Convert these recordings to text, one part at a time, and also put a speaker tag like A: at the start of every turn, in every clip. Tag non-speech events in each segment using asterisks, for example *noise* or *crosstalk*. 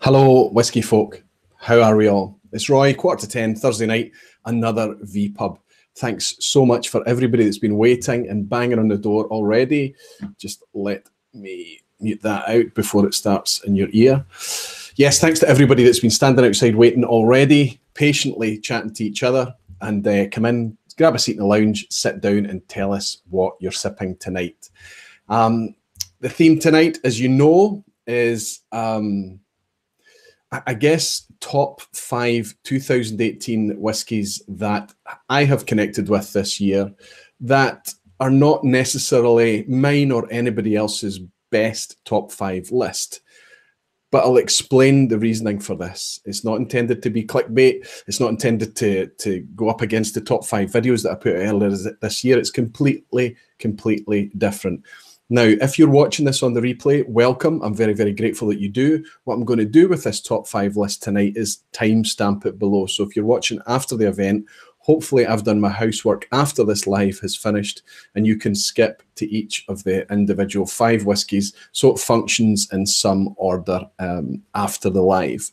A: Hello, whiskey folk. How are we all? It's Roy, quarter to 10, Thursday night, another V Pub. Thanks so much for everybody that's been waiting and banging on the door already. Just let me mute that out before it starts in your ear. Yes, thanks to everybody that's been standing outside waiting already, patiently chatting to each other, and uh, come in, grab a seat in the lounge, sit down, and tell us what you're sipping tonight. Um, the theme tonight, as you know, is um, I guess top five 2018 whiskies that I have connected with this year that are not necessarily mine or anybody else's best top five list. But I'll explain the reasoning for this. It's not intended to be clickbait. It's not intended to, to go up against the top five videos that I put earlier this year. It's completely, completely different. Now, if you're watching this on the replay, welcome. I'm very, very grateful that you do. What I'm going to do with this top five list tonight is timestamp it below. So if you're watching after the event, hopefully I've done my housework after this live has finished and you can skip to each of the individual five whiskies so it functions in some order um, after the live.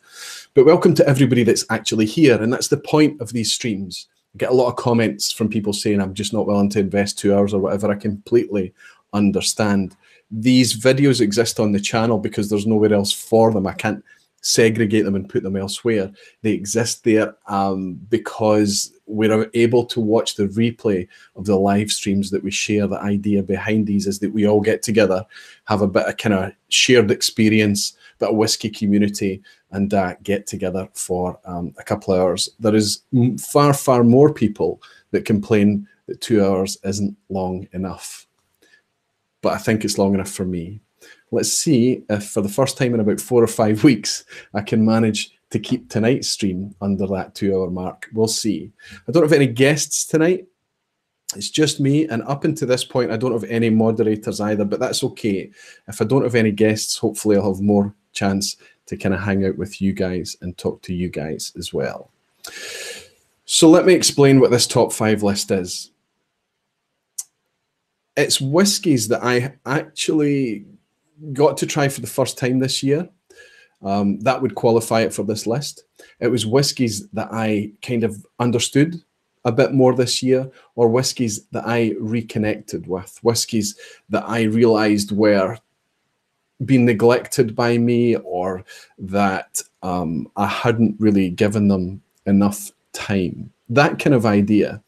A: But welcome to everybody that's actually here. And that's the point of these streams. I get a lot of comments from people saying I'm just not willing to invest two hours or whatever. I completely understand. These videos exist on the channel because there's nowhere else for them. I can't segregate them and put them elsewhere. They exist there um, because we're able to watch the replay of the live streams that we share. The idea behind these is that we all get together, have a bit of kind of shared experience, bit of whiskey community, and uh, get together for um, a couple of hours. There is far, far more people that complain that two hours isn't long enough but I think it's long enough for me. Let's see if for the first time in about four or five *laughs* weeks, I can manage to keep tonight's stream under that two hour mark. We'll see. I don't have any guests tonight. It's just me. And up until this point, I don't have any moderators either, but that's okay. If I don't have any guests, hopefully I'll have more chance to kind of hang out with you guys and talk to you guys as well. So let me explain what this top five list is it's whiskies that I actually got to try for the first time this year. Um, that would qualify it for this list. It was whiskies that I kind of understood a bit more this year, or whiskies that I reconnected with, whiskies that I realized were being neglected by me, or that um, I hadn't really given them enough time. That kind of idea.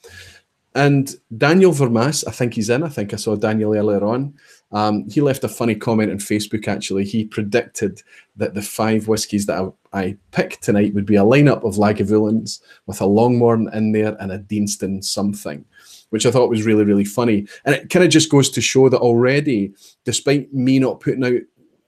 A: And Daniel Vermas, I think he's in. I think I saw Daniel earlier on. Um, he left a funny comment on Facebook, actually. He predicted that the five whiskies that I, I picked tonight would be a lineup of Lagavulins with a Longmorn in there and a Deanston something, which I thought was really, really funny. And it kind of just goes to show that already, despite me not putting out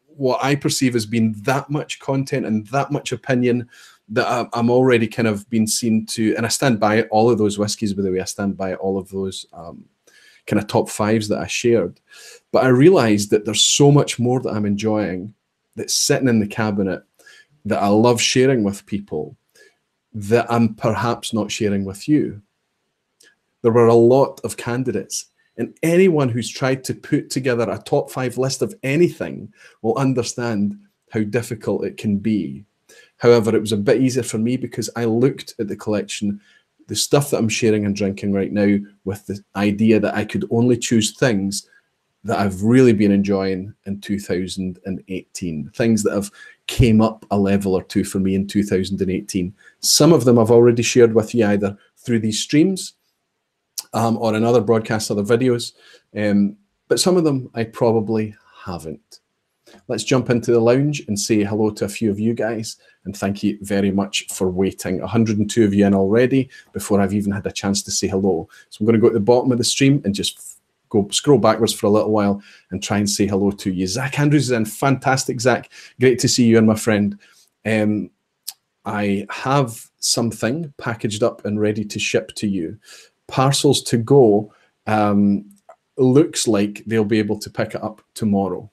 A: what I perceive as being that much content and that much opinion that I'm already kind of been seen to, and I stand by all of those whiskies, by the way. I stand by all of those um, kind of top fives that I shared. But I realized that there's so much more that I'm enjoying that's sitting in the cabinet that I love sharing with people that I'm perhaps not sharing with you. There were a lot of candidates, and anyone who's tried to put together a top five list of anything will understand how difficult it can be However, it was a bit easier for me because I looked at the collection, the stuff that I'm sharing and drinking right now, with the idea that I could only choose things that I've really been enjoying in 2018, things that have came up a level or two for me in 2018. Some of them I've already shared with you either through these streams um, or in other broadcasts, other videos, um, but some of them I probably haven't. Let's jump into the lounge and say hello to a few of you guys. And thank you very much for waiting. 102 of you in already before I've even had a chance to say hello. So I'm going to go to the bottom of the stream and just go scroll backwards for a little while and try and say hello to you. Zach Andrews is in. Fantastic, Zach. Great to see you and my friend. Um, I have something packaged up and ready to ship to you. Parcels to go um, looks like they'll be able to pick it up tomorrow.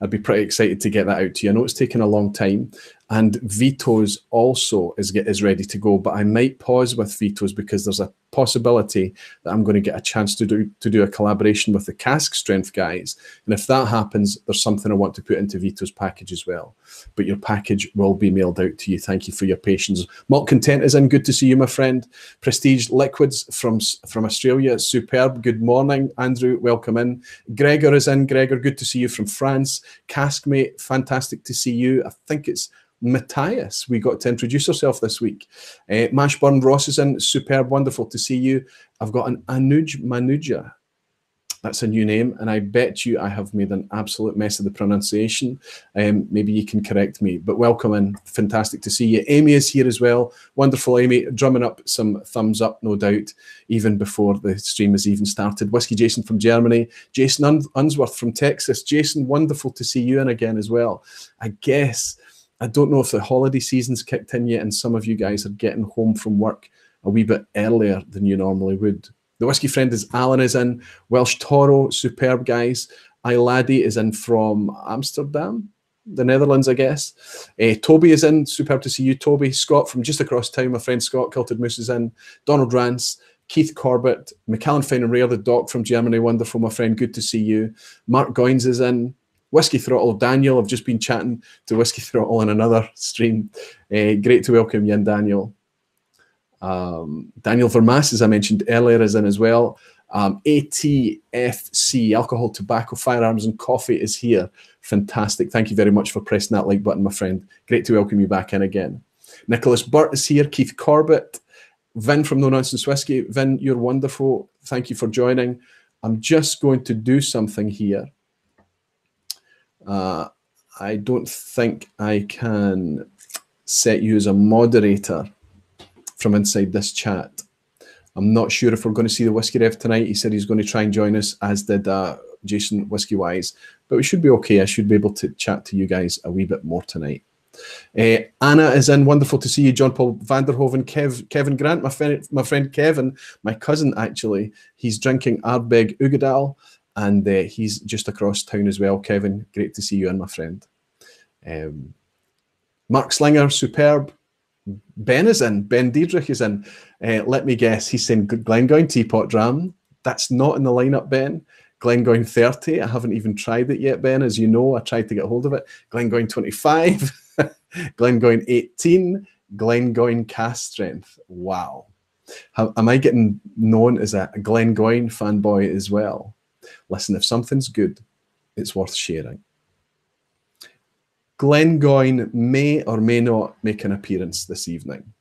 A: I'd be pretty excited to get that out to you. I know it's taken a long time. And Vito's also is get is ready to go, but I might pause with Vito's because there's a possibility that I'm going to get a chance to do to do a collaboration with the cask strength guys. And if that happens, there's something I want to put into Vito's package as well. But your package will be mailed out to you. Thank you for your patience. Malt Content is in. Good to see you, my friend. Prestige Liquids from from Australia, superb. Good morning, Andrew. Welcome in. Gregor is in. Gregor, good to see you from France. Caskmate, fantastic to see you. I think it's Matthias. We got to introduce ourselves this week. Uh, Mashburn Ross is in. Superb, wonderful to see you. I've got an Anuj Manuja. That's a new name, and I bet you I have made an absolute mess of the pronunciation. Um, maybe you can correct me, but welcome and Fantastic to see you. Amy is here as well. Wonderful, Amy, drumming up some thumbs up, no doubt, even before the stream has even started. Whiskey Jason from Germany, Jason Unsworth from Texas. Jason, wonderful to see you in again as well. I guess I don't know if the holiday season's kicked in yet, and some of you guys are getting home from work a wee bit earlier than you normally would. The whiskey friend is Alan is in. Welsh Toro, superb guys. I Laddie is in from Amsterdam, the Netherlands, I guess. Uh, Toby is in. Superb to see you, Toby. Scott from just across town. My friend Scott Kilted Moose is in. Donald Rance. Keith Corbett, Macallan Fine and Rare, the doc from Germany, wonderful, my friend. Good to see you. Mark Goins is in. Whiskey Throttle, Daniel. I've just been chatting to Whiskey Throttle on another stream. Uh, great to welcome you in, Daniel. Um, Daniel Vermas, as I mentioned earlier, is in as well. Um, ATFC, Alcohol, Tobacco, Firearms and Coffee is here. Fantastic. Thank you very much for pressing that like button, my friend. Great to welcome you back in again. Nicholas Burt is here. Keith Corbett. Vin from No Nonsense Whiskey. Vin, you're wonderful. Thank you for joining. I'm just going to do something here uh, I don't think I can set you as a moderator from inside this chat. I'm not sure if we're going to see the Whiskey Rev tonight. He said he's going to try and join us, as did uh, Jason Whiskey Wise. But we should be okay. I should be able to chat to you guys a wee bit more tonight. Uh, Anna is in. Wonderful to see you, John Paul Vanderhoven. Kev, Kevin Grant, my friend, my friend Kevin, my cousin actually. He's drinking Ardbeg Uigeadail and uh, he's just across town as well. Kevin, great to see you and my friend. Um, Mark Slinger, superb. Ben is in. Ben Diedrich is in. Uh, let me guess, he's saying Glengoyne Teapot Dram. That's not in the lineup, Ben. Glengoyne 30. I haven't even tried it yet, Ben. As you know, I tried to get hold of it. Glengoyne 25. *laughs* Glengoyne 18. Glengoyne Cask Strength. Wow. How, am I getting known as a Glengoyne fanboy as well? Listen, if something's good, it's worth sharing. Glengoyne may or may not make an appearance this evening.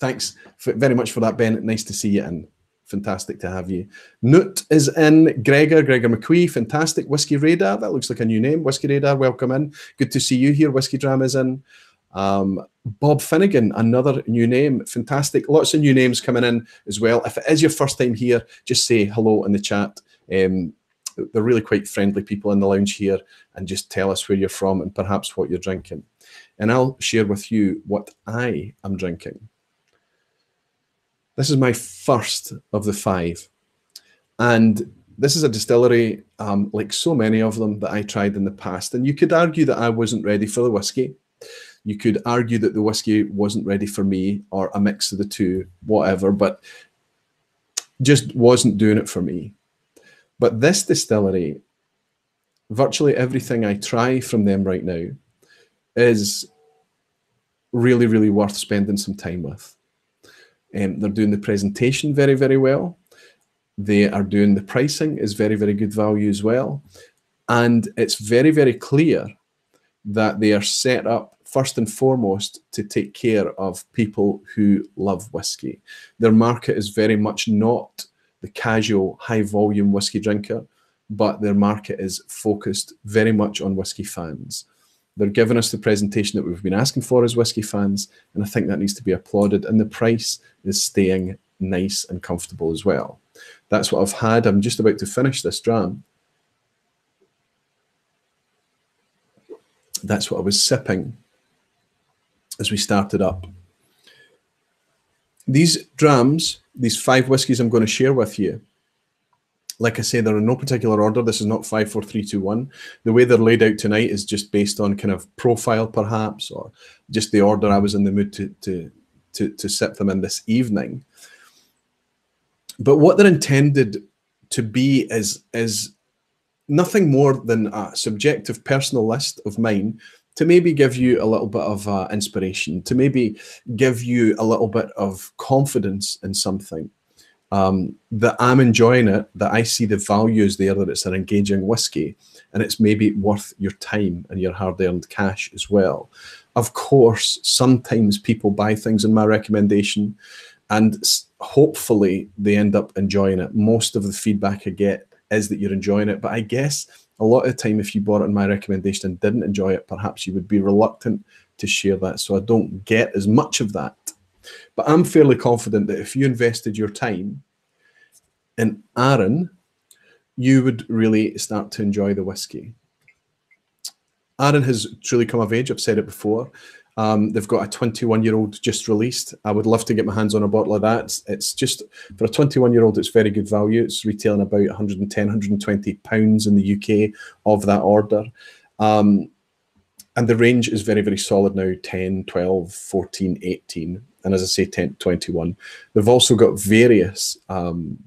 A: Thanks for, very much for that, Ben. Nice to see you in. Fantastic to have you. Newt is in. Gregor, Gregor McQuee, fantastic. Whiskey Radar, that looks like a new name. Whiskey Radar, welcome in. Good to see you here. Whiskey Drama's in. Um, Bob Finnegan, another new name. Fantastic. Lots of new names coming in as well. If it is your first time here, just say hello in the chat. Um, they're really quite friendly people in the lounge here and just tell us where you're from and perhaps what you're drinking. And I'll share with you what I am drinking. This is my first of the five. And this is a distillery, um, like so many of them that I tried in the past. And you could argue that I wasn't ready for the whiskey. You could argue that the whiskey wasn't ready for me or a mix of the two, whatever, but just wasn't doing it for me. But this distillery, virtually everything I try from them right now is really, really worth spending some time with. Um, they're doing the presentation very, very well. They are doing the pricing is very, very good value as well. And it's very, very clear that they are set up first and foremost to take care of people who love whiskey. Their market is very much not the casual, high volume whiskey drinker, but their market is focused very much on whiskey fans. They're giving us the presentation that we've been asking for as whiskey fans, and I think that needs to be applauded. And the price is staying nice and comfortable as well. That's what I've had. I'm just about to finish this dram. That's what I was sipping as we started up. These drams these five whiskies I'm going to share with you, like I say, they're in no particular order. This is not five, four, three, two, one. The way they're laid out tonight is just based on kind of profile, perhaps, or just the order I was in the mood to to to, to sip them in this evening. But what they're intended to be is is nothing more than a subjective personal list of mine to maybe give you a little bit of uh, inspiration, to maybe give you a little bit of confidence in something um, that I'm enjoying it, that I see the values there, that it's an engaging whiskey, and it's maybe worth your time and your hard earned cash as well. Of course, sometimes people buy things in my recommendation, and hopefully they end up enjoying it. Most of the feedback I get is that you're enjoying it, but I guess a lot of time, if you bought it on my recommendation and didn't enjoy it, perhaps you would be reluctant to share that. So I don't get as much of that but I'm fairly confident that if you invested your time in Arran, you would really start to enjoy the whiskey. Arran has truly come of age. I've said it before. Um, they've got a 21 year old just released. I would love to get my hands on a bottle of that. It's, just for a 21 year old, it's very good value. It's retailing about 110, 120 pounds in the UK of that order. Um, and the range is very, very solid now 10, 12, 14, 18 and as I say, 10 21. They've also got various um,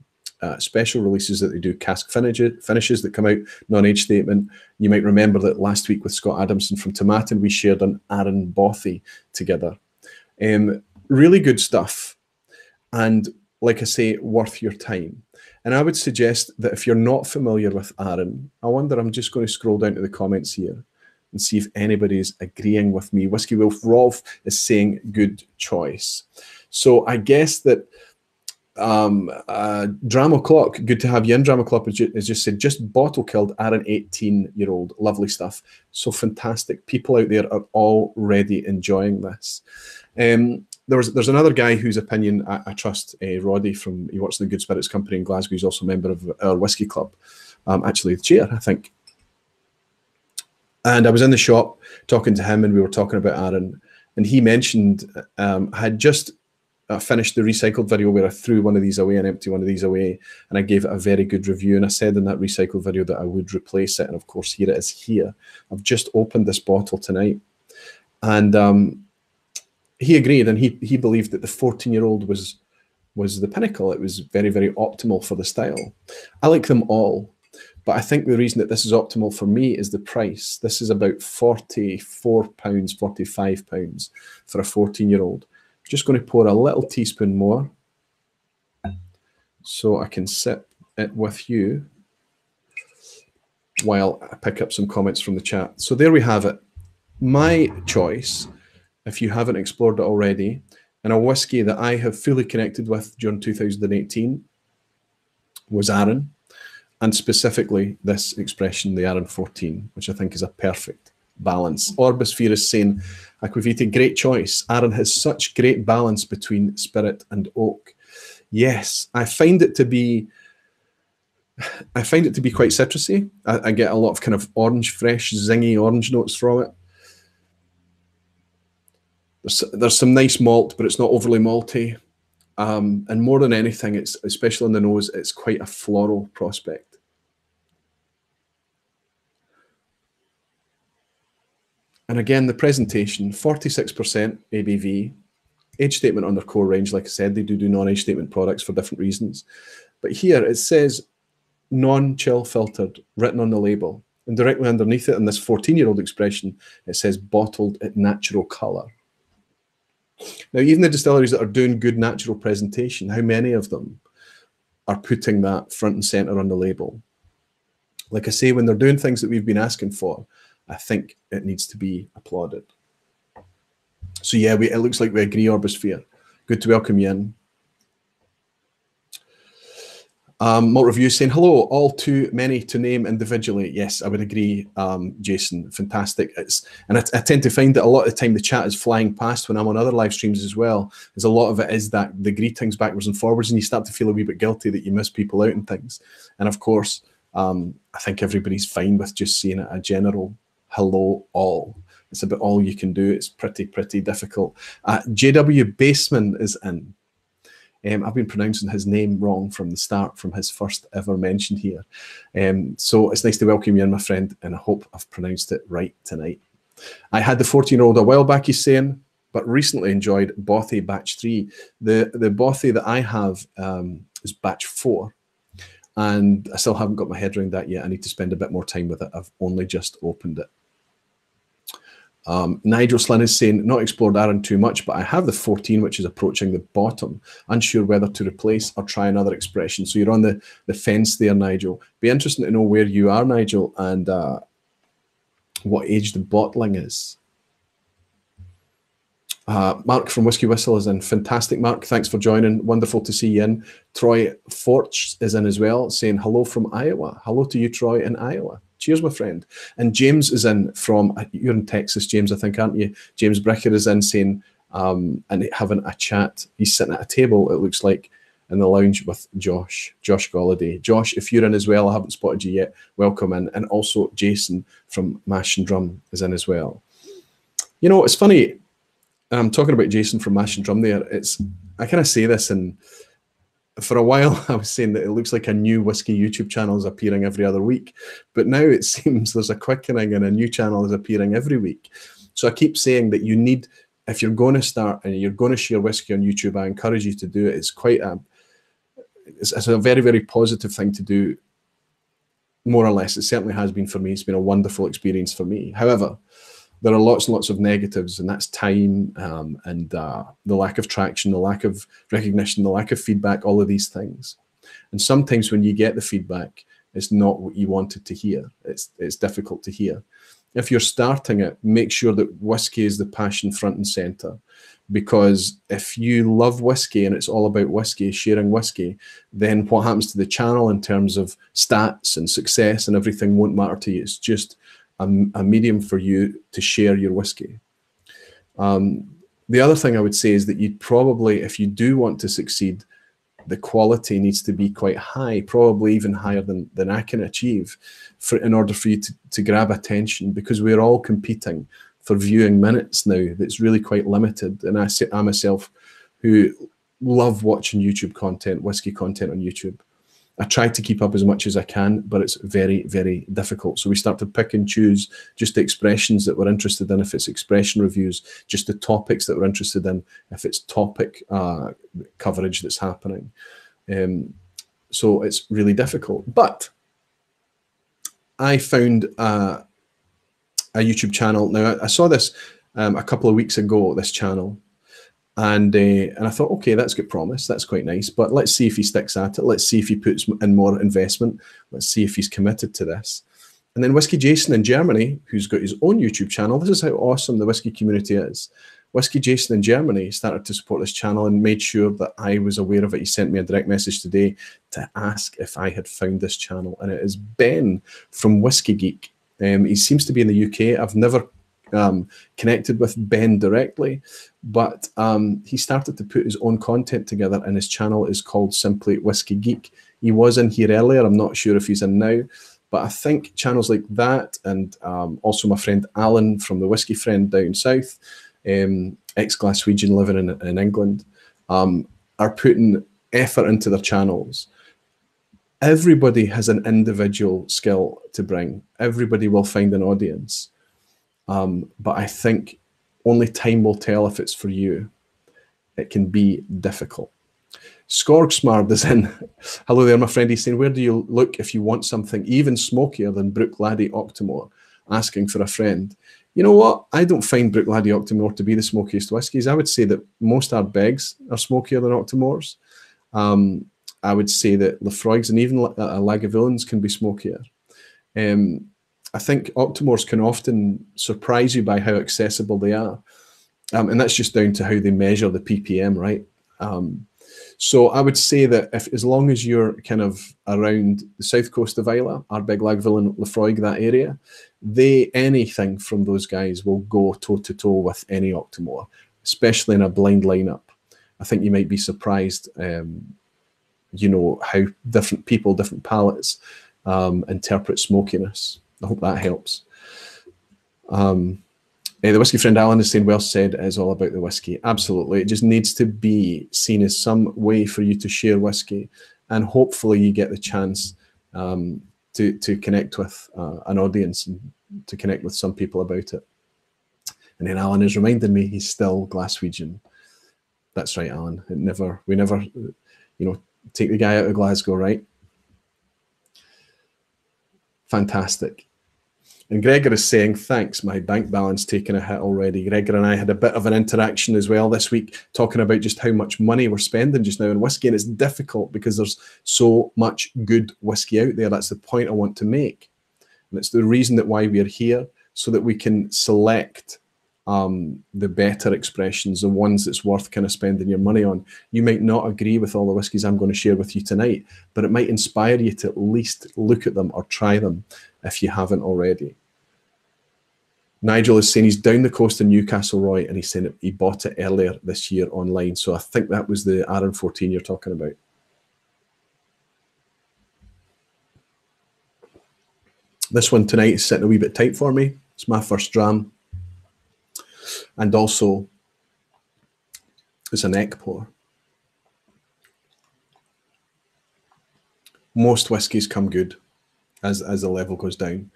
A: uh, special releases that they do, cask finishes that come out, non-age statement. You might remember that last week with Scott Adamson from Tomatin, we shared an Arran Bothy together. Um, really good stuff. And like I say, worth your time. And I would suggest that if you're not familiar with Arran, I wonder, I'm just going to scroll down to the comments here and see if anybody's agreeing with me. Whiskey Wolf Rolf is saying good choice. So I guess that um, uh, Drama Clock, good to have you in. Drama Clock has just, said, just bottle killed an 18 year old. Lovely stuff. So fantastic. People out there are already enjoying this. Um, there was, there's another guy whose opinion I, I trust, uh, Roddy from, he works in the Good Spirits Company in Glasgow. He's also a member of our whiskey club. Um, actually, the chair, I think. And I was in the shop talking to him, and we were talking about Arran, and he mentioned um, had just uh, finished the recycled video where I threw one of these away and empty one of these away, and I gave it a very good review. And I said in that recycled video that I would replace it, and of course here it is. Here, I've just opened this bottle tonight, and um, he agreed, and he he believed that the 14 year old was was the pinnacle. It was very very optimal for the style. I like them all. But I think the reason that this is optimal for me is the price. This is about £44, £45 for a 14 year old. Just going to pour a little teaspoon more so I can sip it with you while I pick up some comments from the chat. So there we have it. My choice, if you haven't explored it already, and a whiskey that I have fully connected with during 2018 was Arran and specifically this expression, the Arran 14, which I think is a perfect balance. Orbisphere is saying, Aqvavitae, great choice. Arran has such great balance between spirit and oak. Yes, I find it to be. I find it to be quite citrusy. I, I get a lot of kind of orange, fresh, zingy orange notes from it. There's, there's some nice malt, but it's not overly malty. Um, and more than anything, it's especially on the nose, it's quite a floral prospect. And again, the presentation, 46% ABV, age statement on their core range. Like I said, they do do non-age statement products for different reasons. But here it says non-chill filtered written on the label. And directly underneath it in this 14-year-old expression, it says bottled at natural color. Now, even the distilleries that are doing good natural presentation, how many of them are putting that front and center on the label? Like I say, when they're doing things that we've been asking for, I think it needs to be applauded. So yeah, we, it looks like we agree, Orbosphere. Good to welcome you in. Um, Malt Review saying, hello, all too many to name individually. Yes, I would agree, um, Jason. Fantastic. It's, and I, tend to find that a lot of the time the chat is flying past when I'm on other live streams as well. There's a lot of it is that the greetings backwards and forwards, and you start to feel a wee bit guilty that you miss people out and things. And of course, um, I think everybody's fine with just seeing it a general hello all. It's about all you can do. It's pretty, pretty difficult. Uh, JW Baseman is in. Um, I've been pronouncing his name wrong from the start, from his first ever mention here. Um, so it's nice to welcome you in, my friend, and I hope I've pronounced it right tonight. I had the 14 year old a while back, he's saying, but recently enjoyed Bothy Batch 3. The, the Bothy that I have um, is Batch 4, and I still haven't got my head around that yet. I need to spend a bit more time with it. I've only just opened it. Um, Nigel Slynn is saying, not explored Arran too much, but I have the 14, which is approaching the bottom. Unsure whether to replace or try another expression. So you're on the, the fence there, Nigel. Be interesting to know where you are, Nigel, and uh, what age the bottling is. Uh, Mark from Whiskey Whistle is in. Fantastic, Mark. Thanks for joining. Wonderful to see you in. Troy Forch is in as well, saying hello from Iowa. Hello to you, Troy, in Iowa. Cheers, my friend. And James is in from, you're in Texas, James, I think, aren't you? James Bricker is in saying, um, and having a chat. He's sitting at a table, it looks like, in the lounge with Josh, Josh Golladay. Josh, if you're in as well, I haven't spotted you yet, welcome in. And also Jason from Mash and Drum is in as well. You know, it's funny, I'm talking about Jason from Mash and Drum there. It's I kind of say this and for a while *laughs* I was saying that it looks like a new whiskey YouTube channel is appearing every other week, but now it *laughs* seems there's a quickening and a new channel is appearing every week. So I keep saying that you need, if you're going to start and you're going to share whiskey on YouTube, I encourage you to do it. It's quite a, it's, it's a very very positive thing to do. More or less, it certainly has been for me. It's been a wonderful experience for me. However, there are lots and lots of negatives, and that's time um, and uh, the lack of traction, the lack of recognition, the lack of feedback, all of these things. And sometimes when you get the feedback, it's not what you wanted to hear. It's it's difficult to hear. If you're starting it, make sure that whiskey is the passion front and center. Because if you love whiskey and it's all about whiskey, sharing whiskey, then what happens to the channel in terms of stats and success and everything won't matter to you. It's just a, a medium for you to share your whiskey. Um, the other thing I would say is that you probably, if you do want to succeed, the quality needs to be quite high, probably even higher than, than I can achieve for in order for you to, to grab attention because we're all competing for viewing minutes now that's really quite limited. And I, I myself, who love watching YouTube content, whiskey content on YouTube, I try to keep up as much as I can, but it's very, very difficult. So we start to pick and choose just the expressions that we're interested in. If it's expression reviews, just the topics that we're interested in. If it's topic uh, coverage that's happening, um, so it's really difficult. But I found uh, a YouTube channel. Now I, I saw this um, a couple of weeks ago. This channel, and uh, and I thought, okay, that's good promise. That's quite nice. But let's see if he sticks at it. Let's see if he puts in more investment. Let's see if he's committed to this. And then Whiskey Jason in Germany, who's got his own YouTube channel. This is how awesome the whiskey community is. Whiskey Jason in Germany started to support this channel and made sure that I was aware of it. He sent me a direct message today to ask if I had found this channel, and it is Ben from Whiskey Geek. Um, he seems to be in the UK. I've never um, connected with Ben directly, but um, he started to put his own content together, and his channel is called Simply Whiskey Geek. He was in here earlier. I'm not sure if he's in now, but I think channels like that, and um, also my friend Alan from the Whiskey Friend down south, um, ex Glaswegian living in, in England, um, are putting effort into their channels everybody has an individual skill to bring. Everybody will find an audience. Um, but I think only time will tell if it's for you. It can be difficult. Skorgsmard is in. *laughs* Hello there, my friend. He's saying, Where do you look if you want something even smokier than Bruichladdich Octomore? Asking for a friend. You know what? I don't find Bruichladdich Octomore to be the smokiest whiskies. I would say that most Ardbegs are smokier than Octomores. Um, I would say that Laphroaigs and even uh, Lagavulins can be smokier. Um, I think Octomores can often surprise you by how accessible they are. Um, and that's just down to how they measure the ppm, right? Um, so I would say that if as long as you're kind of around the south coast of Islay, Ardbeg, Lagavulin, Laphroaig, that area, they anything from those guys will go toe to toe with any Octomore, especially in a blind lineup. I think you might be surprised, um, you know, how different people, different palates um, interpret smokiness. I hope that helps. Um, Uh, the whiskey friend Alan is saying, well said, it is all about the whiskey. Absolutely. It just needs to be seen as some way for you to share whiskey. And hopefully you get the chance um, to, to connect with uh, an audience and to connect with some people about it. And then Alan is reminding me he's still Glaswegian. That's right, Alan. It never, we never, you know, take the guy out of Glasgow, right? Fantastic. And Gregor is saying, thanks, my bank balance taking a hit already. Gregor and I had a bit of an interaction as well this week, talking about just how much money we're spending just now in whiskey. And it's difficult because there's so much good whiskey out there. That's the point I want to make. And it's the reason that why we are here, so that we can select um, the better expressions, the ones that's worth kind of spending your money on. You might not agree with all the whiskies I'm going to share with you tonight, but it might inspire you to at least look at them or try them if you haven't already. Nigel is saying he's down the coast in Newcastle Roy and he's saying he bought it earlier this year online. So I think that was the Arran 14 you're talking about. This one tonight is sitting a wee bit tight for me. It's my first dram. And also, it's a neck pour. Most whiskies come good as, as the level goes down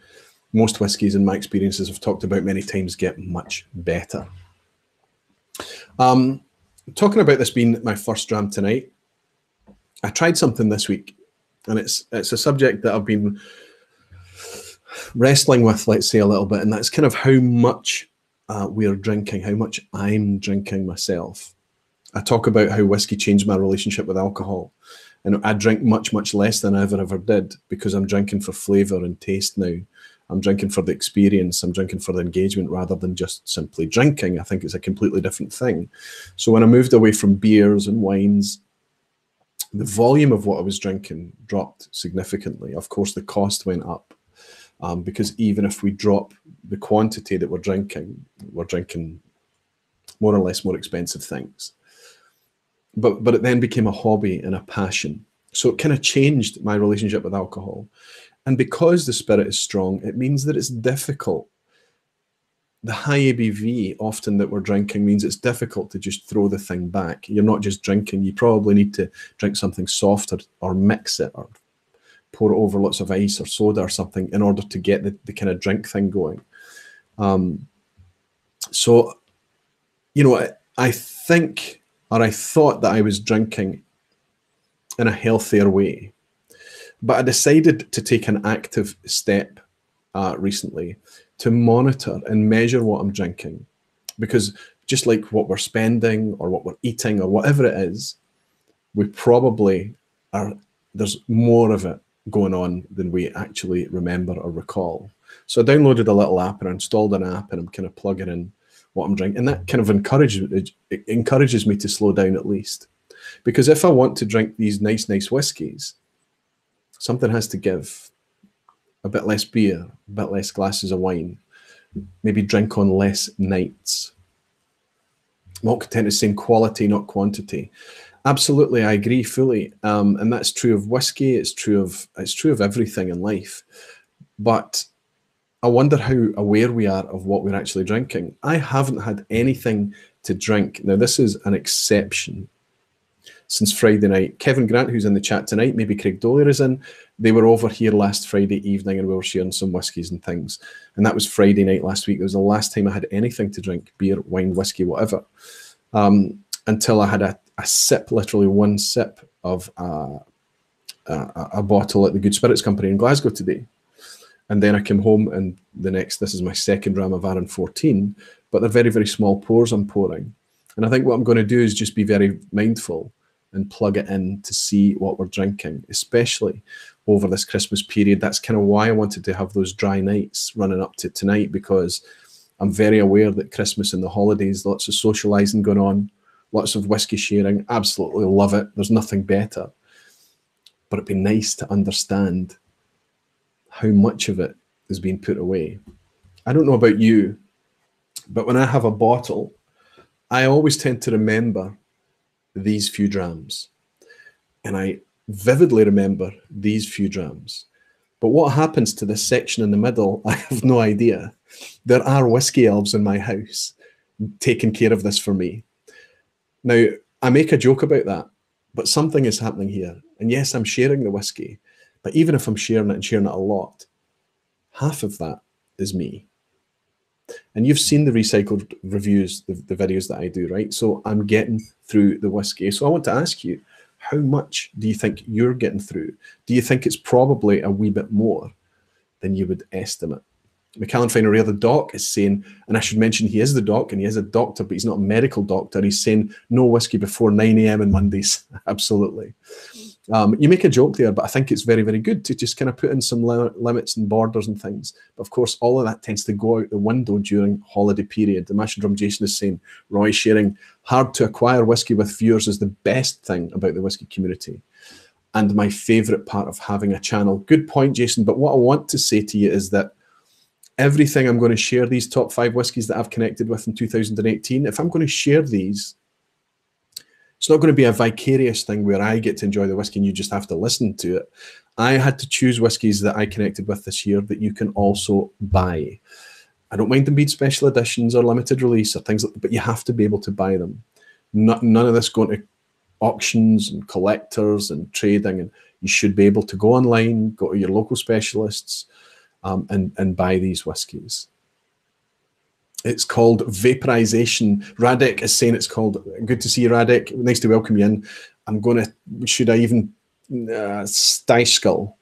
A: most whiskies, in my experiences, I've talked about many times, get much better. Um, talking about this being my first dram tonight, I tried something this week, and it's it's a subject that I've been wrestling with, let's say, a little bit, and that's kind of how much uh, we're drinking, how much I'm drinking myself. I talk about how whiskey changed my relationship with alcohol, and I drink much, much less than I ever ever did because I'm drinking for flavour and taste now I'm drinking for the experience. I'm drinking for the engagement rather than just simply drinking. I think it's a completely different thing. So when I moved away from beers and wines, the volume of what I was drinking dropped significantly. Of course, the cost went up um, because even if we drop the quantity that we're drinking, we're drinking more or less more expensive things. But but it then became a hobby and a passion. So it kind of changed my relationship with alcohol. And because the spirit is strong, it means that it's difficult. The high ABV often that we're drinking means it's difficult to just throw the thing back. You're not just drinking, you probably need to drink something softer or mix it or pour it over lots of ice or soda or something in order to get the, the kind of drink thing going. Um, so, you know, I, I think or I thought that I was drinking in a healthier way but I decided to take an active step uh, recently to monitor and measure what I'm drinking. Because just like what we're spending or what we're eating or whatever it is, we probably are, there's more of it going on than we actually remember or recall. So I downloaded a little app and I installed an app and I'm kind of plugging in what I'm drinking. And that kind of encourages, encourages me to slow down at least. Because if I want to drink these nice, nice whiskies, something has to give. A bit less beer, a bit less glasses of wine, maybe drink on less nights. Malt Content is saying quality, not quantity. Absolutely, I agree fully, um, and that's true of whiskey. It's true of it's true of everything in life. But I wonder how aware we are of what we're actually drinking. I haven't had anything to drink. Now, this is an exception since Friday night. Kevin Grant, who's in the chat tonight, maybe Craig Dollier is in. They were over here last Friday evening and we were sharing some whiskies and things. And that was Friday night last week. It was the last time I had anything to drink beer, wine, whiskey, whatever. Um, until I had a, a, sip, literally one sip of uh, a, a bottle at the Good Spirits Company in Glasgow today. And then I came home and the next, this is my second Arran 14, but they're very, very small pours I'm pouring. And I think what I'm going to do is just be very mindful and plug it in to see what we're drinking, especially over this Christmas period. That's kind of why I wanted to have those dry nights running up to tonight because I'm very aware that Christmas and the holidays, lots of socializing going on, lots of whiskey sharing. Absolutely love it. There's nothing better. But it'd be nice to understand how much of it is being put away. I don't know about you, but when I have a bottle, I always tend to remember these few drams. And I vividly remember these few drams. But what happens to this section in the middle, *laughs* I have no idea. There are whiskey elves in my house taking care of this for me. Now, I make a joke about that, but something is happening here. And yes, I'm sharing the whiskey, but even if I'm sharing it and sharing it a lot, half of that is me. And you've seen the recycled reviews, the, the videos that I do, right? So I'm getting through the whiskey. So I want to ask you, how much do you think you're getting through? Do you think it's probably a wee bit more than you would estimate? Macallan Finer the doc is saying, and I should mention he is the doc and he is a doctor, but he's not a medical doctor. He's saying no whiskey before 9 a.m. on Mondays. *laughs* Absolutely. Um, you make a joke there, but I think it's very, very good to just kind of put in some limits and borders and things. But of course, all of that tends to go out the window during holiday period. The Mash Drum Jason is saying, Roy sharing hard to acquire whiskey with viewers is the best thing about the whiskey community and my favorite part of having a channel. Good point, Jason. But what I want to say to you is that everything I'm going to share, these top five whiskies that I've connected with in 2018, if I'm going to share these, it's not going to be a vicarious thing where I get to enjoy the whiskey and you just have to listen to it. I had to choose whiskies that I connected with this year that you can also buy. I don't mind them being special editions or limited release or things like but you have to be able to buy them. Not, none of this going to auctions and collectors and trading. And you should be able to go online, go to your local specialists, um, and, and buy these whiskies. It's called vaporization. Radek is saying it's called. Good to see you, Radek. Nice to welcome you in. I'm going to, should I even, uh, Skull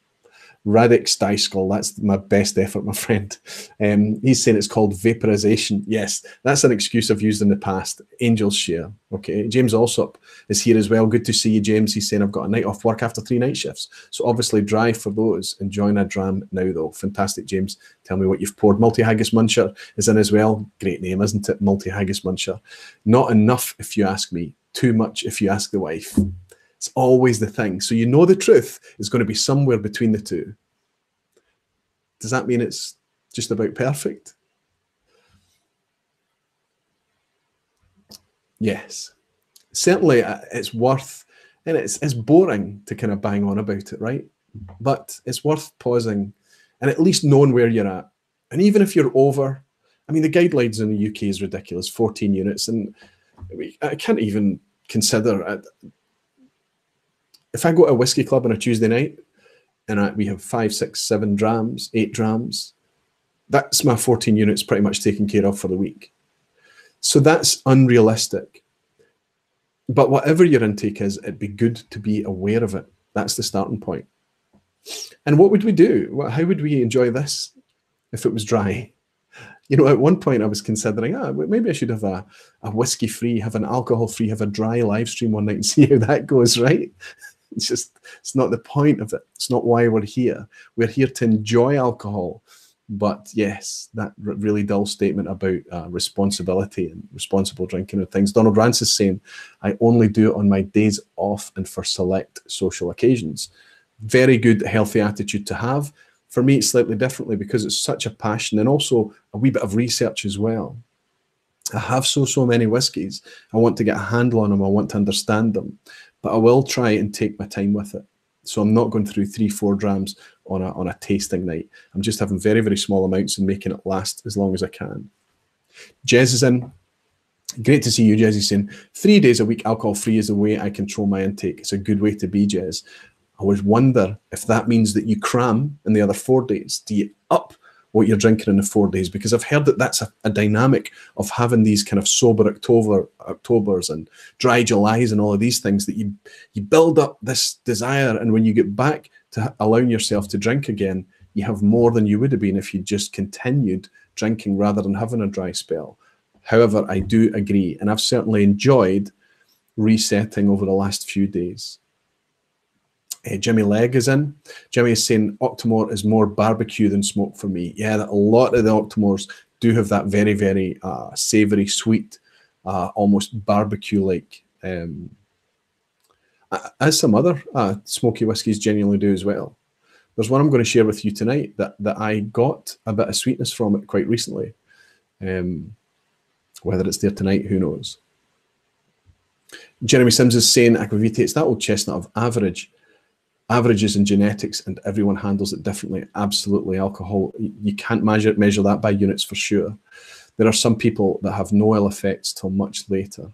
A: Radix Skull. That's my best effort, my *laughs* friend. Um, he's saying it's called vaporization. Yes, that's an excuse I've used in the past. Angels share. Okay. James Alsop is here as well. Good to see you, James. He's saying I've got a night off work after three night shifts. So obviously drive for those. Enjoying a dram now, though. Fantastic, James. Tell me what you've poured. Multi Haggis Muncher is in as well. Great name, isn't it? Multi Haggis Muncher. Not enough, if you ask me. Too much, if you ask the wife. It's always the thing. So you know the truth is going to be somewhere between the two. Does that mean it's just about perfect? Yes. Certainly uh, it's worth, and it's, it's boring to kind of bang on about it, right? But it's worth pausing and at least knowing where you're at. And even if you're over, I mean, the guidelines in the UK is ridiculous 14 units. And I can't even consider if I go to a whiskey club on a Tuesday night and I, we have five, six, seven drams, eight drams, that's my 14 units pretty much taken care of for the week. So that's unrealistic. But whatever your intake is, it'd be good to be aware of it. That's the starting point. And what would we do? How would we enjoy this if it was dry? *laughs* You know, at one point I was considering, ah, maybe I should have a, a whiskey free, have an alcohol free, have a dry live stream one night and *laughs* see how that goes, right? It's just, it's not the point of it. It's not why we're here. We're here to enjoy alcohol. But yes, that really dull statement about uh, responsibility and responsible drinking and things. Donald Rance is saying, I only do it on my days off and for select social occasions. Very good, healthy attitude to have. For me, it's slightly differently because it's such a passion and also a wee bit of research as well. I have so, so many whiskies. I want to get a handle on them. I want to understand them but I will try and take my time with it. So I'm not going through three, four drams on a, on a tasting night. I'm just having very, very small amounts and making it last as long as I can. Jez is in. Great to see you, Jez. He's saying three days a week alcohol free is the way I control my intake. It's a good way to be, Jez. I always wonder if that means that you cram in the other four days. Do you up what you're drinking in the four days because I've heard that that's a, a, dynamic of having these kind of sober October Octobers and dry Julys and all of these things that you you build up this desire and when you get back to allowing yourself to drink again you have more than you would have been if you just continued drinking rather than having a dry spell. However, I do agree and I've certainly enjoyed resetting over the last few days. Uh, Jimmy Legg is in. Jimmy is saying Octomore is more barbecue than smoke for me. Yeah, a lot of the Octomores do have that very, very uh, savory, sweet, uh, almost barbecue-like. Um, as some other uh, smoky whiskies genuinely do as well. There's one I'm going to share with you tonight that that I got a bit of sweetness from it quite recently. Um, whether it's there tonight, who knows? Jeremy Sims is saying Aqvavitae, it's that old chestnut of average averages and genetics, and everyone handles it differently. Absolutely, alcohol you can't measure measure that by units for sure. There are some people that have no ill effects till much later.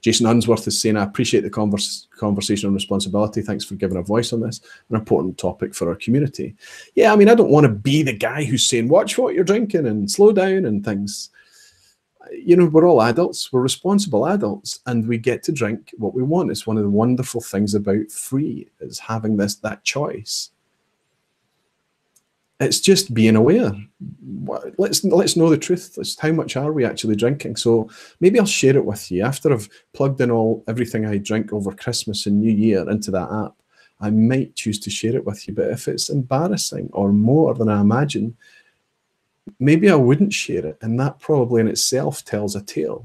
A: Jason Unsworth is saying, I appreciate the converse, conversation on responsibility. Thanks for giving a voice on this, an important topic for our community. Yeah, I mean, I don't want to be the guy who's saying, watch what you're drinking and slow down and things. You know, we're all adults, we're responsible adults, and we get to drink what we want. It's one of the wonderful things about free is having this that choice it's just being aware. Let's let's know the truth. It's how much are we actually drinking? So maybe I'll share it with you after I've plugged in all everything I drink over Christmas and New Year into that app. I might choose to share it with you, but if it's embarrassing or more than I imagine, maybe I wouldn't share it, and that probably in itself tells a tale.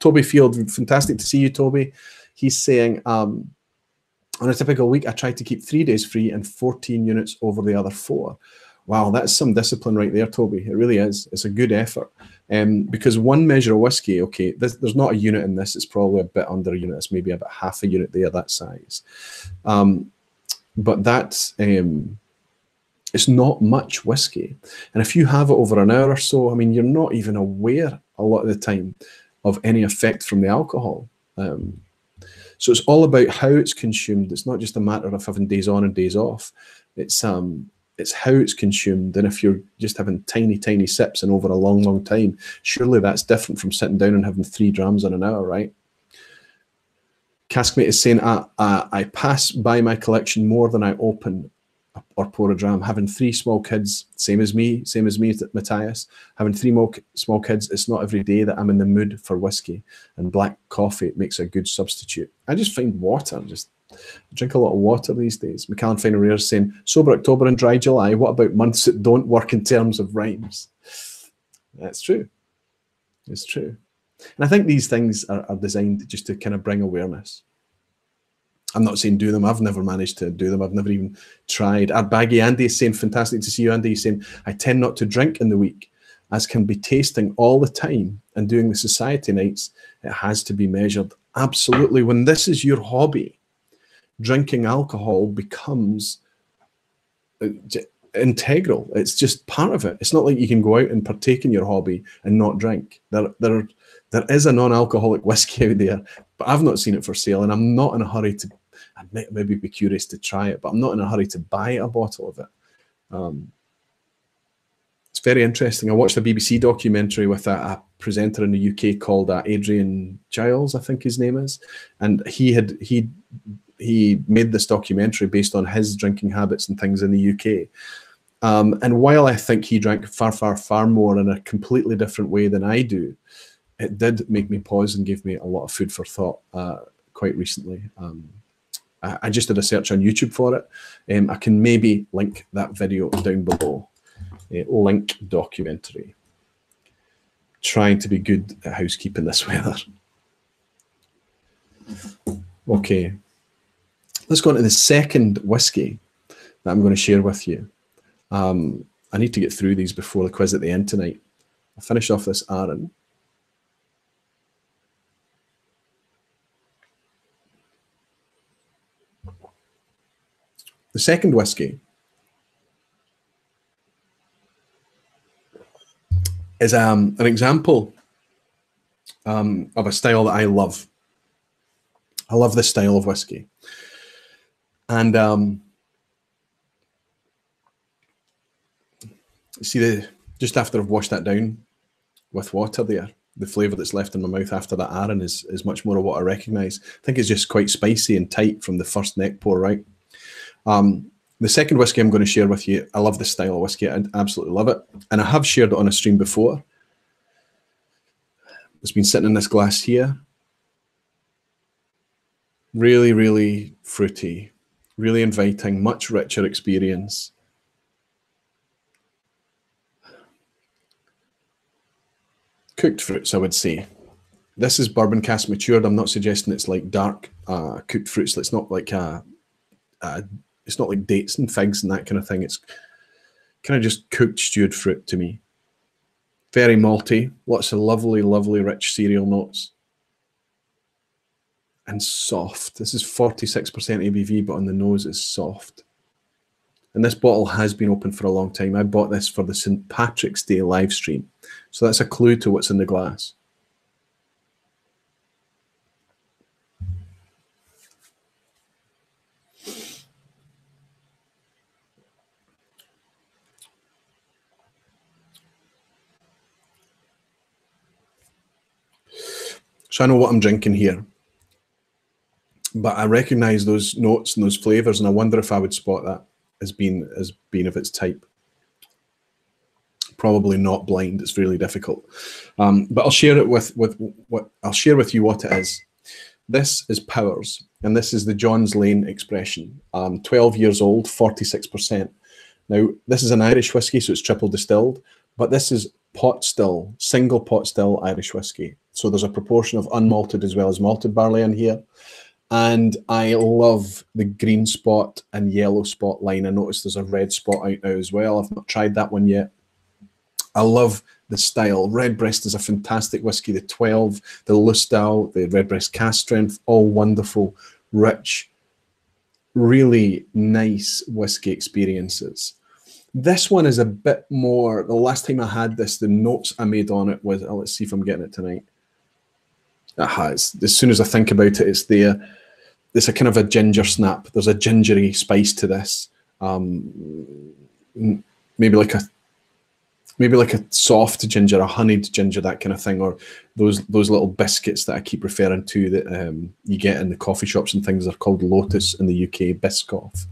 A: Toby Field, fantastic to see you, Toby. He's saying. Um, on a typical week, I try to keep three days free and 14 units over the other four. Wow, that's some discipline right there, Toby. It really is. It's a good effort. Um, because one measure of whiskey, okay, this, there's not a unit in this. It's probably a bit under a unit. It's maybe about half a unit there, that size. Um, but that's um, it's not much whiskey. And if you have it over an hour or so, I mean, you're not even aware a lot of the time of any effect from the alcohol. Um, so it's all about how it's consumed. It's not just a matter of having days on and days off. It's um, it's how it's consumed. And if you're just having tiny, tiny sips and over a long, long time, surely that's different from sitting down and having three drams in an hour, right? Caskmate is saying, I, I, I pass by my collection more than I open or pour a dram. Having three small kids, same as me, same as me, Matthias. Having three more small kids, it's not every day that I'm in the mood for whiskey, and black coffee It makes a good substitute. I just find water just drink a lot of water these days. McCann Fine Rare saying, sober October and dry July. What about months that don't work in terms of rhymes? That's true. It's true. And I think these things are, are designed just to kind of bring awareness. I'm not saying do them. I've never managed to do them. I've never even tried. Our baggy Andy is saying, fantastic to see you, Andy. He's saying, I tend not to drink in the week, as can be tasting all the time and doing the society nights. It has to be measured. Absolutely. When this is your hobby, drinking alcohol becomes uh, integral. It's just part of it. It's not like you can go out and partake in your hobby and not drink. There, there, there is a non-alcoholic *laughs* whiskey out there, but I've not seen it for sale, and I'm not in a hurry to. I'd maybe be curious to try it, but I'm not in a hurry to buy a bottle of it. Um, it's very interesting. I watched a BBC documentary with a, a presenter in the UK called uh, Adrian Chiles, I think his name is, and he had he he made this documentary based on his drinking habits and things in the UK. Um, and while I think he drank far, far, far more in a completely different way than I do, it did make me pause and give me a lot of food for thought uh, quite recently. Um, I, just did a search on YouTube for it. Um, I can maybe link that video down below. Uh, link documentary. Trying to be good at housekeeping this *laughs* weather. Okay, Let's go on to the second whiskey that I'm going to share with you. Um, I need to get through these before the quiz at the end tonight. I'll finish off this Arran. The second whiskey is um, an example um, of a style that I love. I love this style of whiskey. And um, see the just after I've washed that down with water there, the flavour that's left in my mouth after that Arran is is much more of what I recognise. I think it's just quite spicy and tight from the first neck pour, right? Um, the second whiskey I'm going to share with you, I love this style of whiskey. I absolutely love it. And I have shared it on a stream before. It's been sitting in this glass here. Really, really fruity, really inviting, much richer experience. Cooked fruits, I would say. This is bourbon cask matured. I'm not suggesting it's like dark uh, cooked fruits. It's not like uh, uh, it's not like dates and figs and that kind of thing. It's kind of just cooked stewed fruit to me. Very malty, lots of lovely, lovely rich cereal notes. and soft. This is 46% ABV, but on the nose it's soft. And this bottle has been open for a long time. I bought this for the St. Patrick's Day live stream. So that's a clue to what's in the glass. So I know what I'm drinking here. But I recognize those notes and those flavors, and I wonder if I would spot that as being as being of its type. Probably not blind. It's really difficult. Um, but I'll share it with with what I'll share with you what it is. This is Powers, and this is the Johns Lane expression. Um, 12 years old, 46%. Now, this is an Irish whiskey, so it's triple distilled, but this is pot still, single pot still Irish whiskey. So there's a proportion of unmalted as well as malted barley in here. And I love the green spot and yellow spot line. I noticed there's a red spot out now as well. I've not tried that one yet. I love the style. Redbreast is a fantastic whiskey. The 12, the Lustau, the Redbreast cask strength, all wonderful, rich, really nice whiskey experiences. This one is a bit more. The last time I had this, the notes I made on it was. Oh, let's see if I'm getting it tonight. Aha, as soon as I think about it, it's there. It's a kind of a ginger snap. There's a gingery spice to this. Um, maybe like a maybe like a soft ginger, a honeyed ginger, that kind of thing, or those those little biscuits that I keep referring to that um, you get in the coffee shops and things. Are called Lotus in the UK, Biscoff.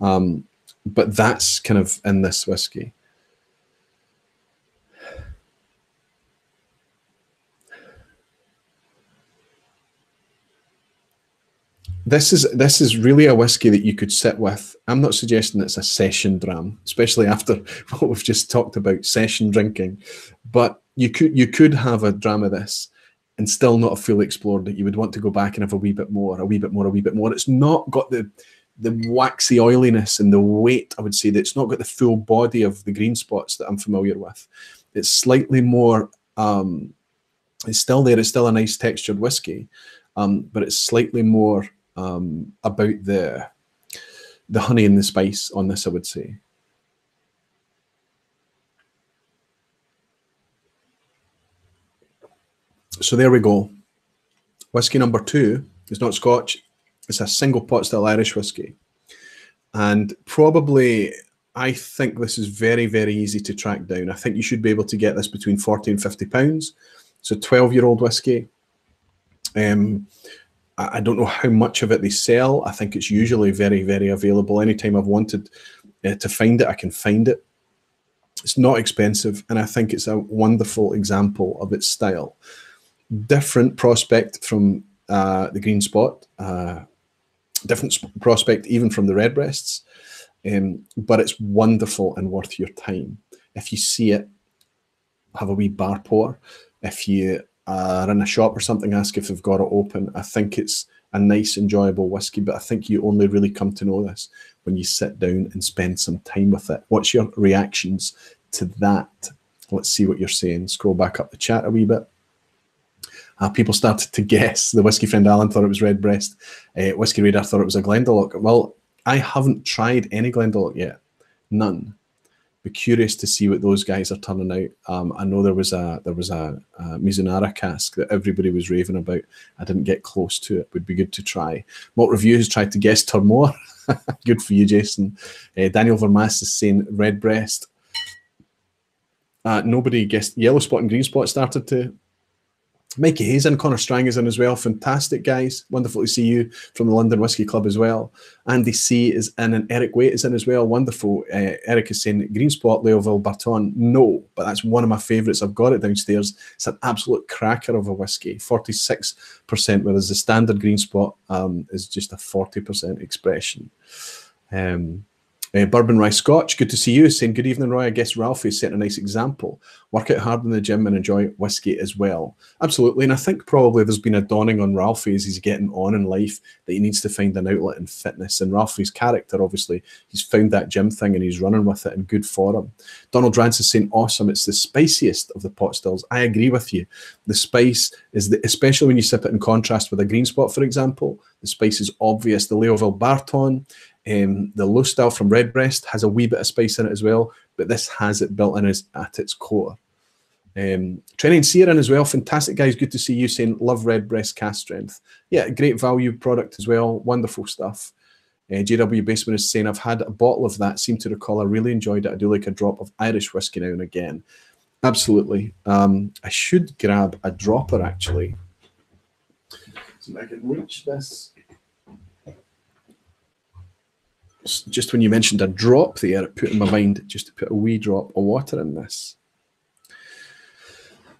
A: Um, but that's kind of in this whiskey. This is this is really a whiskey that you could sit with. I'm not suggesting it's a session dram, especially after *laughs* what we've just talked about session drinking. But you could you could have a dram of this and still not have fully explored it. You would want to go back and have a wee bit more, a wee bit more, a wee bit more. It's not got the the waxy oiliness and the weight. I would say that it's not got the full body of the green spots that I'm familiar with. It's slightly more. Um, it's still there. It's still a nice textured whiskey, um, but it's slightly more um, about the the honey and the spice on this, I would say. So there we go. Whiskey number two is not Scotch. It's a single pot still Irish whiskey. And probably, I think this is very, very easy to track down. I think you should be able to get this between 40 and 50 pounds. It's a 12 year old whiskey. Um, I don't know how much of it they sell. I think it's usually very, very available. Anytime I've wanted uh, to find it, I can find it. It's not expensive, and I think it's a wonderful example of its style. Different prospect from uh, the Green Spot, uh, different prospect even from the Redbreasts, um, but it's wonderful and worth your time. If you see it, have a wee bar pour. If you are in a shop or something, ask if they've got it open. I think it's a nice, enjoyable whiskey, but I think you only really come to know this when you sit down and spend some time with it. What's your reactions to that? Let's see what you're saying. Scroll back up the chat a wee bit. Uh, people started to guess. The whiskey friend Alan thought it was Redbreast. Uh, whiskey thought it was a Glendalough. Well, I haven't tried any Glendalough yet. None be curious to see what those guys are turning out. Um, I know there was a there was a, a Mizunara cask that everybody was raving about. I didn't get close to it. Would be good to try. Malt Reviews tried to guess Tormore. *laughs* good for you, Jason. Uh, Daniel Vermas is saying Redbreast. Uh, nobody guessed Yellow Spot and Green Spot started to Mikey Hayes and Connor Strang is in as well. Fantastic guys. Wonderful to see you from the London Whisky Club as well. Andy C is in and Eric Waite is in as well. Wonderful. Uh, Eric is saying Green Spot, Leoville Barton. No, but that's one of my favourites. I've got it downstairs. It's an absolute cracker of a whiskey. 46%, whereas the standard Green Spot um, is just a 40% expression. Um, Uh, Bourbon Rye Scotch, good to see you. Saying good evening, Roy. I guess Ralfy set a nice example. Work out hard in the gym and enjoy whiskey as well. Absolutely. And I think probably there's been a dawning on Ralfy as he's getting on in life that he needs to find an outlet in fitness. And Ralfy's character, obviously, he's found that gym thing and he's running with it and good for him. Donald Rance is saying, awesome. It's the spiciest of the pot stills. I agree with you. The spice is, the, especially when you sip it in contrast with a green spot, for example, the spice is obvious. The Leoville Barton um, the Lustau from Redbreast has a wee bit of spice in it as well, but this has it built in as, at its core. Um, Training Searin as well, fantastic guys. Good to see you saying love Redbreast cask strength. Yeah, great value product as well. Wonderful stuff. Uh, JW Basement is saying I've had a bottle of that. Seem to recall I really enjoyed it. I do like a drop of Irish whiskey now and again. Absolutely. Um, I should grab a dropper actually. So I can reach this just when you mentioned a drop there, it put in my mind just to put a wee drop of water in this.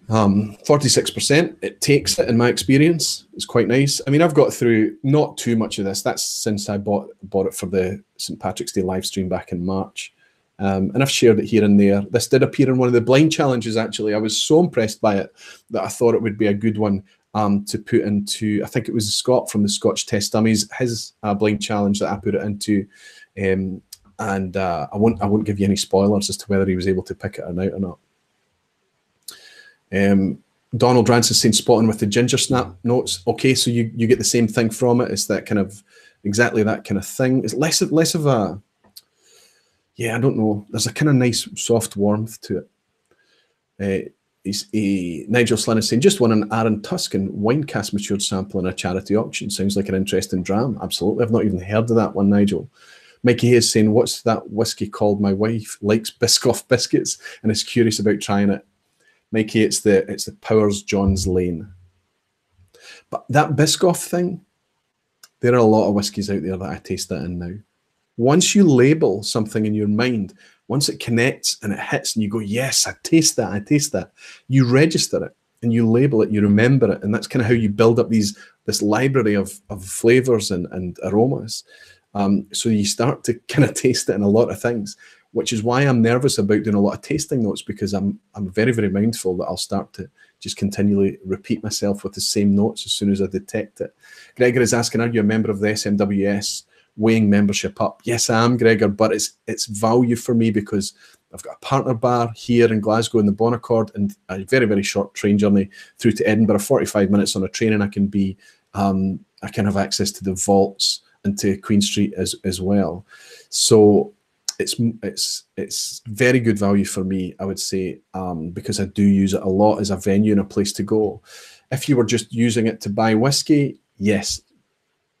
A: Um, 46%, it takes it in my experience. It's quite nice. I mean, I've got through not too much of this. That's since I bought bought it for the St. Patrick's Day live stream back in March. Um, and I've shared it here and there. This did appear in one of the blind challenges, actually. I was so impressed by it that I thought it would be a good one um, to put into, I think it was Scott from the Scotch Test Dummies, his uh, blind challenge that I put it into. Um, and uh, I won't I won't give you any spoilers as to whether he was able to pick it or not. Um, Donald Rance is saying spotting with the ginger snap notes. Okay, so you you get the same thing from it. It's that kind of exactly that kind of thing. It's less of less of a yeah, I don't know. There's a kind of nice soft warmth to it. Uh, he's, he, Nigel Slynn is saying, just won an Arran Tuscan wine cask matured sample in a charity auction. Sounds like an interesting dram. Absolutely. I've not even heard of that one, Nigel. Mikey Hayes saying, what's that whiskey called? My wife likes Biscoff *laughs* biscuits and is curious about trying it. Mikey, it's the it's the Powers John's Lane. But that Biscoff thing, there are a lot of whiskies out there that I taste that in now. Once you label something in your mind, once it connects and it hits and you go, yes, I taste that, I taste that, you register it and you label it, you remember it. And that's kind of how you build up these this library of, of flavors and, and aromas. Um, so you start to *laughs* kind of taste it in a lot of things, which is why I'm nervous about doing a lot of tasting notes because I'm I'm very very mindful that I'll start to just continually repeat myself with the same notes as soon as I detect it. Gregor is asking, are you a member of the SMWS? Weighing membership up. Yes, I am, Gregor, but it's it's value for me because I've got a partner bar here in Glasgow in the Bon Accord and a very, very short train journey through to Edinburgh, 45 minutes on a train, and I can be um, I can have access to the vaults and to Queen Street as as well. So it's it's it's very good value for me, I would say, um, because I do use it a lot as a venue and a place to go. If you were just using it to buy whiskey, yes,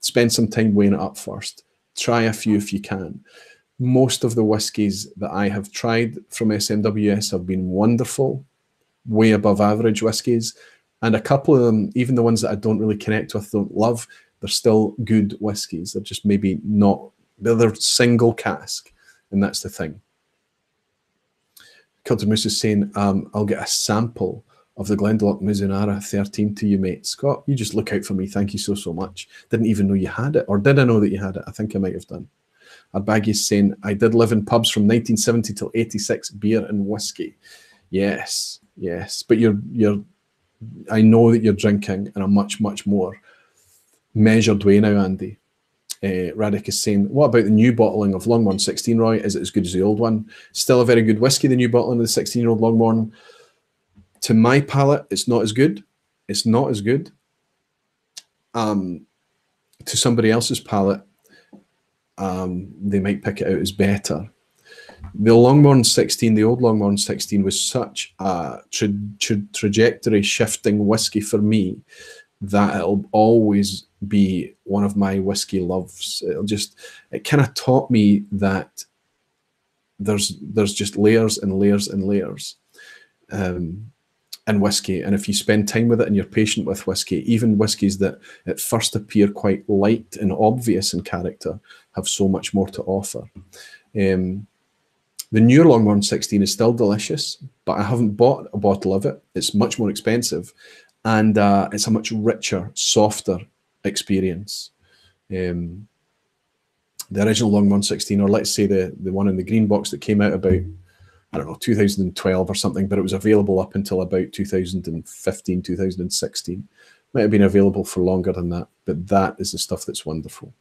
A: spend some time weighing it up first. Try a few if you can. Most of the whiskies that I have tried from SMWS have been wonderful, way above average whiskies. And a couple of them, even the ones that I don't really connect with, don't love, they're still good whiskies. They're just maybe not, they're single cask. And that's the thing. Moose is saying, um, I'll get a sample of the Glendalough Mizunara 13 to you, mate. Scott, you just look out for me. Thank you so, so much. Didn't even know you had it. Or did I know that you had it? I think I might have done. is saying, I did live in pubs from 1970 till 86, beer and whiskey. Yes, yes. But you're, you're, I know that you're drinking in a much, much more measured way now, Andy. Uh, Radic is saying, what about the new bottling of Longmorn 16, Roy? Is it as good as the old one? Still a very good whiskey, the new bottling of the 16 year old Longmorn to my palate, it's not as good. It's not as good. Um, to somebody else's palate, um, they might pick it out as better. The Longmorn 16, the old Longmorn 16, was such a tra tra trajectory shifting whiskey for me that it'll always be one of my whiskey loves. It'll just, it kind of taught me that there's there's just layers and layers and layers. Um, in whiskey. And if you spend time with it and you're patient with whiskey, even whiskies that at first appear quite light and obvious in character have so much more to offer. Um, the new Longmorn 16 is still delicious, but I haven't bought a bottle of it. It's much more expensive and uh, it's a much richer, softer experience. Um, the original Longmorn 16, or let's say the, the one in the green box that came out about, I don't know, 2012 or something, but it was available up until about 2015, 2016. Might have been available for longer than that, but that is the stuff that's wonderful.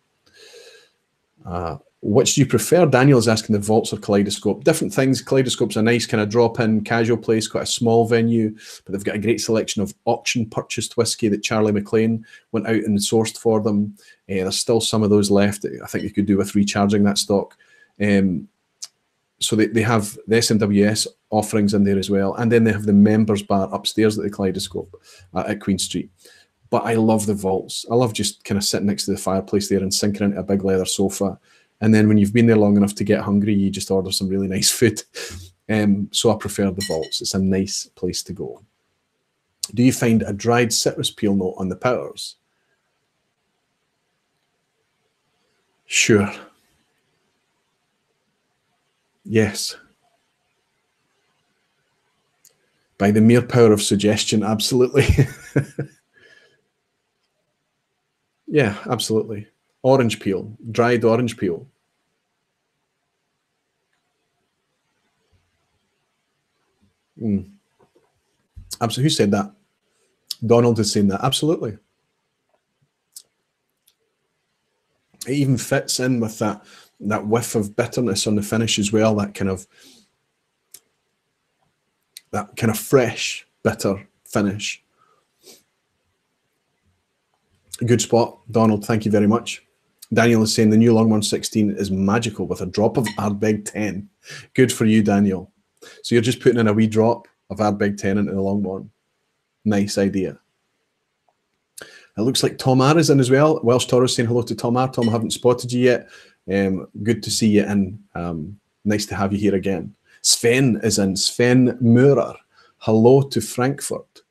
A: Uh, which do you prefer? Daniel is asking the vaults or kaleidoscope. Different things. Kaleidoscope's a nice kind of drop-in casual place, quite a small venue, but they've got a great selection of auction purchased whiskey that Charlie MacLean went out and sourced for them. Uh, there's still some of those left. I think you could do with recharging that stock. Um, so they, they have the SMWS offerings in there as well. And then they have the members bar upstairs at the Kaleidoscope uh, at Queen Street. But I love the vaults. I love just kind of sitting next to the fireplace there and sinking into a big leather sofa and then when you've been there long enough to get hungry, you just order some really *laughs* nice food. Um, so I prefer the vaults. It's a nice place to go. Do you find a dried citrus peel note on the Powers? Sure. Yes. By the mere power of suggestion, absolutely. *laughs* yeah, absolutely. Orange peel, dried orange peel. Mm. Absolutely. Who said that? Donald is saying that. Absolutely. It even fits in with that that whiff of bitterness on the finish as well. That kind of that kind of fresh, bitter finish. Good spot, Donald. Thank you very much. Daniel is saying the new Longmorn 16 is magical with a drop of Ardbeg 10. Good for you, Daniel. So you're just putting in a wee drop of Ardbeg 10 into the Longmorn. Nice idea. It looks like Tom R is in as well. Welsh Taurus saying hello to Tom R. Tom, I haven't spotted you yet. Um, good to see you and Um, nice to have you here again. Sven is in. Sven Murer. Hello to Frankfurt.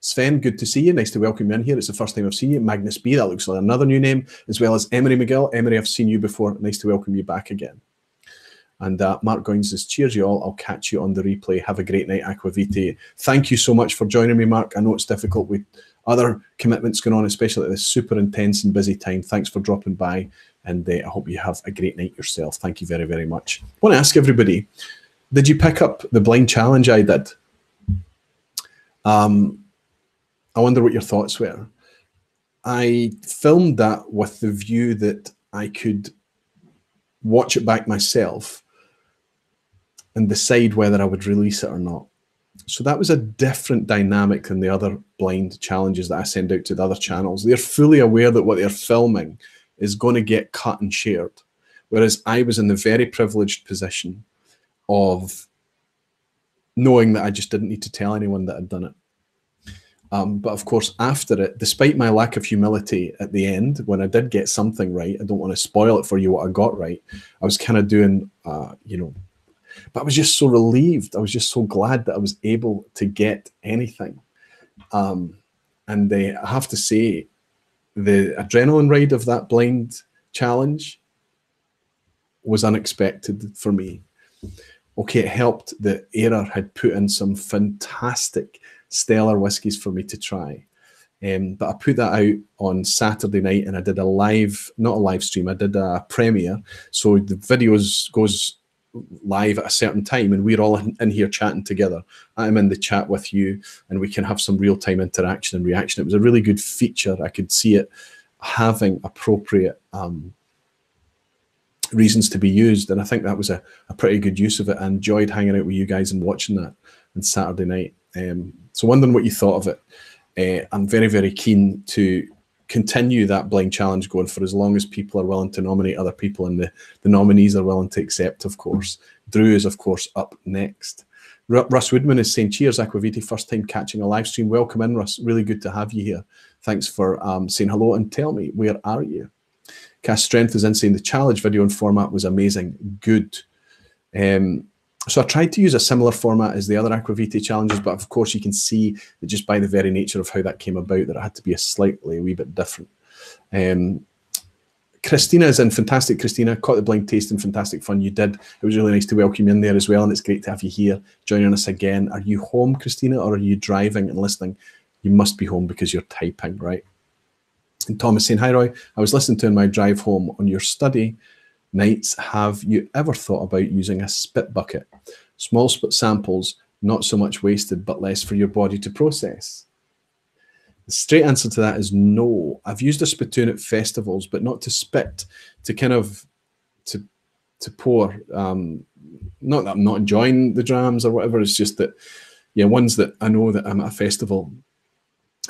A: Sven, good to see you. Nice to welcome you in here. It's the first time I've seen you. Magnus B, that looks like another new name, as well as Emery McGill. Emery, I've seen you before. Nice to welcome you back again. And uh, Mark Goins says, Cheers, you all. I'll catch you on the replay. Have a great night, Aqvavitae. Thank you so much for joining me, Mark. I know it's difficult with other commitments going on, especially at this super intense and busy time. Thanks for dropping by. And uh, I hope you have a great night yourself. Thank you very, very much. I want to ask everybody did you pick up the blind challenge I did? Um, I wonder what your thoughts were. I filmed that with the view that I could watch it back myself and decide whether I would release it or not. So that was a different dynamic than the other blind challenges that I send out to the other channels. They're fully aware that what they're filming is going to get cut and shared. Whereas I was in the very privileged position of knowing that I just didn't need to tell anyone that I'd done it. Um, but of course, after it, despite my lack of humility at the end, when I did get something right, I don't want to spoil it for you what I got right. I was kind of doing, uh, you know, but I was just so relieved. I was just so glad that I was able to get anything. Um, and they, I have to say, the adrenaline ride of that blind challenge was unexpected for me. Okay, it helped that Era had put in some fantastic stellar whiskies for me to try. Um, but I put that out on Saturday night and I did a live, not a live stream, I did a premiere. So the videos goes live at a certain time and we're all in, here chatting together. I'm in the chat with you and we can have some real time interaction and reaction. It was a really good feature. I could see it having appropriate um, reasons to be used. And I think that was a, a pretty good use of it. I enjoyed hanging out with you guys and watching that on Saturday night. Um, so wondering what you thought of it. Uh, I'm very, very keen to continue that blind challenge going for as long as people are willing to nominate other people and the, the nominees are willing to accept, of course. Drew is, of course, up next. R Russ Woodman is saying, Cheers, Aqvavitae, first time catching a live stream. Welcome in, Russ. Really good to have you here. Thanks for um, saying hello and tell me, where are you? Cast Strength is in saying the challenge video and format was amazing. Good. Um, so I tried to use a similar format as the other Aqvavitae challenges, but of course you can see that just by the very nature of how that came about, that it had to be a slightly a wee bit different. Um, Christina is in fantastic. Christina caught the blind taste and fantastic fun you did. It was really nice to welcome you in there as well, and it's great to have you here joining us again. Are you home, Christina, or are you driving and listening? You must be home because you're typing, right? And Thomas saying, "Hi Roy, I was listening to in my drive home on your study nights, have you ever thought about using a spit bucket? Small spit samples, not so much wasted, but less for your body to process. The straight answer to that is no. I've used a spittoon at festivals, but not to spit, to kind of to to pour. Um, not that I'm not enjoying the drams or whatever. It's just that, yeah, ones that I know that I'm at a festival,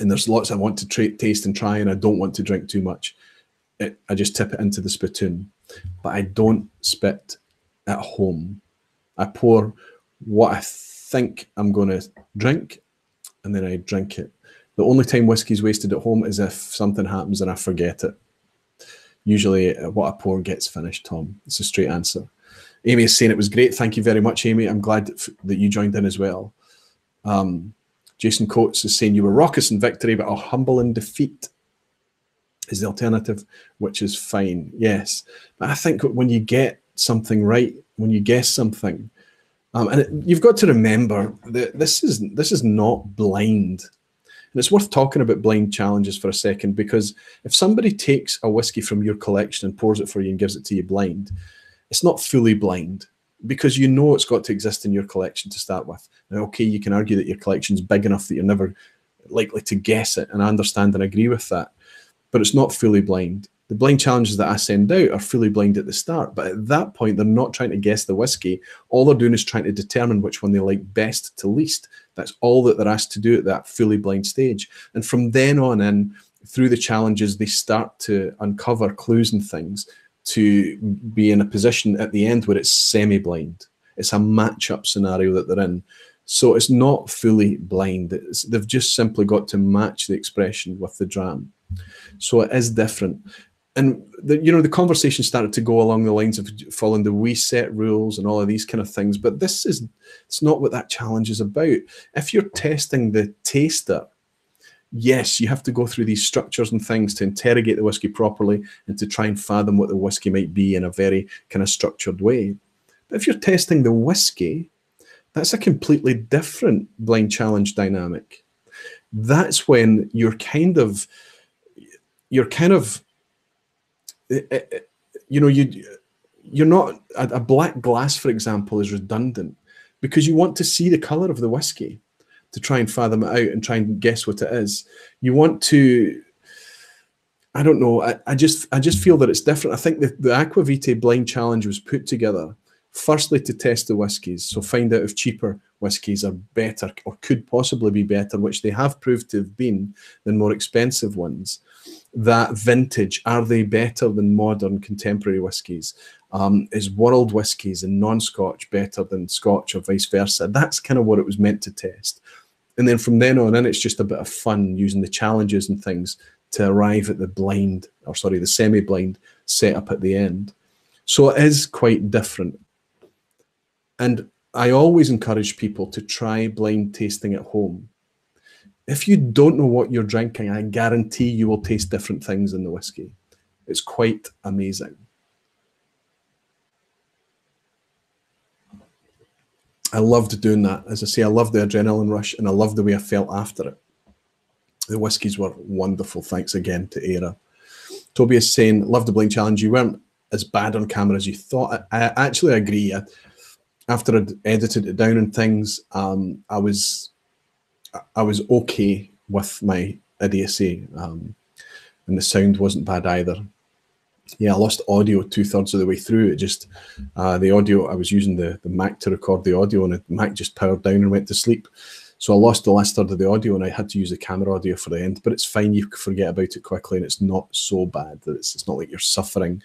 A: and there's lots I want to taste and try, and I don't want to drink too much. It, I just tip it into the spittoon, but I don't spit at home. I pour what I think I'm going to drink, and then I drink it. The only time whiskey's wasted at home is if something happens and I forget it. Usually, uh, what I pour gets finished, Tom. It's a straight answer. Amy is saying it was great. Thank you very much, Amy. I'm glad that you joined in as well. Um, Jason Coates is saying you were raucous in victory, but are humble in defeat. Is the alternative, which is fine. Yes, but I think when you get something right, when you guess something, um, and it, you've got to remember that this is this is not blind. And it's worth talking about blind challenges for a second because if somebody takes a whiskey from your collection and pours it for you and gives it to you blind, it's not fully blind because you know it's got to exist in your collection to start with. Now, okay, you can argue that your collection's big enough that you're never likely to guess it, and I understand and agree with that, but it's not fully blind. The blind challenges that I send out are fully blind at the start, but at that point, they're not trying to guess the whiskey. All they're doing is trying to determine which one they like best to least. That's all that they're asked to do at that fully blind stage. And from then on in, through the challenges, they start to uncover clues and things to be in a position at the end where it's semi blind. It's a match-up scenario that they're in. So it's not fully blind. It's, they've just simply got to match the expression with the dram. So it is different. And the, you know the conversation started to go along the lines of following the we set rules and all of these kind of things but this is it's not what that challenge is about. If you're testing the taster yes you have to go through these structures and things to interrogate the whiskey properly and to try and fathom what the whiskey might be in a very kind of structured way. But if you're testing the whiskey that's a completely different blind challenge dynamic. That's when you're kind of you're kind of eh, eh, eh, you know, you you're not a, black glass, for example, is redundant because you want to see the color of the whiskey to try and fathom it out and try and guess what it is. You want to. I don't know. I, I just I just feel that it's different. I think the, the Aqvavitae blind challenge was put together firstly to test the whiskies, so find out if cheaper whiskies are better or could possibly be better, which they have proved to have been than more expensive ones that vintage are they better than modern contemporary whiskies? Um, is world whiskies and non-Scotch better than Scotch or vice versa? That's kind of what it was meant to test. And then from then on in, it's just a bit of fun using the challenges and things to arrive at the blind, or sorry, the semi-blind setup at the end. So it is quite different. And I always encourage people to try blind tasting at home if you don't know what you're drinking, I guarantee you will taste different things in the whiskey. It's quite amazing. I loved doing that. As I say, I loved the adrenaline rush and I loved the way I felt after it. The whiskies were wonderful. Thanks again to Era. Toby is saying, Love the blind challenge. You weren't as bad on camera as you thought. I, I actually agree. I, after I'd edited it down and things, um, I was I was okay with my idiocy, um, and the sound wasn't bad either. Yeah, I lost audio two thirds of the way through. It just uh, the audio I was using the the Mac to record the audio, and the Mac just powered down and went to sleep. So I lost the last third of the audio, and I had to use the camera audio for the end. But it's fine; you forget about it quickly, and it's not so bad that it's, it's not like you're suffering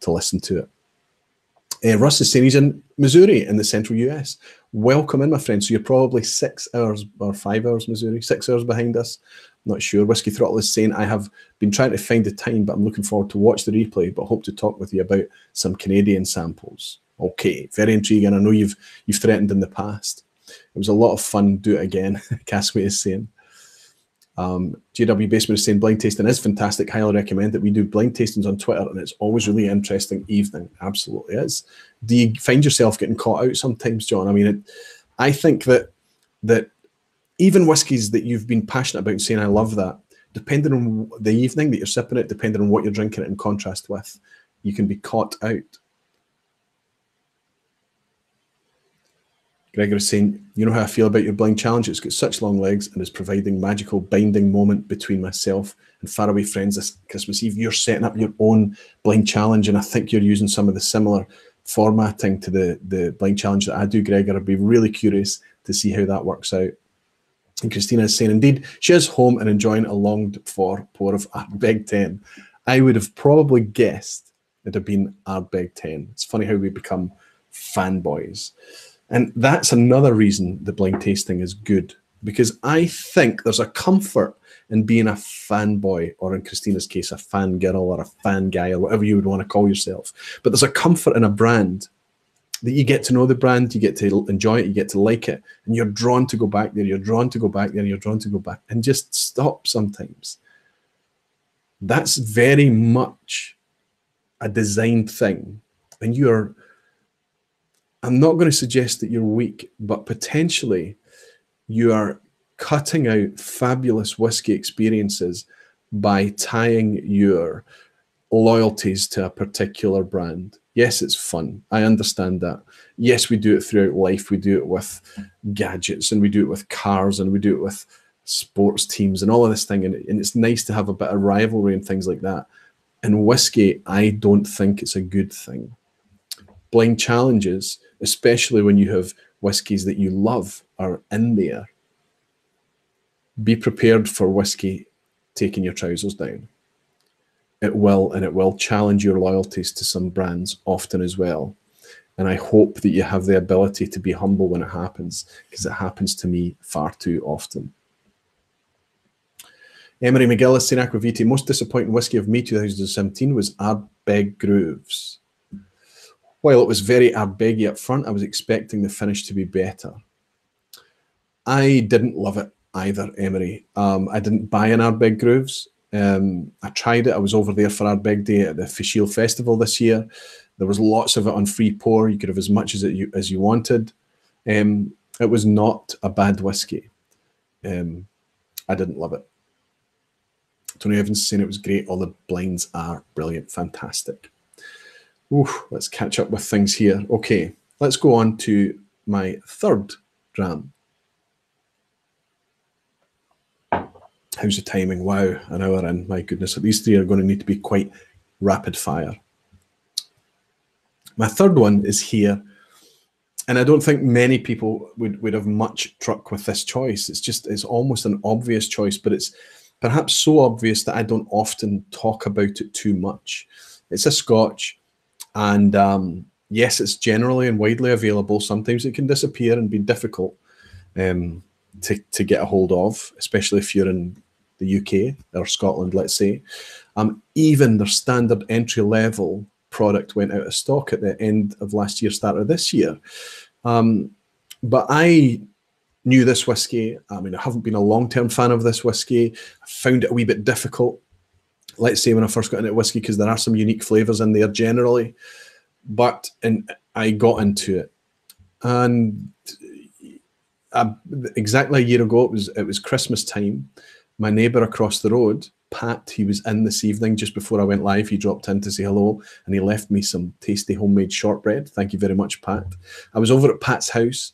A: to listen to it. Uh, Russ is saying he's in Missouri in the central US. Welcome in, my friend. So you're probably six hours or five hours, Missouri, six hours behind us. I'm not sure. Whiskey Throttle is saying I have been trying to find the time, but I'm looking forward to watch the replay. But hope to talk with you about some Canadian samples. Okay, very intriguing. I know you've you've threatened in the past. It was a lot of fun. Do it again. *laughs* Casway is saying. Um, JW Basement is saying blind tasting is fantastic. Highly recommend it. We do blind tastings on Twitter, and it's always really interesting evening. Absolutely is. Do you find yourself getting caught out sometimes, John? I mean, it, I think that that even whiskies that you've been passionate about and saying I love that, depending on the evening that you're sipping it, depending on what you're drinking it in contrast with, you can be caught out. Gregor is saying, you know how I feel about your blind challenge? It's got such long legs and is providing magical binding moment between myself and faraway friends this Christmas Eve. You're setting up your own blind challenge, and I think you're using some of the similar formatting to the, the blind challenge that I do, Gregor. I'd be really curious to see how that works out. And Christina is saying, indeed, she is home and enjoying a longed for pour of *laughs* Ardbeg 10. I would have probably guessed it'd have been Ardbeg 10. It's funny how we become fanboys. And that's another reason the blind tasting is good because I think there's a comfort in being a fanboy, or in Christina's case, a fangirl or a fan guy or whatever you would want to call yourself. But there's a comfort in a brand that you get to know the brand, you get to enjoy it, you get to like it, and you're drawn to go back there, you're drawn to go back there, you're drawn to go back and just stop sometimes. That's very much a designed thing. And you're I'm not going to suggest that you're weak, but potentially you are cutting out fabulous whiskey experiences by tying your loyalties to a particular brand. Yes, it's fun. I understand that. Yes, we do it throughout life. We do it with gadgets and we do it with cars and we do it with sports teams and all of this thing. And, and it's nice to have a bit of rivalry and things like that. In whiskey, I don't think it's a good thing. Blind challenges especially when you have whiskies that you love are in there. Be prepared for whiskey taking your trousers down. It will, and it will challenge your loyalties to some brands often as well. And I hope that you have the ability to be humble when it happens, because it happens to me far too often. Emery McGill is saying most disappointing whiskey of me 2017 was Ardbeg Grooves. While it was very Ardbeggy up front, I was expecting the finish to be better. I didn't love it either, Emery. Um, I didn't buy an Ardbeg Grooves. Um, I tried it. I was over there for Ardbeg Day at the Fèis Ìle Festival this year. There was lots of it on free pour. You could have as much as it you as you wanted. Um, it was not a bad whiskey. Um, I didn't love it. Tony Evans saying it was great. All the blinds are brilliant, fantastic. Oof, let's catch up with things here. Okay, let's go on to my third dram. How's the timing? Wow, an hour in. My goodness, these three are going to need to be quite rapid fire. My third one is here, and I don't think many people would, would have much truck with this choice. It's just, it's almost an obvious choice, but it's perhaps so obvious that I don't often talk about it too much. It's a scotch and um, yes, it's generally and widely available. Sometimes it can disappear and be difficult um, to, to get a hold of, especially if you're in the UK or Scotland, let's say. Um, even their standard entry level product went out of stock at the end of last year, start of this year. Um, but I knew this whiskey. I mean, I haven't been a long term fan of this whiskey. I found it a wee bit difficult let's say when I first got into whiskey, because there are some unique flavors in there generally. But and I got into it, and uh, exactly a year ago, it was it was Christmas time. My neighbour across the road, Pat, he was in this evening just before I went live. He dropped in to say hello, and he left me some tasty homemade shortbread. Thank you very much, Pat. I was over at Pat's house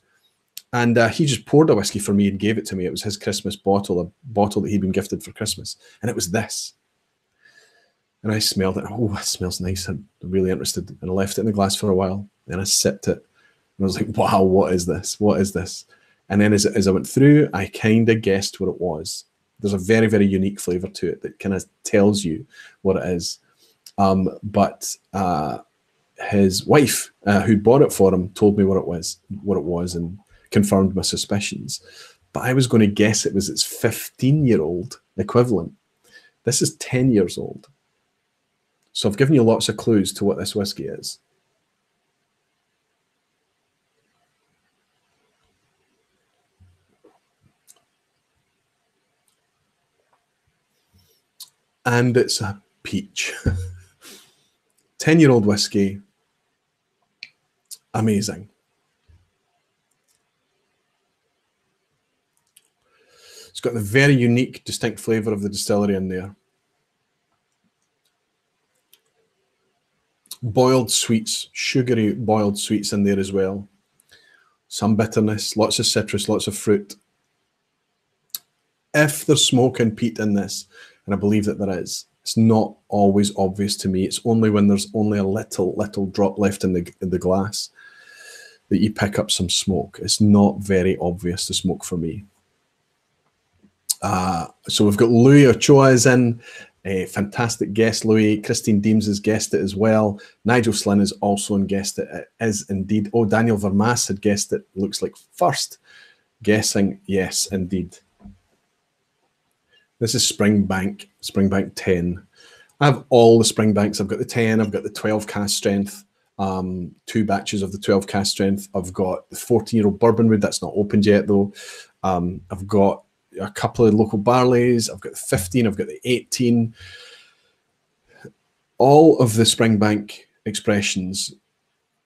A: and uh, he just poured a whiskey for me and gave it to me. It was his Christmas bottle, a bottle that he'd been gifted for Christmas, and it was this. And I smelled it. Oh, it smells nice. I'm really interested. And I left it in the glass for a while. Then I sipped it. And I was like, wow, what is this? What is this? And then as, as I went through, I kind of guessed what it was. There's a very, very unique flavor to it that kind of tells you what it is. Um, but uh, his wife, uh, who bought it for him, told me what it was, what it was, and confirmed my suspicions. But I was going to guess it was its 15 year old equivalent. This is 10 years old. So I've given you lots of clues to what this whiskey is. And it's a peach. *laughs* 10 year old whiskey. Amazing. It's got the very unique, distinct flavour of the distillery in there. Boiled sweets, sugary boiled sweets in there as well. some bitterness, lots of citrus, lots of fruit. If there's smoke and peat in this, and I believe that there is, it's not always obvious to me. It's only when there's only a little, little drop left in the in the glass that you pick up some smoke. It's not very obvious the smoke for me. Uh, so we've got Louis Ochoa is in. A fantastic guest, Louis. Christine Deems has guessed it as well. Nigel Slynn is also in guest it. it is indeed. Oh, Daniel Vermas had guessed it. Looks like first guessing. Yes, indeed. This is Springbank, Springbank 10. I have all the Springbanks. I've got the 10, I've got the 12 cask strength, um, two batches of the 12 cask strength. I've got the 14 year old Bourbonwood, that's not opened yet though. Um, I've got a couple of local barleys. I've got the 15, I've got the 18. All of the Springbank expressions,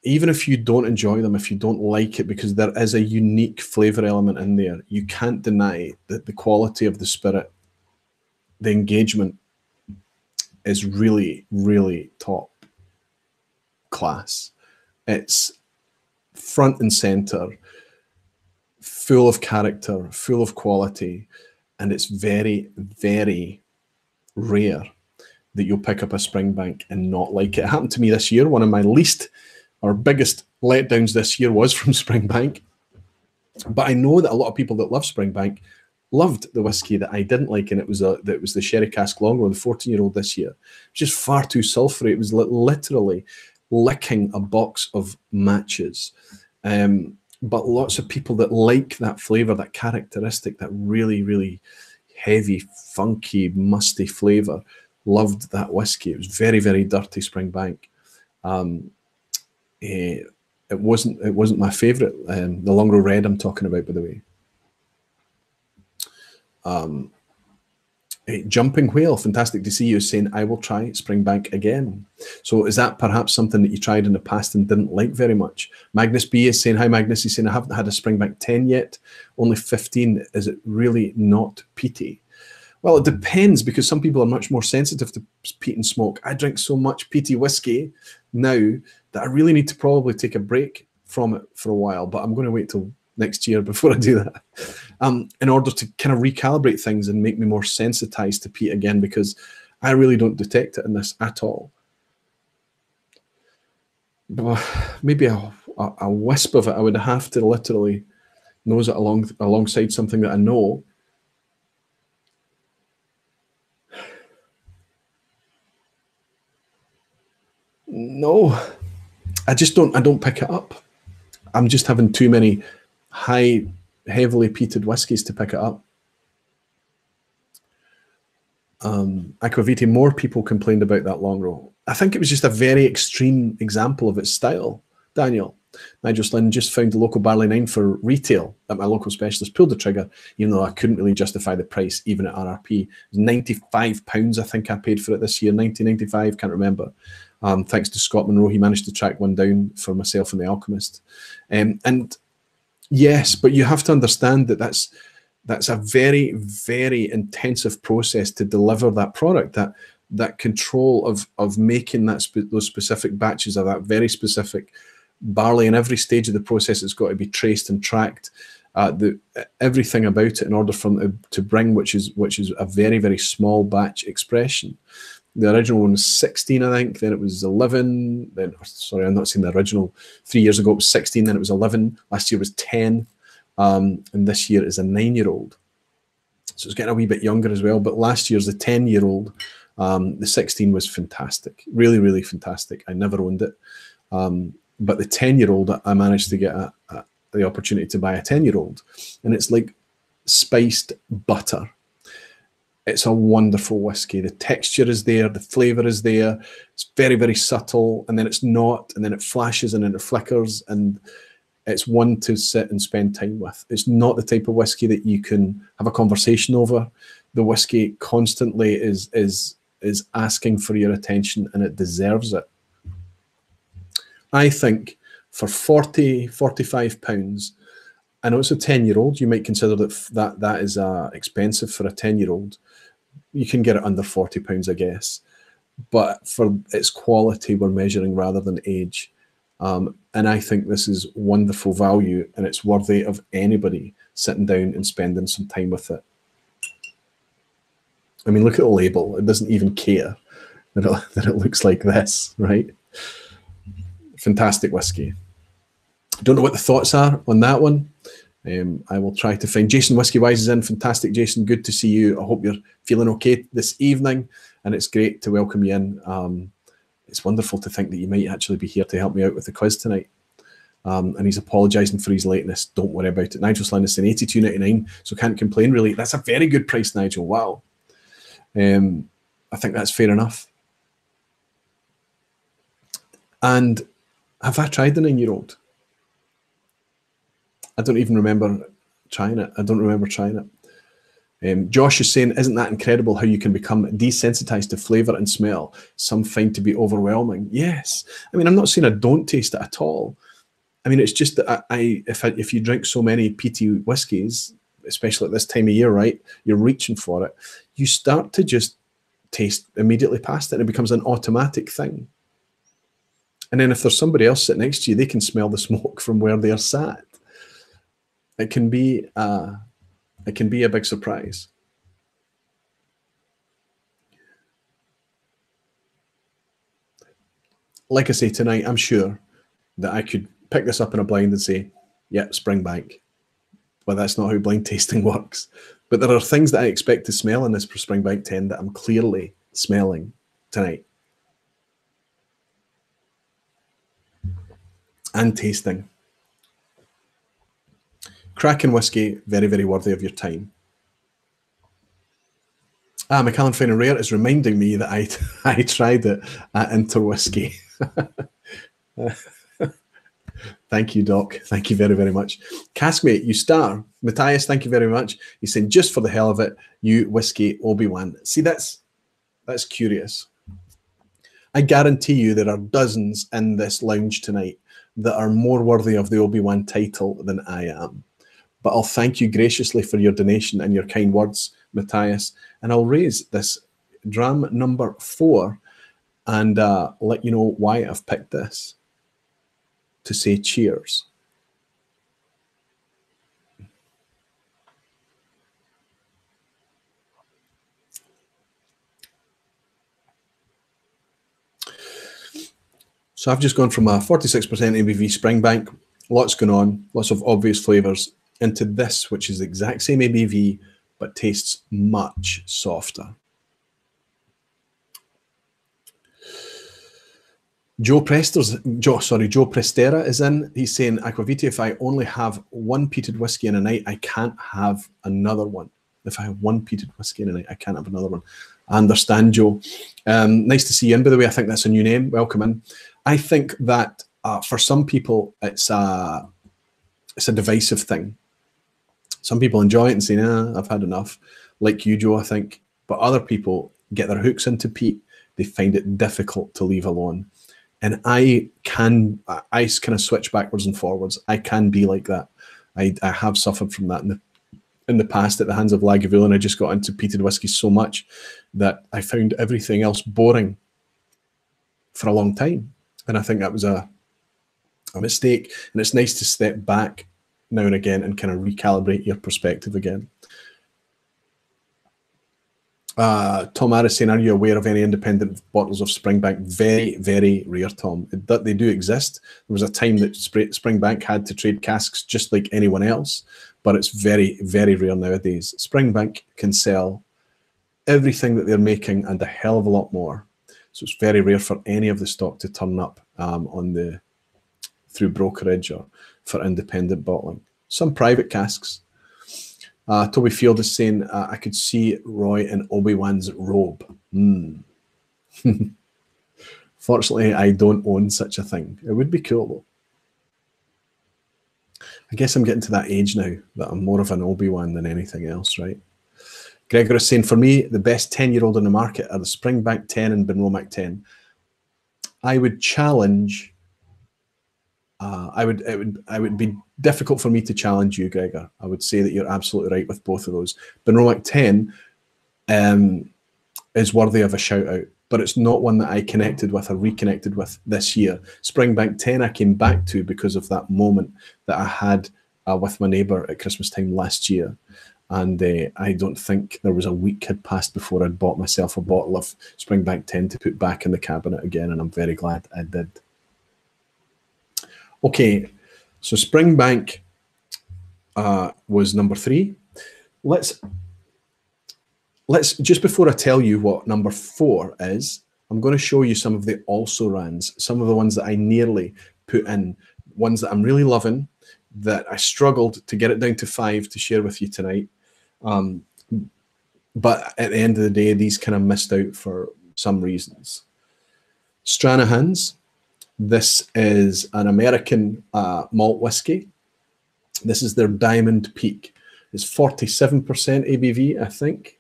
A: even if you don't enjoy them, if you don't like it, because there is a unique flavor element in there, you can't deny that the quality of the spirit, the engagement is really, really top class. It's front and center full of character, full of quality, and it's very, very rare that you'll pick up a Springbank and not like it. It happened to me this year. One of my least or biggest letdowns this year was from *laughs* Springbank. But I know that a lot of people that love Springbank loved the whiskey that I didn't like, and it was a that was the sherry cask Longrow, the 14 year old this year. Just far too sulfury. It was li- literally licking a box of matches. Um, but lots of people that like that flavor, that characteristic, that really, really heavy, funky, musty flavor, loved that whiskey. It was very, very dirty Springbank. Um, eh, it wasn't. It wasn't my favorite. Um, the Longrow Red I'm talking about, by the way. Um, Jumping Whale, fantastic to see you saying, I will try Springbank again. So is that perhaps something that you tried in the past and didn't like very much? Magnus B is saying, Hi Magnus, he's saying, I haven't had a Springbank 10 yet, only 15. Is it really not peaty? Well, it depends because some people are much more sensitive to peat and smoke. I drink so much peaty whiskey now that I really need to probably take a break from it for a while, but I'm going to wait till next year before I do that, um, in order to kind of recalibrate things and make me more sensitized to peat again, because I really don't detect it in this at all. But maybe a, a, a wisp of it, I would have to literally nose it along alongside something that I know. No, I just don't. I don't pick it up. I'm just having too many high, heavily peated whiskies to pick it up. Um, Aqvavitae, more people complained about that Longrow. I think it was just a very extreme example of its style, Daniel. Nigel Slynn just found the local barley nine for retail at my local specialist, pulled the trigger, even though I couldn't really justify the price, even at RRP. It was £95, I think I paid for it this year, 1995, can't remember. Um, thanks to Scott Monroe, he managed to track one down for myself and the Alchemist. Um, and Yes, but you have to understand that that's that's a very very intensive process to deliver that product. That that control of of making that spe- those specific batches of that very specific barley in every stage of the process has got to be traced and tracked. Uh, the everything about it in order for them to, to bring, which is which is a very very small batch expression. The original one was 16, I think. Then it was 11. Then, sorry, I'm not seeing the original. Three years ago it was 16. Then it was 11. Last year was 10. Um, and this year is a nine year old. So it's getting a wee bit younger as well. But last year's the 10 year old. Um, the 16 was fantastic. Really, really fantastic. I never owned it. Um, but the 10 year old, I managed to get a, a, the opportunity to buy a 10 year old. And it's like spiced butter it's a wonderful whiskey. The texture is there, the flavor is there. It's very, very subtle, and then it's not, and then it flashes and then it flickers, and it's one to sit and spend time with. It's not the type of whiskey that you can have a conversation over. The whiskey constantly is is is asking for your attention, and it deserves it. I think for 40, 45 pounds, I know it's a 10 year old. You might consider that that, that is uh, expensive for a 10 year old you can get it under 40 pounds, I guess. But for its quality, we're measuring rather than age. Um, and I think this is wonderful value and it's worthy of anybody sitting down and spending some time with it. I mean, look at the label. It doesn't even care that it, *laughs* that it looks like this, right? Fantastic whiskey. Don't know what the thoughts are on that one. Um, I will try to find Jason Whiskey Wise is in. Fantastic, Jason. Good to see you. I hope you're feeling okay this evening, and it's great to welcome you in. Um, it's wonderful to think that you might actually be here to help me out with the quiz tonight. Um, and he's apologising for his lateness. Don't worry about it. Nigel is saying 82.99, so can't complain really. That's a very good price, Nigel. Wow. Um, I think that's fair enough. And have I tried the nine year old? I don't even remember trying it. I don't remember trying it. Um, Josh is saying, Isn't that incredible how you can become desensitized to flavor and smell? Some find to be overwhelming. Yes. I mean, I'm not saying I don't taste it at all. I mean, it's just that I, I if I, if you drink so many peaty whiskies, especially at this time of year, right, you're reaching for it. You start to just taste immediately past it, and it becomes an automatic thing. And then if there's somebody else sitting next to you, they can smell the smoke *laughs* from where they're sat. It can be uh, it can be a big surprise. Like I say tonight, I'm sure that I could pick this up in a blind and say, "Yep, Springbank." But that's not how blind *laughs* tasting works. But there are things that I expect to smell in this Springbank 10 that I'm clearly smelling tonight. And tasting. Cracking whiskey, very, very worthy of your time. Ah, Macallan Fine and Rare is reminding me that I *laughs* I tried it at Inter Whiskey. *laughs* thank you, Doc. Thank you very, very much. Caskmate, you star. Matthias, thank you very much. He's saying just for the hell of it, you whiskey Obi-Wan. See, that's that's curious. I guarantee you there are dozens in this lounge tonight that are more worthy of the Obi-Wan title than I am. But I'll thank you graciously for your donation and your kind words, Matthias. And I'll raise this dram number four and uh, let you know why I've picked this to say cheers. So I've just gone from a 46% ABV Springbank, lots going on, lots of obvious flavors, into this, which is the exact same ABV, but tastes much softer. Joe Prester's Joe, sorry, Joe Prestera is in. He's saying Aqvavitae, if I only have one peated whiskey in a night, I can't have another one. If I have one peated whiskey in a night, I can't have another one. I understand, Joe. Um, nice to see you in, by the way. I think that's a new name. Welcome in. I think that uh, for some people, it's a it's a divisive thing. Some people enjoy it and say, "Nah, I've had enough." Like you, Joe, I think. But other people get their hooks into peat. They find it difficult to leave alone. And I can, I kind of switch backwards and forwards. I can be like that. I, I have suffered from that in the in the past at the hands of Lagavulin. I just got into peated whiskey so much that I found everything else boring for a long time. And I think that was a a mistake. And it's nice to step back now and again and kind of recalibrate your perspective again. Uh, Tom Harris saying, Are you aware of any independent bottles of Springbank? Very, very rare, Tom. It, they do exist. There was a time that Springbank had to trade casks just like anyone else, but it's very, very rare nowadays. Springbank can sell everything that they're making and a hell of a lot more. So it's very rare for any of the stock to turn up um, on the through brokerage or for independent bottling. Some private casks. Uh, Toby Field is saying, uh, I could see Roy in Obi Wan's robe. Mm. *laughs* Fortunately, I don't own such a thing. It would be cool though. I guess I'm getting to that age now that I'm more of an Obi Wan than anything else, right? Gregor is saying, for me, the best 10 year old in the market are the Springbank 10 and Benromach 10. I would challenge uh, I would it would I would be difficult for me to challenge you, Gregor. I would say that you're absolutely right with both of those. Benromach 10 um, is worthy of a shout out. but it's not one that I connected with or reconnected with this year. Springbank 10 I came back to because of that moment that I had uh, with my neighbour at Christmas time last year. And uh, I don't think there was a week had passed before I'd bought myself a bottle of Springbank 10 to put back in the cabinet again, and I'm very glad I did. Okay, so Springbank uh, was number three. Let's let's just before I tell you what number four is, I'm going to show you some of the also rans, some of the ones that I nearly put in, ones that I'm really loving, that I struggled to get it down to five to share with you tonight. Um, but at the end of the day, these kind of missed out for some reasons. Stranahan's, this is an American uh, malt whiskey. This is their Diamond Peak. It's 47% ABV, I think.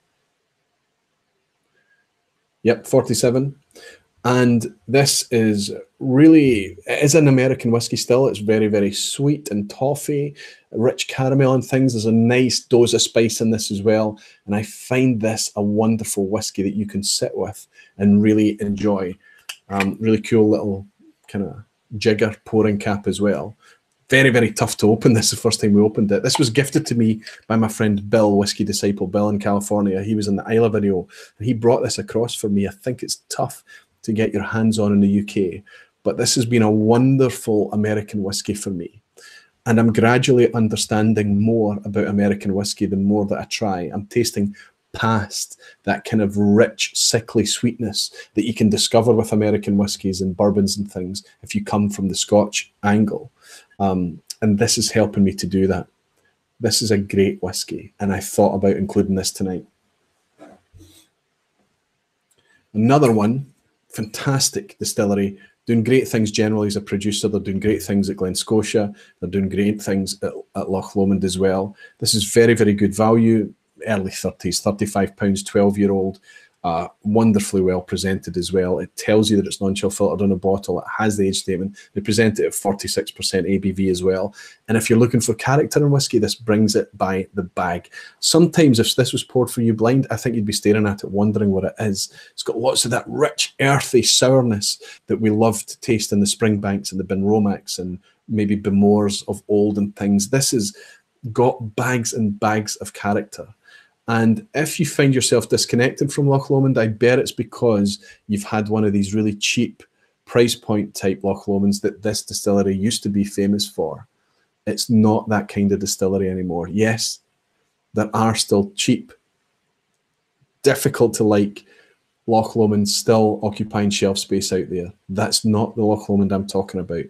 A: Yep, 47. And this is really, it is an American whiskey still. It's very, very sweet and toffee, rich caramel and things. There's a nice dose of spice in this as well. And I find this a wonderful whiskey that you can sit with and really enjoy. Um, really cool little kind of jigger pouring cap as well. Very, very tough to open this the first time we opened it. This was gifted to me by my friend Bill, Whiskey Disciple, Bill in California. He was in the Islay video and he brought this across for me. I think it's tough to get your hands on in the UK, but this has been a wonderful American whiskey for me. And I'm gradually understanding more about American whiskey the more that I try. I'm tasting past that kind of rich, sickly sweetness that you can discover with American whiskies and bourbons and things if you come from the Scotch angle. Um, and this is helping me to do that. This is a great whiskey, and I thought about including this tonight. Another one, fantastic distillery, doing great things generally as a producer. They're doing great things at Glen Scotia. They're doing great things at, at Loch Lomond as well. This is very, very good value early 30s, 35 pounds, 12 year old. Uh, wonderfully well presented as well. It tells you that it's non-chill filtered on a bottle. It has the age statement. They present it at 46% ABV as well. And if you're looking for character in whiskey, this brings it by the bag. Sometimes if this was poured for you blind, I think you'd be staring at it wondering what it is. It's got lots of that rich, earthy sourness that we love to taste in the Springbanks and the Benromachs and maybe Bowmores of old and things. This has got bags and bags of character. And if you find yourself disconnected from Loch Lomond, I bet it's because you've had one of these really cheap price point type Loch Lomonds that this distillery used to be famous for. It's not that kind of distillery anymore. Yes, there are still cheap, difficult to like Loch Lomond still occupying shelf space out there. That's not the Loch Lomond I'm talking about.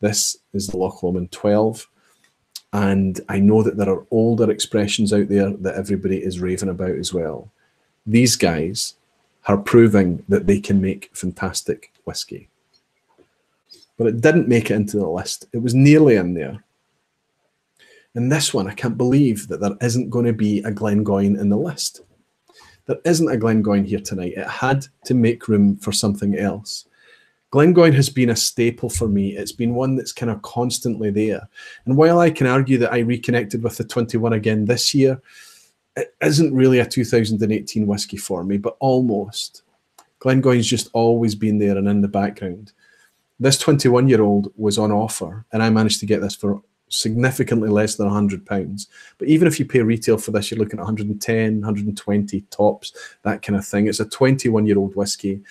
A: This is the Loch Lomond 12 and I know that there are older expressions out there that everybody is raving about as well. These guys are proving that they can make fantastic whiskey. But it didn't make it into the list. It was nearly in there. And this one, I can't believe that there isn't going to be a Glengoyne in the list. There isn't a Glengoyne here tonight. It had to make room for something else. Glengoyne has been a staple for me. It's been one that's kind of constantly there. And while I can argue that I reconnected with the 21 again this year, it isn't really a 2018 whiskey for me, but almost. Glengoyne's just always been there and in the background. This 21 year old was on offer, and I managed to get this for significantly less than 100 pounds. But even if you pay retail for this, you're looking at 110, 120 tops, that kind of thing. It's a 21 year old whiskey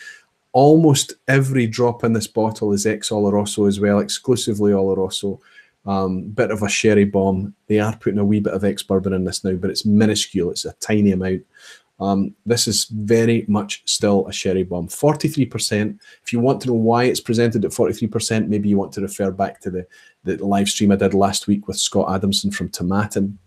A: almost every drop in this bottle is ex Oloroso as well, exclusively Oloroso. Um, bit of a sherry bomb. They are putting a wee bit of ex bourbon in this now, but it's minuscule. It's a tiny amount. Um, this is very much still a sherry bomb. 43%. If you want to know why it's presented at 43%, maybe you want to refer back to the, the live stream I did last week with Scott Adamson from Tomatin.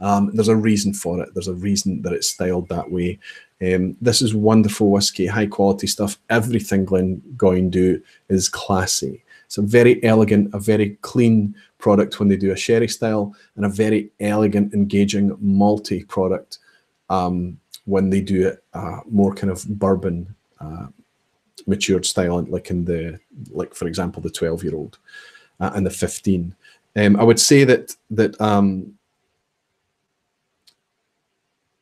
A: Um, there's a reason for it. There's a reason that it's styled that way. Um, this is wonderful whiskey, high quality stuff. Everything Glengoyne do is classy. It's a very elegant, a very clean product when they do a sherry style, and a very elegant, engaging malty product um, when they do it uh, more kind of bourbon uh, matured style, like in the like for example the 12 year old uh, and the 15. Um, I would say that that um,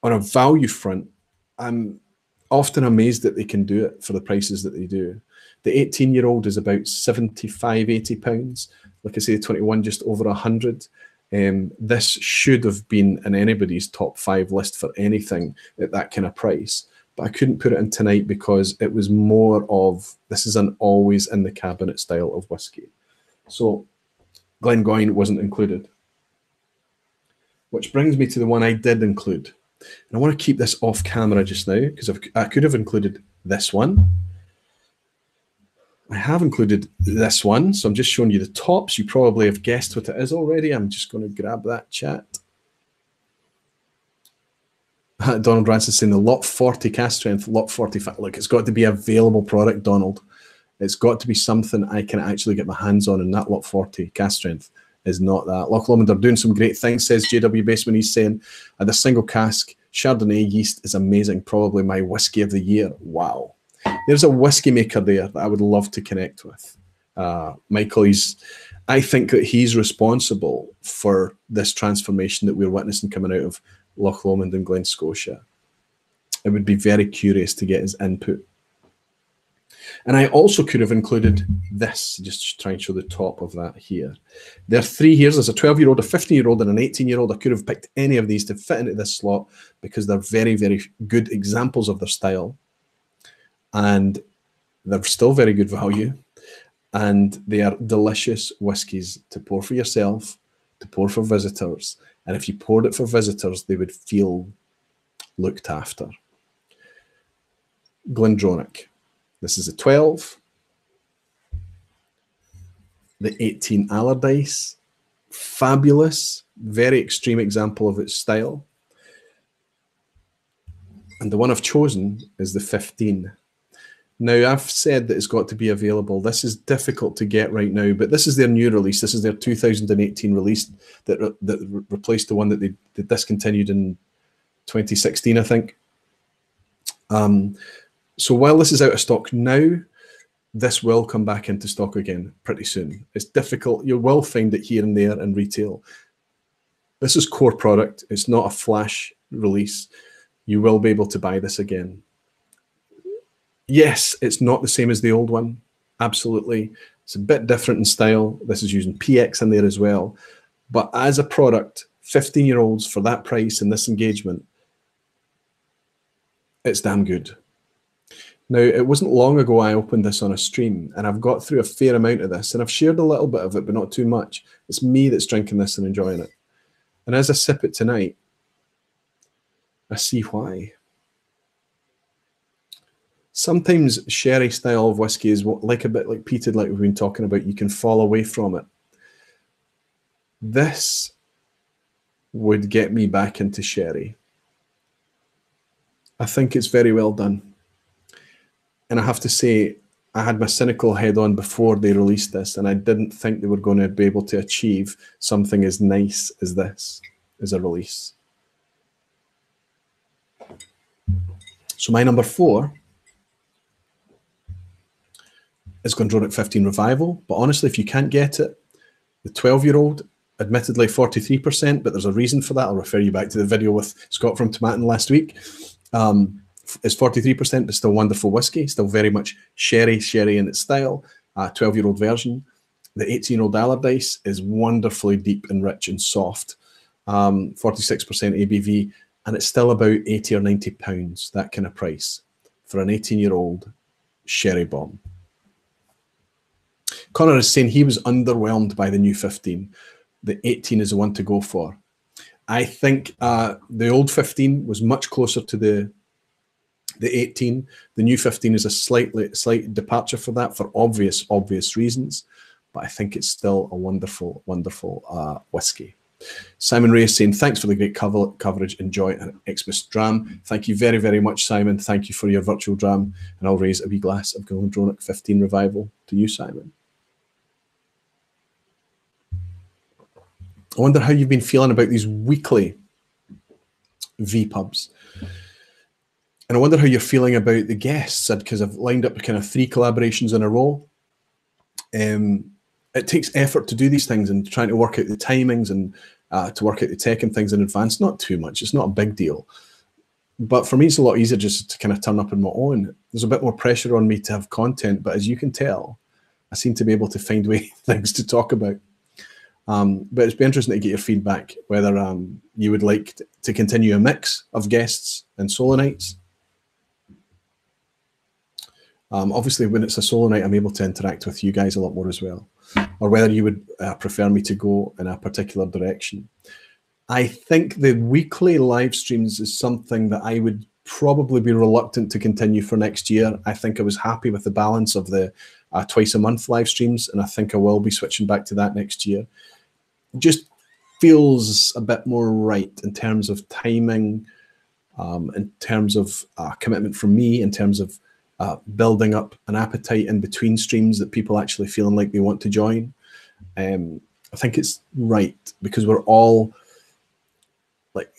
A: on a value front, I'm often amazed that they can do it for the prices that they do. The 18 year old is about 75, 80 pounds. Like I say, the 21 just over 100. Um, this should have been in anybody's top five list for anything at that kind of price. But I couldn't put it in tonight because it was more of this is an always in the cabinet style of whiskey. So Glengoyne wasn't included. Which brings me to the one I did include. And I want to keep this off camera just now because I could have included this one. I have included this one, so I'm just showing you the tops. You probably have guessed what it is already. I'm just going to grab that chat. *laughs* Donald Ranson saying the lot 40 cask strength, lot 45. Look, it's got to be available product, Donald. It's got to be something I can actually get my hands on, and that lot 40 cask strength is not that. Loch Lomond are doing some great things, says JW Baseman. He's saying uh, the single cask Chardonnay yeast is amazing, probably my whiskey of the year. Wow. There's a whiskey maker there that I would love to connect with. Uh, Michael, he's, I think that he's responsible for this transformation that we're witnessing coming out of Loch Lomond and Glen Scotia. I would be very curious to get his input and I also could have included this, just try and show the top of that here. There are three here. There's a 12-year-old, a 15-year-old, and an 18-year-old. I could have picked any of these to fit into this slot because they're very, very good examples of their style. And they're still very good value. And they are delicious whiskies to pour for yourself, to pour for visitors. And if you poured it for visitors, they would feel looked after. Glendronach. This is a 12. The 18 Allardyce, fabulous, very extreme example of its style. And the one I've chosen is the 15. Now, I've said that it's got to be available. This is difficult to get right now, but this is their new release. This is their 2018 release that, re that re replaced the one that they, they, discontinued in 2016, I think. Um, so while this is out of stock now, this will come back into stock again pretty soon. It's difficult. You will find it here and there in retail. This is core product. It's not a flash release. You will be able to buy this again. Yes, it's not the same as the old one. Absolutely. It's a bit different in style. This is using PX in there as well. But as a product, 15 year olds for that price and this engagement, it's damn good. Now, it wasn't long ago I opened this on a stream, and I've got through a fair amount of this, and I've shared a little bit of it, but not too much. It's me that's drinking this and enjoying it. And as I sip it tonight, I see why. Sometimes sherry style of whiskey is what, like a bit like peated, like we've been talking about. You can fall away from it. This would get me back into sherry. I think it's very well done. And I have to say, I had my cynical head on before they released this, and I didn't think they were going to be able to achieve something as nice as this as a release. So my number four is Glendronach 15 Revival. But honestly, if you can't get it, the 12 year old, admittedly 43%, but there's a reason for that. I'll refer you back to the video with Scott from Tomatin last week. Um, is 43%, but still wonderful whiskey, still very much sherry, sherry in its style. 12 year old version. The 18 year old Allardyce is wonderfully deep and rich and soft. Um, 46% ABV, and it's still about 80 or 90 pounds, that kind of price for an 18 year old sherry bomb. Connor is saying he was underwhelmed by the new 15. The 18 is the one to go for. I think uh, the old 15 was much closer to the the 18. The new 15 is a slightly slight departure for that for obvious obvious reasons, but I think it's still a wonderful wonderful uh, whiskey. Simon Ray is saying, thanks for the great cover coverage. Enjoy an Xmas dram. Thank you very, very much, Simon. Thank you for your virtual dram. And I'll raise a wee glass of Glendronach 15 Revival to you, Simon. I wonder how you've been feeling about these weekly V pubs. And I wonder how you're feeling about the guests, because I've lined up kind of three collaborations in a row. Um, it takes effort to do these things and trying to work out the timings and uh, to work out the tech and things in advance. Not too much. It's not a big deal. but for me, it's a lot easier just to kind of turn up on my own. There's a bit more pressure on me to have content, but as you can tell, I seem to be able to find *laughs* way things to talk about. Um, but it's been interesting to get your feedback whether um, you would like to continue a mix of guests and solo nights. Um, obviously, when it's a solo night, I'm able to interact with you guys a lot more as well, or whether you would uh, prefer me to go in a particular direction. I think the weekly live streams is something that I would probably be reluctant to continue for next year. I think I was happy with the balance of the uh, twice a month live streams, and I think I will be switching back to that next year. Just feels a bit more right in terms of timing, um, in terms of uh, commitment from me, in terms of uh, building up an appetite in between streams that people actually feeling like they want to join. Um, I think it's right because we're all like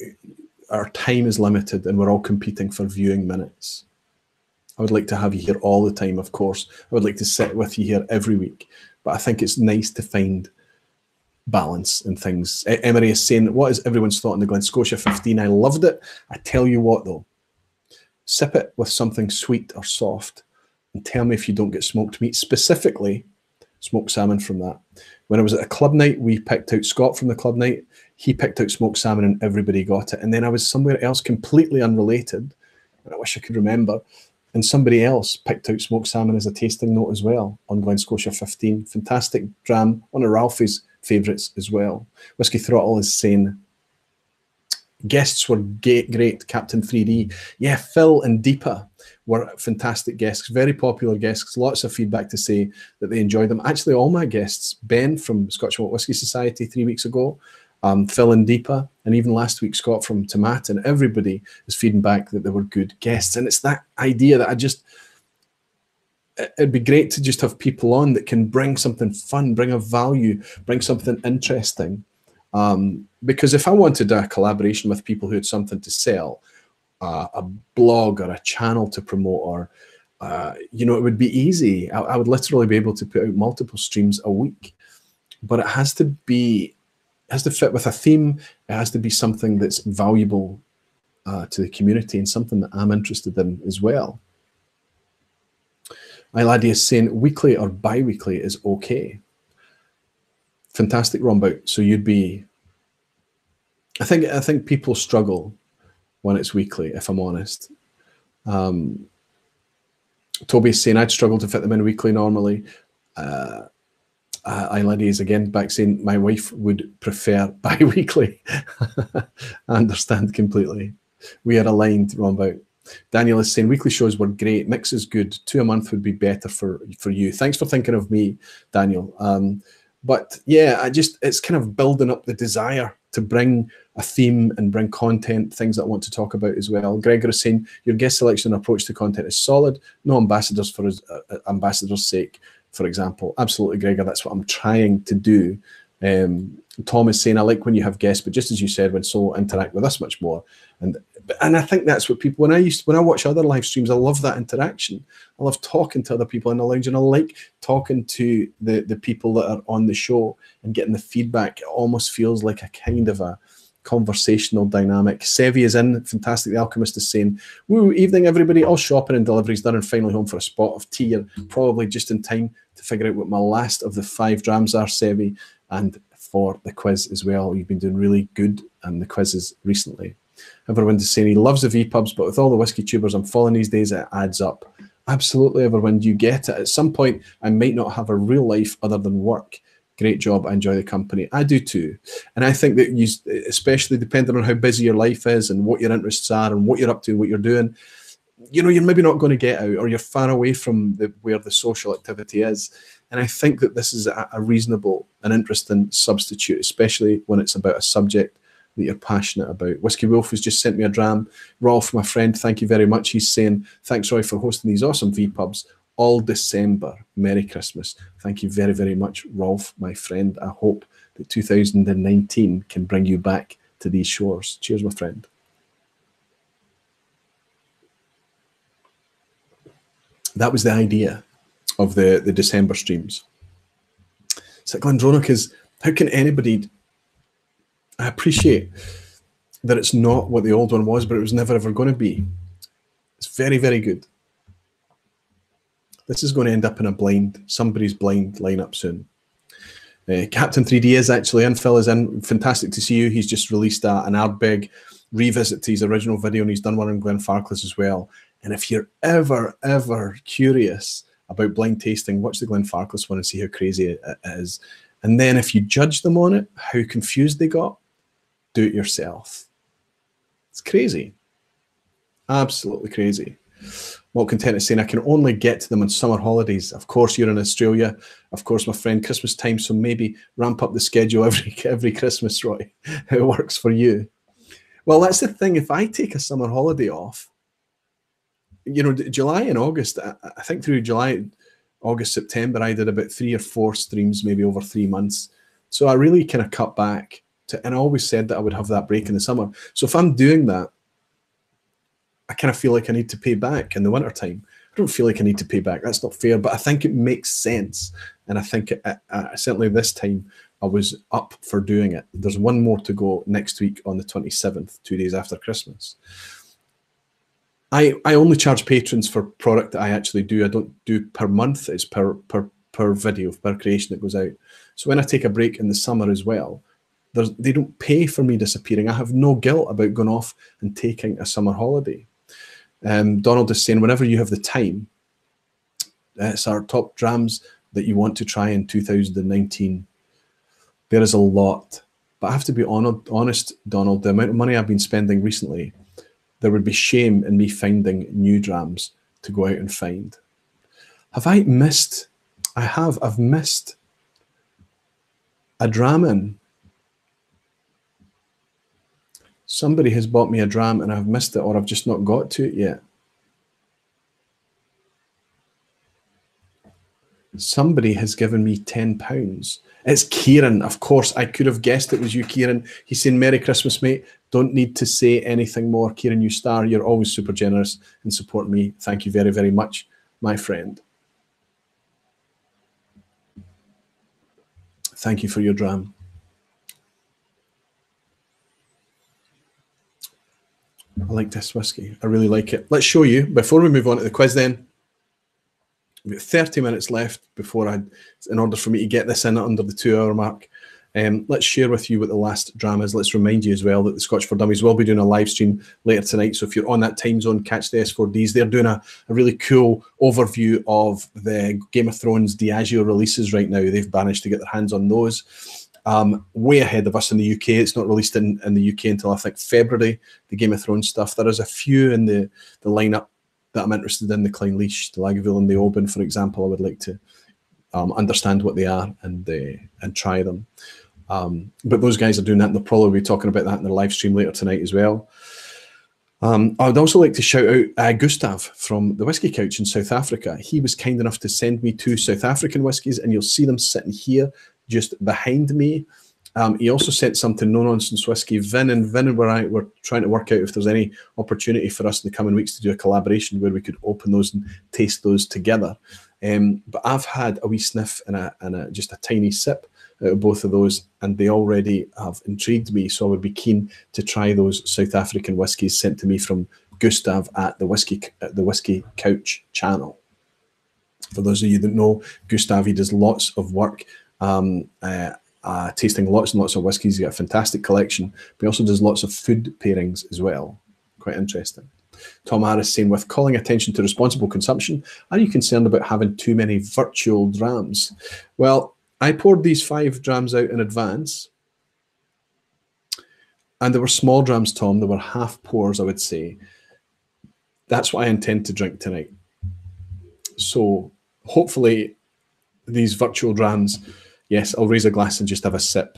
A: our time is limited and we're all competing for viewing minutes. I would like to have you here all the time, of course. I would like to sit with you here every week, but I think it's nice to find balance in things. Emery is saying, What is everyone's thought on the Glen Scotia 15? I loved it. I tell you what, though, sip it with something sweet or soft and tell me if you don't get smoked meat, specifically smoked salmon from that. When I was at a club night, we picked out Scott from the club night. He picked out smoked salmon and everybody got it. And then I was somewhere else completely unrelated, and I wish I could remember. And somebody else picked out smoked salmon as a tasting note as well on Glen Scotia 15. Fantastic dram, one of Ralfy's favourites as well. Whiskey Throttle is saying, guests were great, great. Captain 3D. Yeah, Phil and Deepa were fantastic guests, very popular guests. Lots of feedback to say that they enjoyed them. Actually, all my guests, Ben from Scotch Malt Whisky Society three weeks ago, um, Phil and Deepa, and even last week Scott from Tomatin, and everybody is feeding back that they were good guests. And it's that idea that I just it'd be great to just have people on that can bring something fun, bring a value, bring something interesting. Um, because if I wanted a collaboration with people who had something to sell, uh, a blog or a channel to promote, or uh, you know, it would be easy. I, I, would literally be able to put out multiple streams a week, but it has to be has to fit with a theme. It has to be something that's valuable uh, to the community and something that I'm interested in as well. Iladia is saying weekly or bi-weekly is okay. Fantastic, Rombout. So you'd be. I think I think people struggle when it's weekly. If I'm honest, um, Toby's saying I'd struggle to fit them in weekly normally. Uh, uh, is again back saying my wife would prefer *laughs* bi-weekly. *laughs* I understand completely. We are aligned, Rombout. Daniel is saying weekly shows were great. Mix is good. Two a month would be better for for you. Thanks for thinking of me, Daniel. Um, but yeah, I just it's kind of building up the desire to bring a theme and bring content, things that I want to talk about as well. Gregor is saying your guest selection approach to content is solid. No ambassadors for his, uh, uh, ambassadors' sake, for example. Absolutely, Gregor. That's what I'm trying to do. Um, Tom is saying, I like when you have guests, but just as you said, when so interact with us much more. And and I think that's what people when I used when I watch other live streams, I love that interaction. I love talking to other people in the lounge, and I like talking to the the people that are on the show and getting the feedback. It almost feels like a kind of a conversational dynamic. Sevi is in, fantastic. The Alchemist is saying, Woo, evening everybody, all shopping and deliveries done and finally home for a spot of tea, and probably just in time to figure out what my last of the five drams are, Sevi, and for the quiz as well. You've been doing really good and the quizzes recently. Everyone is saying he loves the V pubs, but with all the whiskey tubers I'm following these days, it adds up. Absolutely, everyone, you get it. At some point, I might not have a real life other than work. Great job. I enjoy the company. I do too. And I think that you, especially depending on how busy your life is and what your interests are and what you're up to what you're doing, you know, you're maybe not going to get out or you're far away from the, where the social activity is. And I think that this is a, a reasonable and interesting substitute, especially when it's about a subject that you're passionate about. Whiskey Wolf has just sent me a dram. Rolf, my friend, thank you very much. He's saying, Thanks, Roy, for hosting these awesome V pubs all December. Merry Christmas. Thank you very, very much, Rolf, my friend. I hope that 2019 can bring you back to these shores. Cheers, my friend. That was the idea of the, the December streams. So Glendronach is how can anybody I appreciate that it's not what the old one was, but it was never ever going to be. It's very, very good. This is going to end up in a blind, somebody's blind lineup soon. Uh, Captain 3D is actually in. Phil is in. Fantastic to see you. He's just released a, an Ardbeg revisit to his original video, and he's done one on Glenfarclas as well. And if you're ever, ever curious about blind tasting, watch the Glenfarclas one and see how crazy it is. And then if you judge them on it, how confused they got, do it yourself. It's crazy. Absolutely crazy. Well, content is saying I can only get to them on summer holidays. Of course, you're in Australia. Of course, my friend, Christmas time. So maybe ramp up the schedule *laughs* every every Christmas, Roy. it works for you. Well, that's the thing. If I take a summer holiday off, you know, July and August, I think through July, August, September, I did about three or four streams, maybe over three months. So I really kind of cut back to, and I always said that I would have that break in the summer. So if I'm doing that, I kind of feel like I need to pay back in the wintertime. I don't feel like I need to pay back. That's not fair, but I think it makes sense. And I think it, uh, certainly this time I was up for doing it. There's one more to go next week on the 27th, two days after Christmas. I, I only charge patrons for product that I actually do. I don't do per month. It's per per per video, per creation that goes out. So when I take a break in the summer as well, they don't pay for me disappearing. I have no guilt about going off and taking a summer holiday. Um, Donald is saying, whenever you have the time, it's our top drams that you want to try in 2019. There is a lot, but I have to be honest, Donald. The amount of money I've been spending recently there would be shame in me finding new drams to go out and find. Have I missed? I have. I've missed a dram in. Somebody has bought me a dram and I've missed it or I've just not got to it yet. Somebody has given me £10 it's Kieran. Of course, I could have guessed it was you, Kieran. He's saying, Merry Christmas, mate. Don't need to say anything more. Kieran, you star. You're always super generous and support me. Thank you very, very much, my friend. Thank you for your dram. I like this whiskey. I really like it. Let's show you, before we move on to the quiz then, We've got 30 minutes left before I, in order for me to get this in under the two hour mark. Um, let's share with you what the last drama is. Let's remind you as well that the Scotch for Dummies will be doing a live stream later tonight. So if you're on that time zone, catch the S4Ds. They're doing a, a really cool overview of the Game of Thrones Diageo releases right now. They've managed to get their hands on those. Um, way ahead of us in the UK. It's not released in, in the UK until I think February, the Game of Thrones stuff. There is a few in the, the lineup that I'm interested in, the Clynelish, the Lagavulin, the Oban, for example. I would like to um, understand what they are and uh, and try them. Um, but those guys are doing that, and they'll probably be talking about that in their live stream later tonight as well. Um, I would also like to shout out uh, Gustav from the Whiskey Couch in South Africa. He was kind enough to send me two South African whiskies, and you'll see them sitting here just behind me. Um, he also sent something no nonsense whiskey. Vin and Vin and I were trying to work out if there's any opportunity for us in the coming weeks to do a collaboration where we could open those and taste those together. Um, but I've had a wee sniff and a, and a, just a tiny sip out of both of those, and they already have intrigued me. So I would be keen to try those South African whiskies sent to me from Gustav at the whiskey at the Whiskey Couch channel. For those of you that know, Gustav he does lots of work um, uh, uh, tasting lots and lots of whiskies. He's got a fantastic collection, but he also does lots of food pairings as well. Quite interesting. Tom Harris saying, with calling attention to responsible consumption, are you concerned about having too many virtual drams? Well, I poured these five drams out in advance, and they were small drams, Tom. They were half pours, I would say. That's what I intend to drink tonight. So hopefully, these virtual drams yes, I'll raise a glass and just have a sip.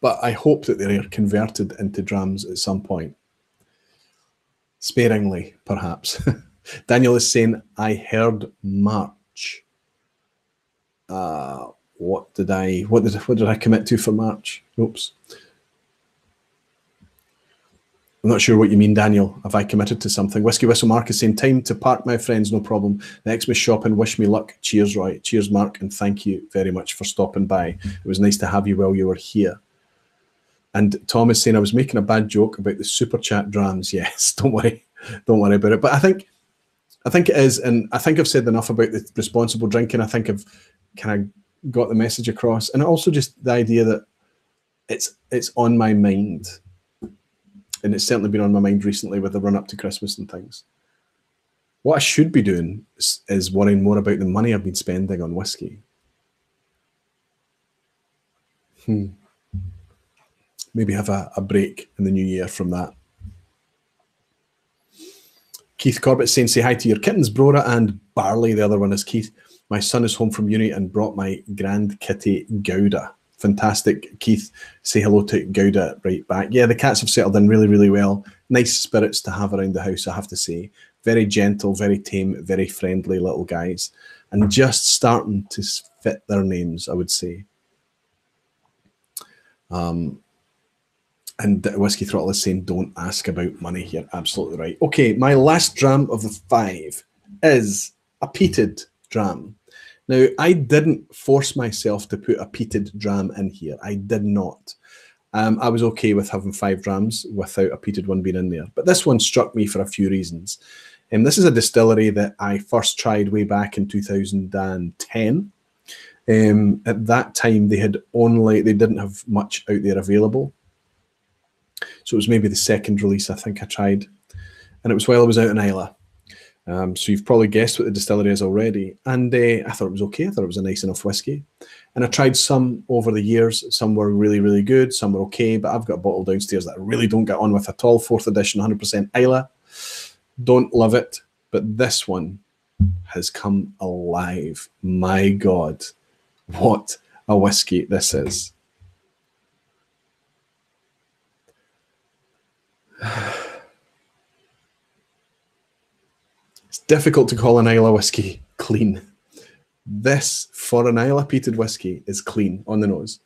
A: But I hope that they are converted into drams at some point. Sparingly, perhaps. *laughs* Daniel is saying, I heard March. Uh, what did I what did what did I commit to for March? Oops. I'm not sure what you mean, Daniel. Have I committed to something? Whiskey Whistle Mark is saying, time to park, my friends, no problem. The Xmas and wish me luck. Cheers, Roy. Cheers, Mark, and thank you very much for stopping by. It was nice to have you while you were here. And Tom is saying I was making a bad joke about the super chat drams. *laughs* Yes, don't worry, don't worry about it. But I think, I think it is, and I think I've said enough about the responsible drinking. I think I've kind of got the message across, and also just the idea that it's it's on my mind, and it's certainly been on my mind recently with the run up to Christmas and things. What I should be doing is, is worrying more about the money I've been spending on whiskey. Hmm. Maybe have a, a break in the new year from that. Keith Corbett saying, say hi to your kittens, Brora and Barley. The other one is Keith. My son is home from uni and brought my grand kitty Gouda. Fantastic, Keith. Say hello to Gouda right back. Yeah, the cats have settled in really, really well. Nice spirits to have around the house, I have to say very gentle, very tame, very friendly little guys, and just starting to fit their names, I would say. Um, and Whiskey Throttle is saying, don't ask about money here. Absolutely right. Okay, my last dram of the five is a peated dram. Now, I didn't force myself to put a peated dram in here. I did not. Um, I was okay with having five drams without a peated one being in there. But this one struck me for a few reasons. And this is a distillery that I first tried way back in 2010. Um, at that time, they had only they didn't have much out there available. So it was maybe the second release I think I tried, and it was while I was out in Islay. Um, so you've probably guessed what the distillery is already. And uh, I thought it was okay. I thought it was a nice enough whiskey. And I tried some over the years. Some were really, really good. Some were okay. But I've got a bottle downstairs that I really don't get on with at all. Fourth edition, 100% Islay. Don't love it, but this one has come alive. My God, what a whiskey this is. *sighs* It's difficult to call an Islay whiskey clean. This, for an Islay peated whiskey, is clean on the nose.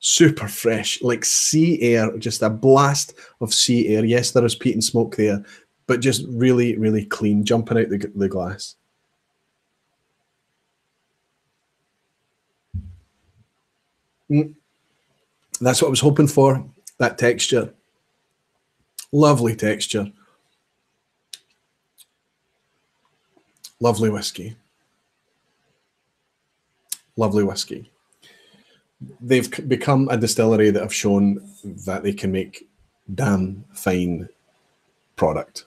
A: Super fresh, like sea air, just a blast of sea air. Yes, there is peat and smoke there, but just really, really clean, jumping out the, the glass. Mm. That's what I was hoping for, that texture. Lovely texture. Lovely whiskey. Lovely whiskey. They've become a distillery that have shown that they can make damn fine product.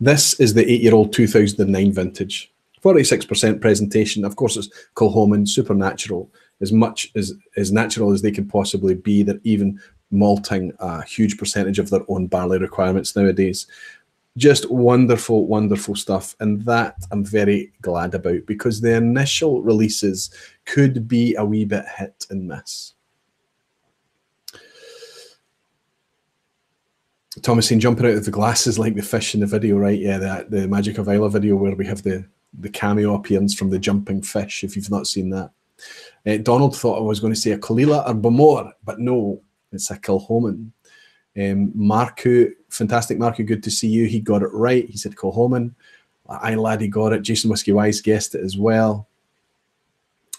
A: This is the eight-year-old 2009 vintage. 46% presentation. Of course, it's Kilchoman, supernatural, as much as as natural as they can possibly be. They're even malting a huge percentage of their own barley requirements nowadays. Just wonderful, wonderful stuff. And that I'm very glad about because the initial releases could be a wee bit hit and miss. Thomasine jumping out of the glasses like the fish in the video, right? Yeah, that the Magic of Islay video where we have the the cameo appearance from the jumping fish. If you've not seen that, uh, Donald thought I was going to say a Caol Ila or Bowmore, but no, it's a Kilchoman. Um, Marku, fantastic Marku, good to see you. He got it right. He said Kilchoman. I laddie got it. Jason Whiskey Wise guessed it as well.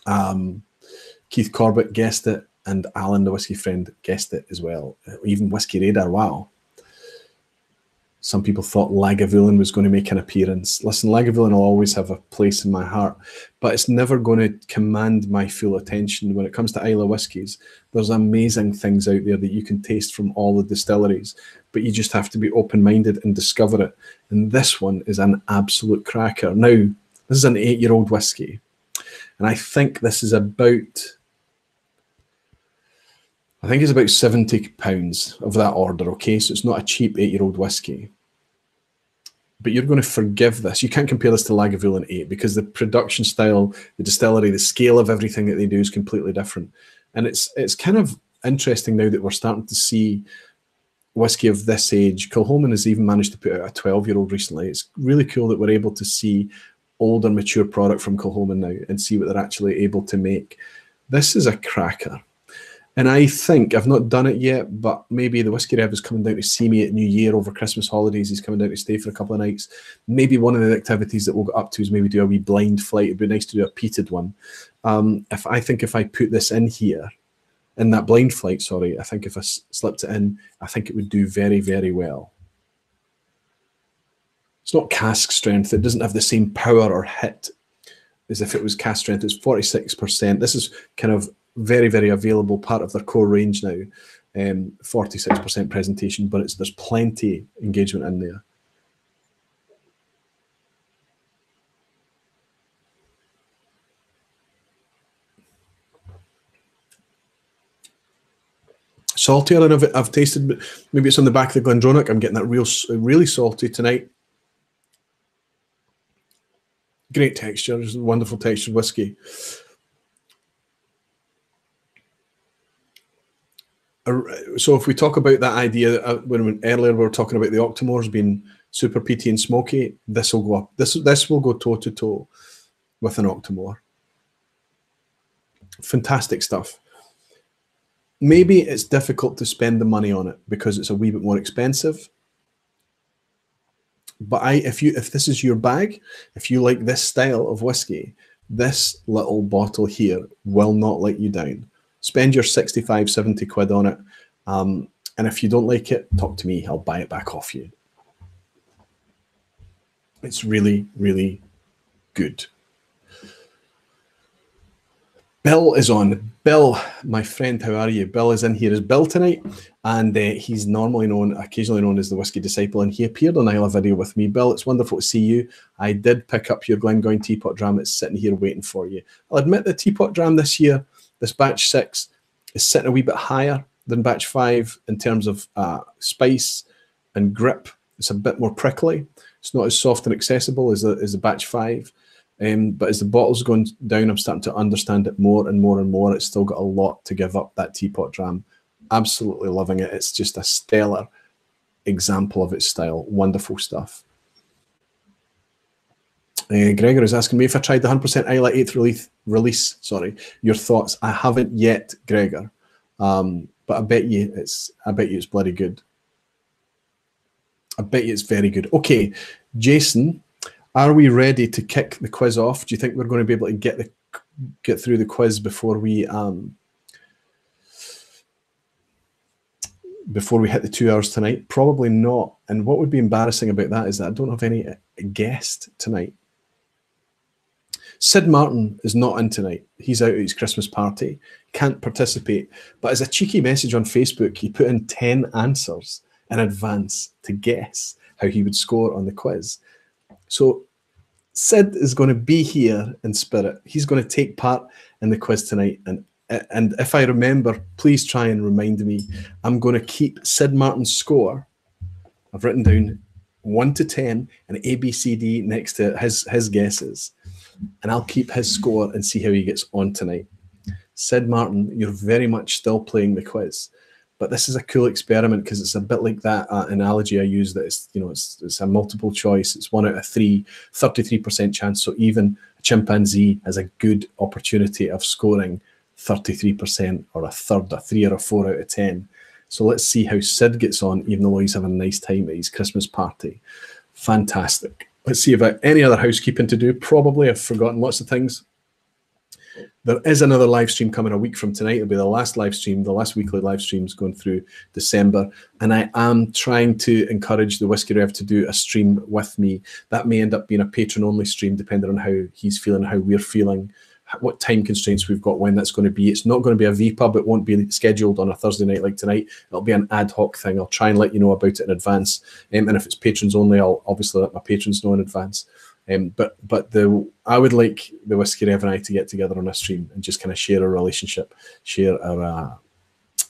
A: Um, Keith Corbett guessed it, and Alan, the whiskey friend, guessed it as well. Even Whiskey Radar. Wow, some people thought Lagavulin was going to make an appearance. Listen, Lagavulin will always have a place in my heart, but it's never going to command my full attention. When it comes to Islay whiskies, there's amazing things out there that you can taste from all the distilleries, but you just have to be open minded and discover it. And this one is an absolute cracker. Now, this is an eight year old whiskey, and I think this is about I think it's about 70 pounds of that order, okay? So it's not a cheap eight year old whiskey. But you're going to forgive this. You can't compare this to Lagavulin 8 because the production style, the distillery, the scale of everything that they do is completely different. And it's it's kind of interesting now that we're starting to see whiskey of this age. Kilchoman has even managed to put out a 12 year old recently. It's really cool that we're able to see older, mature product from Kilchoman now and see what they're actually able to make. This is a cracker. And I think I've not done it yet, but maybe the whiskey rev is coming down to see me at New Year over Christmas holidays. He's coming down to stay for a couple of nights. Maybe one of the activities that we'll get up to is maybe do a wee blind flight. It'd be nice to do a peated one. Um, if I think if I put this in here in that blind flight, sorry, I think if I slipped it in, I think it would do very, very well. It's not cask strength. It doesn't have the same power or hit as if it was cask strength. It's 46%. This is kind of very, very available part of their core range now. Um, 46% presentation, but it's there's plenty engagement in there. saltier than I've, I've tasted. Maybe it's on the back of the Glendronach. I'm getting that real, really salty tonight. Great texture, just wonderful texture whiskey. So if we talk about that idea, uh, when earlier we were talking about the Octomores being super peaty and smoky, this will go up. This this will go toe to toe with an Octomore. Fantastic stuff maybe it's difficult to spend the money on it because it's a wee bit more expensive. But I, if you, if this is your bag, if you like this style of whiskey, this little bottle here will not let you down. Spend your 65, 70 quid on it. Um, and if you don't like it, talk to me. I'll buy it back off you. It's really, really good. Bill is on. Bill, my friend, how are you? Bill is in here as Bill tonight, and uh, he's normally known, occasionally known as the Whiskey Disciple, and he appeared on Islay Video with me. Bill, it's wonderful to see you. I did pick up your Glengoyne Teapot Dram. It's sitting here waiting for you. I'll admit the Teapot Dram this year, this batch six, is sitting a wee bit higher than batch five in terms of uh, spice and grip. It's a bit more prickly. It's not as soft and accessible as the, as the batch five. Um, but as the bottle's going down, I'm starting to understand it more and more and more. It's still got a lot to give up that teapot dram. Absolutely loving it. It's just a stellar example of its style. Wonderful stuff. Uh, Gregor is asking me if I tried the 100% Islay 8th release, release. Sorry, your thoughts. I haven't yet, Gregor, um, but I bet you it's. I bet you it's bloody good. I bet you it's very good. Okay, Jason are we ready to kick the quiz off? Do you think we're going to be able to get the get through the quiz before we um, before we hit the two hours tonight? Probably not. And what would be embarrassing about that is that I don't have any guest tonight. Sid Martin is not in tonight. He's out at his Christmas party, can't participate. But as a cheeky message on Facebook, he put in 10 answers in advance to guess how he would score on the quiz. So Sid is going to be here in spirit. He's going to take part in the quiz tonight. And and if I remember, please try and remind me. I'm going to keep Sid Martin's score. I've written down one to ten and A B C D next to his his guesses, and I'll keep his score and see how he gets on tonight. Sid Martin, you're very much still playing the quiz. But this is a cool experiment because it's a bit like that uh, analogy I use that it's, you know, it's, it's a multiple choice. It's one out of three, 33% chance. So even a chimpanzee has a good opportunity of scoring 33% or a third, a three or a four out of 10. So let's see how Sid gets on, even though he's having a nice time at his Christmas party. Fantastic. Let's see about any other housekeeping to do. Probably I've forgotten lots of things. There is another live stream coming a week from tonight. It'll be the last live stream, the last weekly live streams going through December. And I am trying to encourage the Whiskey Rev to do a stream with me. That may end up being a patron only stream, depending on how he's feeling, how we're feeling, what time constraints we've got, when that's going to be. It's not going to be a VPub. It won't be scheduled on a Thursday night like tonight. It'll be an ad hoc thing. I'll try and let you know about it in advance. Um, and if it's patrons only, I'll obviously let my patrons know in advance. Um, but but the I would like the Whiskey Rev and I to get together on a stream and just kind of share a relationship, share our uh,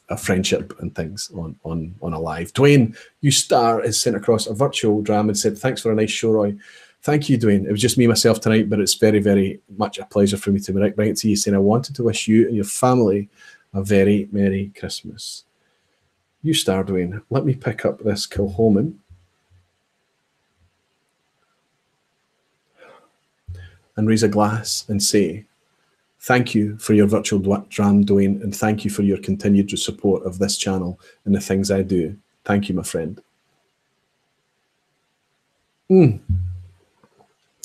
A: a friendship and things on on on a live. Dwayne, you star has sent across a virtual dram and said, "Thanks for a nice show, Roy." Thank you, Dwayne. It was just me myself tonight, but it's very very much a pleasure for me to bring it to you. Saying I wanted to wish you and your family a very merry Christmas. You star, Dwayne. Let me pick up this Kilchoman and raise a glass and say, Thank you for your virtual dram, Dwayne, and thank you for your continued support of this channel and the things I do. Thank you, my friend. Mm.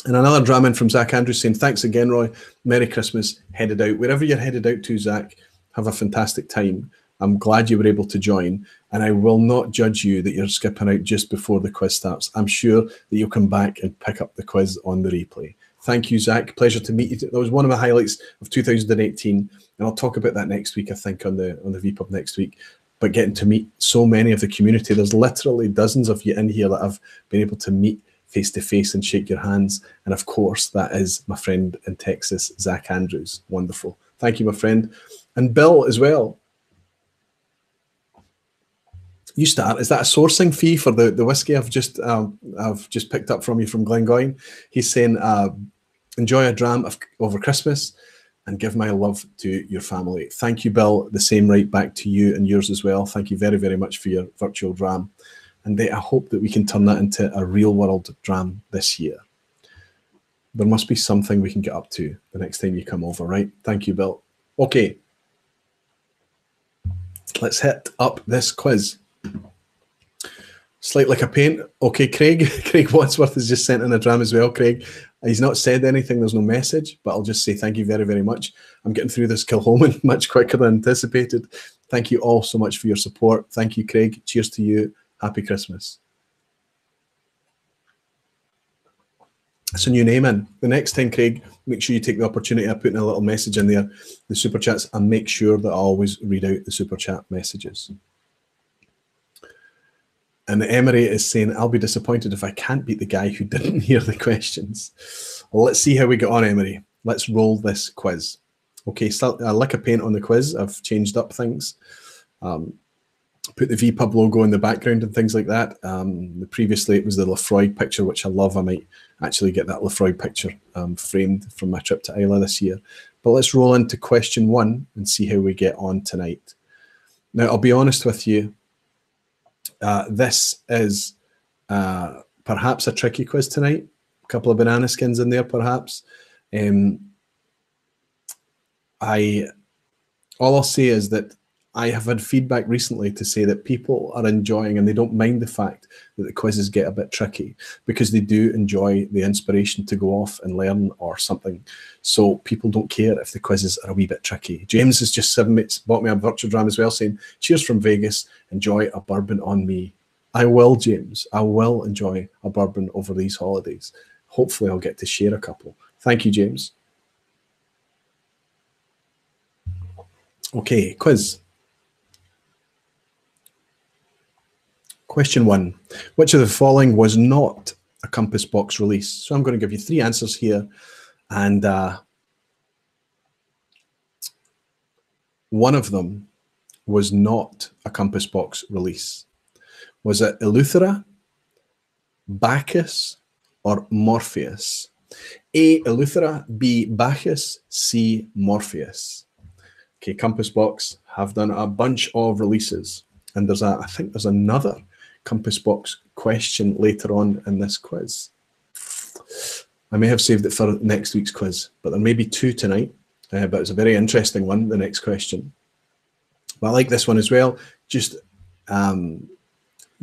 A: And another dram in from Zach Andrews saying, Thanks again, Roy. Merry Christmas. Headed out. Wherever you're headed out to, Zach, Have a fantastic time. I'm glad you were able to join, and I will not judge you that you're skipping out just before the quiz starts. I'm sure that you'll come back and pick up the quiz on the replay. Thank you, Zach. Pleasure to meet you. That was one of the highlights of 2018, and I'll talk about that next week. I think on the on the VPub next week. But getting to meet so many of the community, there's literally dozens of you in here that I've been able to meet face to face and shake your hands. And of course, that is my friend in Texas, Zach Andrews. Wonderful. Thank you, my friend, and Bill as well. You start. Is that a sourcing fee for the, the whiskey I've just um, I've just picked up from you from Glengoyne? He's saying uh, enjoy a dram of, over Christmas and give my love to your family. Thank you, Bill. The same right back to you and yours as well. Thank you very, very much for your virtual dram. And I hope that we can turn that into a real world dram this year. There must be something we can get up to the next time you come over, right? Thank you, Bill. Okay. Let's hit up this quiz. Slight like a paint. Okay, Craig. *laughs* Craig Wadsworth has just sent in a dram as well, Craig. He's not said anything, there's no message, but I'll just say thank you very, very much. I'm getting through this Kilchoman *laughs* much quicker than anticipated. Thank you all so much for your support. Thank you, Craig. Cheers to you. Happy Christmas. It's a new name in. The next time, Craig, make sure you take the opportunity of putting a little message in there, the super chats, and make sure that I always read out the super chat messages. And Emery is saying, I'll be disappointed if I can't beat the guy who *laughs* didn't hear the questions. Well, let's see how we get on, Emery. Let's roll this quiz. Okay, so I lick a paint on the quiz. I've changed up things. Um, put the VPub logo in the background and things like that. Um, previously, it was the Laphroaig picture, which I love. I might actually get that Laphroaig picture um, framed from my trip to Islay this year. But let's roll into question one and see how we get on tonight. Now, I'll be honest with you, uh, this is uh, perhaps a tricky quiz tonight. A couple of banana skins in there, perhaps. Um, I all I'll say is that I have had feedback recently to say that people are enjoying and they don't mind the fact that the quizzes get a bit tricky because they do enjoy the inspiration to go off and learn or something. So people don't care if the quizzes are a wee bit tricky. James has just bought me a virtual dram as well, saying, Cheers from Vegas, enjoy a bourbon on me. I will, James. I will enjoy a bourbon over these holidays. Hopefully, I'll get to share a couple. Thank you, James. Okay, quiz. Question one Which of the following was not a Compass Box release? So I'm going to give you three answers here. And uh, one of them was not a Compass Box release. Was it Eleuthera, Bacchus, or Morpheus? A. Eleuthera, B. Bacchus, C. Morpheus. Okay, Compass Box have done a bunch of releases, and there's a, I think there's another Compass Box question later on in this quiz. I may have saved it for next week's quiz, but there may be two tonight. Uh, but it's a very interesting one, the next question. But I like this one as well. Just um,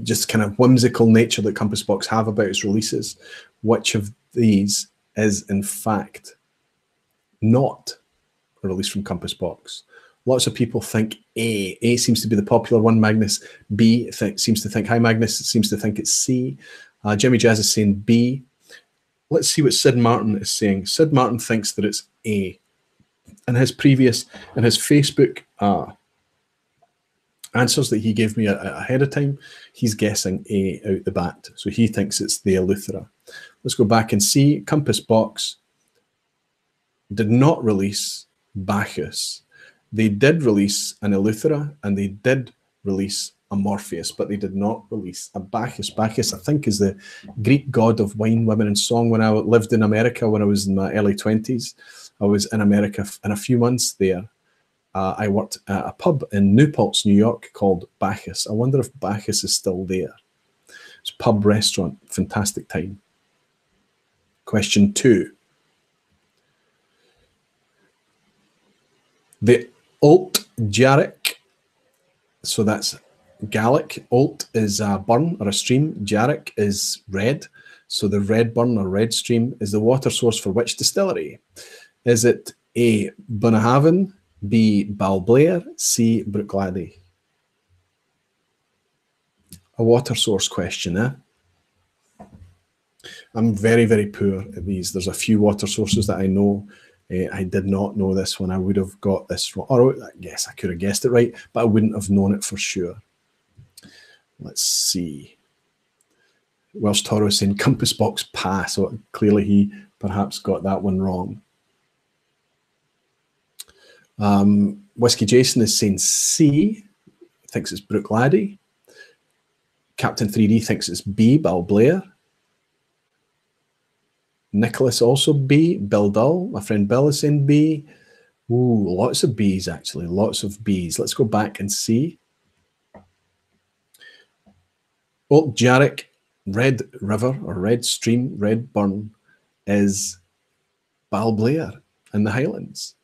A: just kind of whimsical nature that Compass Box have about its releases. Which of these is in fact not a release from Compass Box? Lots of people think A. A seems to be the popular one. Magnus B th- seems to think. Hi, Magnus seems to think it's C. Uh, Jimmy Jazz is saying B. Let's see what Sid Martin is saying. Sid Martin thinks that it's A. And his previous and his Facebook uh, answers that he gave me ahead of time, he's guessing A out the bat. So he thinks it's the Eleuthera. Let's go back and see. Compass Box did not release Bacchus they did release an Eleuthera and they did release a Morpheus, but they did not release a Bacchus. Bacchus, I think, is the Greek god of wine, women, and song. When I lived in America when I was in my early 20s, I was in America in a few months there. Uh, I worked at a pub in New Paltz, New York called Bacchus. I wonder if Bacchus is still there. It's pub restaurant, fantastic time. Question two. The Allt Dearg. So that's Gallic. Allt is a burn or a stream. Dearg is red. So the red burn or red stream is the water source for which distillery? Is it A. Bunnahabhain, B. Balblair, C. Bruichladdich. A water source question, eh? I'm very, very poor at these. There's a few water sources that I know. Uh, I did not know this one. I would have got this wrong. Or yes, I could have guessed it right, but I wouldn't have known it for sure. Let's see. Welsh Toro is saying compass box pass. So clearly he perhaps got that one wrong. Um, Whiskey Jason is saying C, thinks it's Bruichladdich. Captain 3D thinks it's B, Balblair. Nicholas also B. Bill Dull, my friend Bill is saying B. Ooh, lots of B's actually, lots of B's. Let's go back and see. Allt Dearg, Red River or Red Stream, Red Burn is Balblair in the Highlands.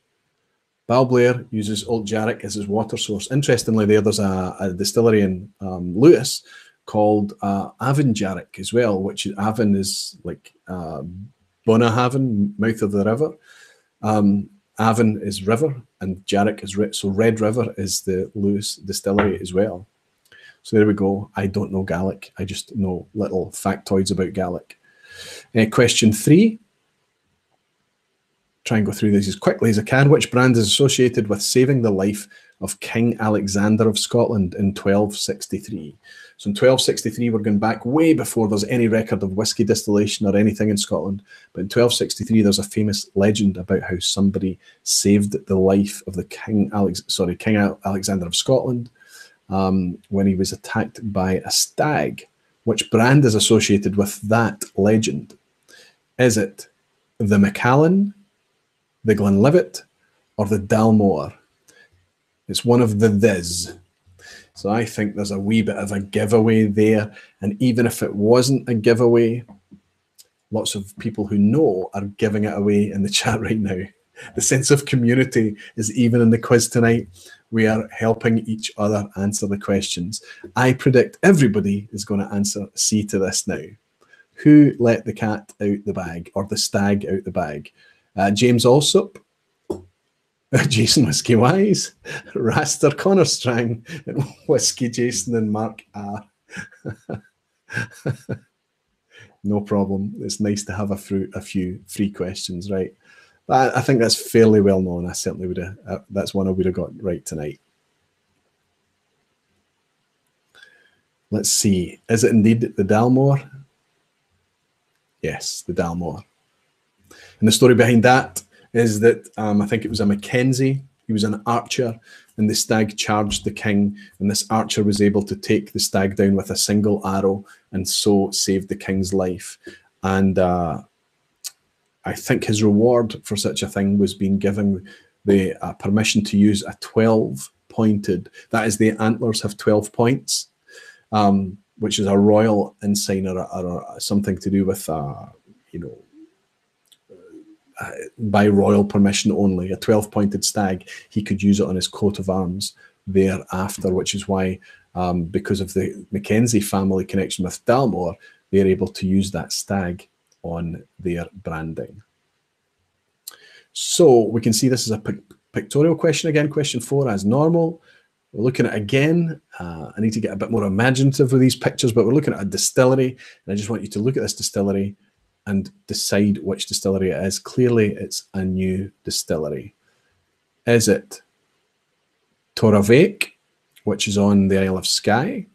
A: Balblair uses Allt Dearg as his water source. Interestingly, there there's a, a distillery in um, Lewis called uh, Abhainn Dearg as well, which Avon is like uh, Bunnahabhain, mouth of the river. Um, Abhainn is river and Dearg is red. So Red River is the Lewis distillery as well. So there we go. I don't know Gaelic. I just know little factoids about Gaelic. Uh, question three try and go through these as quickly as I can. Which brand is associated with saving the life of King Alexander of Scotland in 1263? So in 1263, we're going back way before there's any record of whiskey distillation or anything in Scotland. But in 1263, there's a famous legend about how somebody saved the life of the King Alex, sorry, King Alexander of Scotland um, when he was attacked by a stag. Which brand is associated with that legend? Is it the Macallan, the Glenlivet, or the Dalmore. It's one of the this. So I think there's a wee bit of a giveaway there. And even if it wasn't a giveaway, lots of people who know are giving it away in the *laughs* chat right now. The sense of community is even in the quiz tonight. We are helping each other answer the questions. I predict everybody is going to answer C to this now. Who let the cat out the bag or the stag out the bag? Uh, James Allsop, *laughs* Jason Whiskey Wise, Raster Connor Strang, and *laughs* Whiskey Jason and Mark R. *laughs* no problem. It's nice to have a, a few free questions, right? I, I think that's fairly well known. I certainly would have. Uh, that's one I would have got right tonight. Let's see. Is it indeed the Dalmore? Yes, the Dalmore. And the story behind that is that um, I think it was a Mackenzie. He was an archer, and the stag charged the king, and this archer was able to take the stag down with a single arrow, and so saved the king's life. And uh, I think his reward for such a thing was being given the uh, permission to use a 12 pointed, that is, the antlers have 12 points, um, which is a royal ensign or, or, or something to do with, uh, you know, uh, by royal permission only, a 12 pointed stag, he could use it on his coat of arms thereafter, which is why, um, because of the Mackenzie family connection with Dalmore, they're able to use that stag on their branding. So we can see this is a pictorial question again, question four as normal. We're looking at again, uh, I need to get a bit more imaginative with these pictures, but we're looking at a distillery. And I just want you to look at this distillery and decide which distillery it is. Clearly, it's a new distillery. Is it Torabhaig, which is on the Isle of Skye?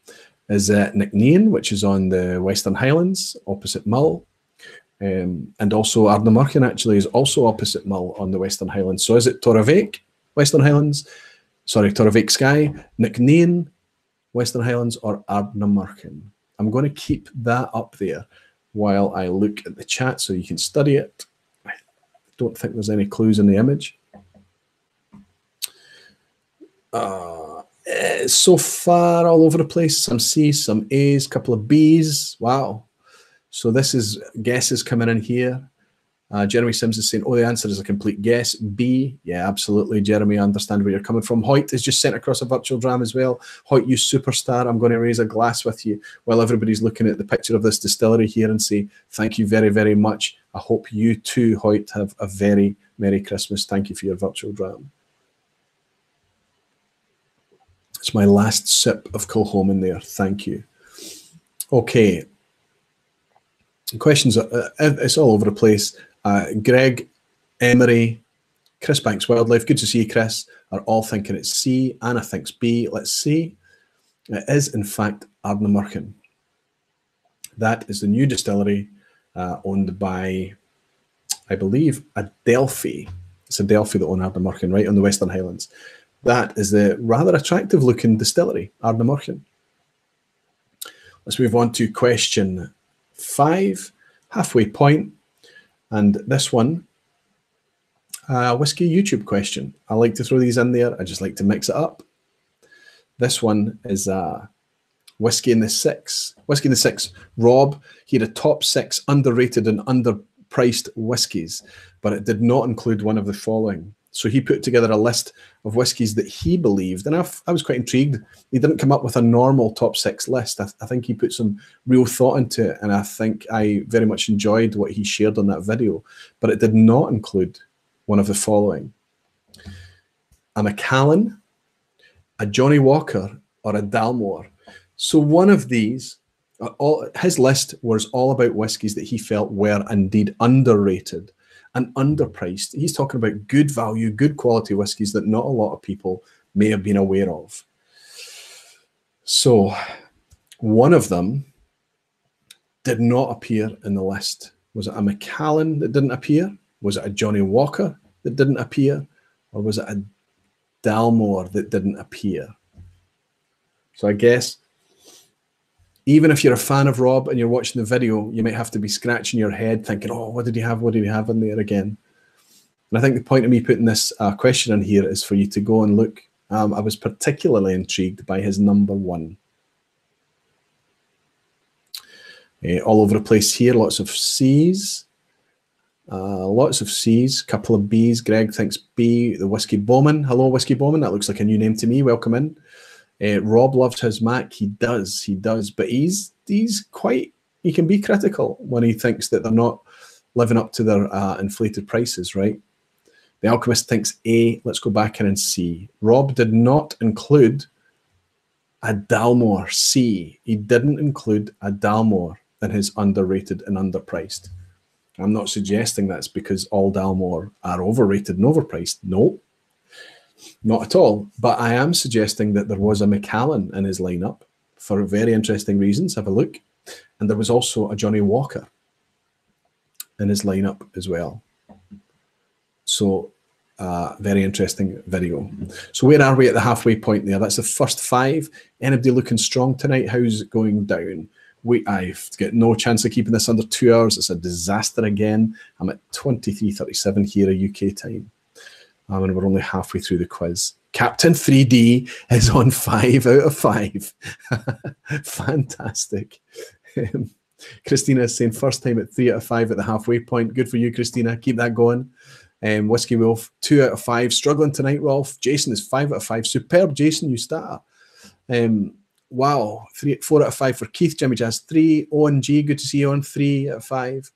A: Is it Nc'nean, which is on the Western Highlands, opposite Mull? Um, and also Ardnamurchan actually is also opposite Mull on the Western Highlands. So is it Torabhaig, Western Highlands? Sorry, Torabhaig Skye, Nc'nean, Western Highlands, or Ardnamurchan? I'm going to keep that up there while I look at the chat so you can study it. I don't think there's any clues in the image. Uh, eh, so far all over the place. Some C's, some A's, couple of B's. Wow. So this is guesses coming in here. Uh, Jeremy Sims is saying, oh, the answer is a complete guess. B, yeah, absolutely. Jeremy, I understand where you're coming from. Hoyt is just sent across a virtual dram as well. Hoyt, you superstar. I'm going to raise a glass with you while everybody's looking at the picture of this distillery here and say, thank you very, very much. I hope you too, Hoyt, have a very Merry Christmas. Thank you for your virtual dram. It's my last sip of Kilchoman there. Thank you. Okay. Questions, uh, it's all over the place. Uh, Greg, Emery, Chris Banks Wildlife, good to see you, Chris, are all thinking it's C. Anna thinks B. Let's see. It is, in fact, Ardnamurchan. That is the new distillery uh, owned by, I believe, Adelphi. It's Adelphi that own Ardnamurchan, right on the Western Highlands. That is the rather attractive looking distillery, Ardnamurchan. Let's move on to question five, halfway point. And this one, uh, whiskey YouTube question. I like to throw these in there. I just like to mix it up. This one is uh, whiskey in the six. Whiskey in the six. Rob, he had a top six underrated and underpriced whiskies, but it did not include one of the following. So he put together a list of whiskies that he believed, and I, I was quite intrigued. He didn't come up with a normal top six list. I, I, think he put some real thought into it, and I think I very much enjoyed what he shared on that video. But it did not include one of the following: a Macallan, a Johnnie Walker, or a Dalmore. So one of these, uh, all, his list was all about whiskies that he felt were indeed underrated and underpriced. He's talking about good value, good quality whiskies that not a lot of people may have been aware of. So, one of them did not appear in the list. Was it a Macallan that didn't appear? Was it a Johnnie Walker that didn't appear? Or was it a Dalmore that didn't appear? So, I guess even if you're a fan of Rob and you're watching the video, you might have to be scratching your head thinking, oh, what did he have? What did he have in there again? And I think the point of me putting this uh, question in here is for you to go and look. Um, I was particularly intrigued by his number one. Uh, all over the place here, lots of C's. Uh, lots of C's, couple of B's. Greg thinks B, the Whiskey Bowman. Hello, Whiskey Bowman. That looks like a new name to me. Welcome in. Uh, Rob loves his Mac. He does, he does, but he's he's quite. He can be critical when he thinks that they're not living up to their uh, inflated prices, right? The Alchemist thinks A. Let's go back in and see. Rob did not include a Dalmore C. He didn't include a Dalmore in his underrated and underpriced. I'm not suggesting that's because all Dalmore are overrated and overpriced. No, not at all. But I am suggesting that there was a Macallan in his lineup for very interesting reasons. Have a look. And there was also a Johnnie Walker in his lineup as well. So, uh, very interesting video. So, where are we at the halfway point there? That's the first five. Anybody looking strong tonight? How's it going down? We, I've got no chance of keeping this under two hours. It's a disaster again. I'm at 23.37 here UK time um, and we're only halfway through the quiz. Captain 3D is on five out of five. *laughs* Fantastic. Um, Christina is saying first time at three out of five at the halfway point. Good for you, Christina. Keep that going. Um, Whiskey Wolf, two out of five. Struggling tonight, Rolf. Jason is five out of five. Superb, Jason, you start. Um, wow, three, four out of five for Keith. Jimmy Jazz, three. Owen G, good to see you on three out of five.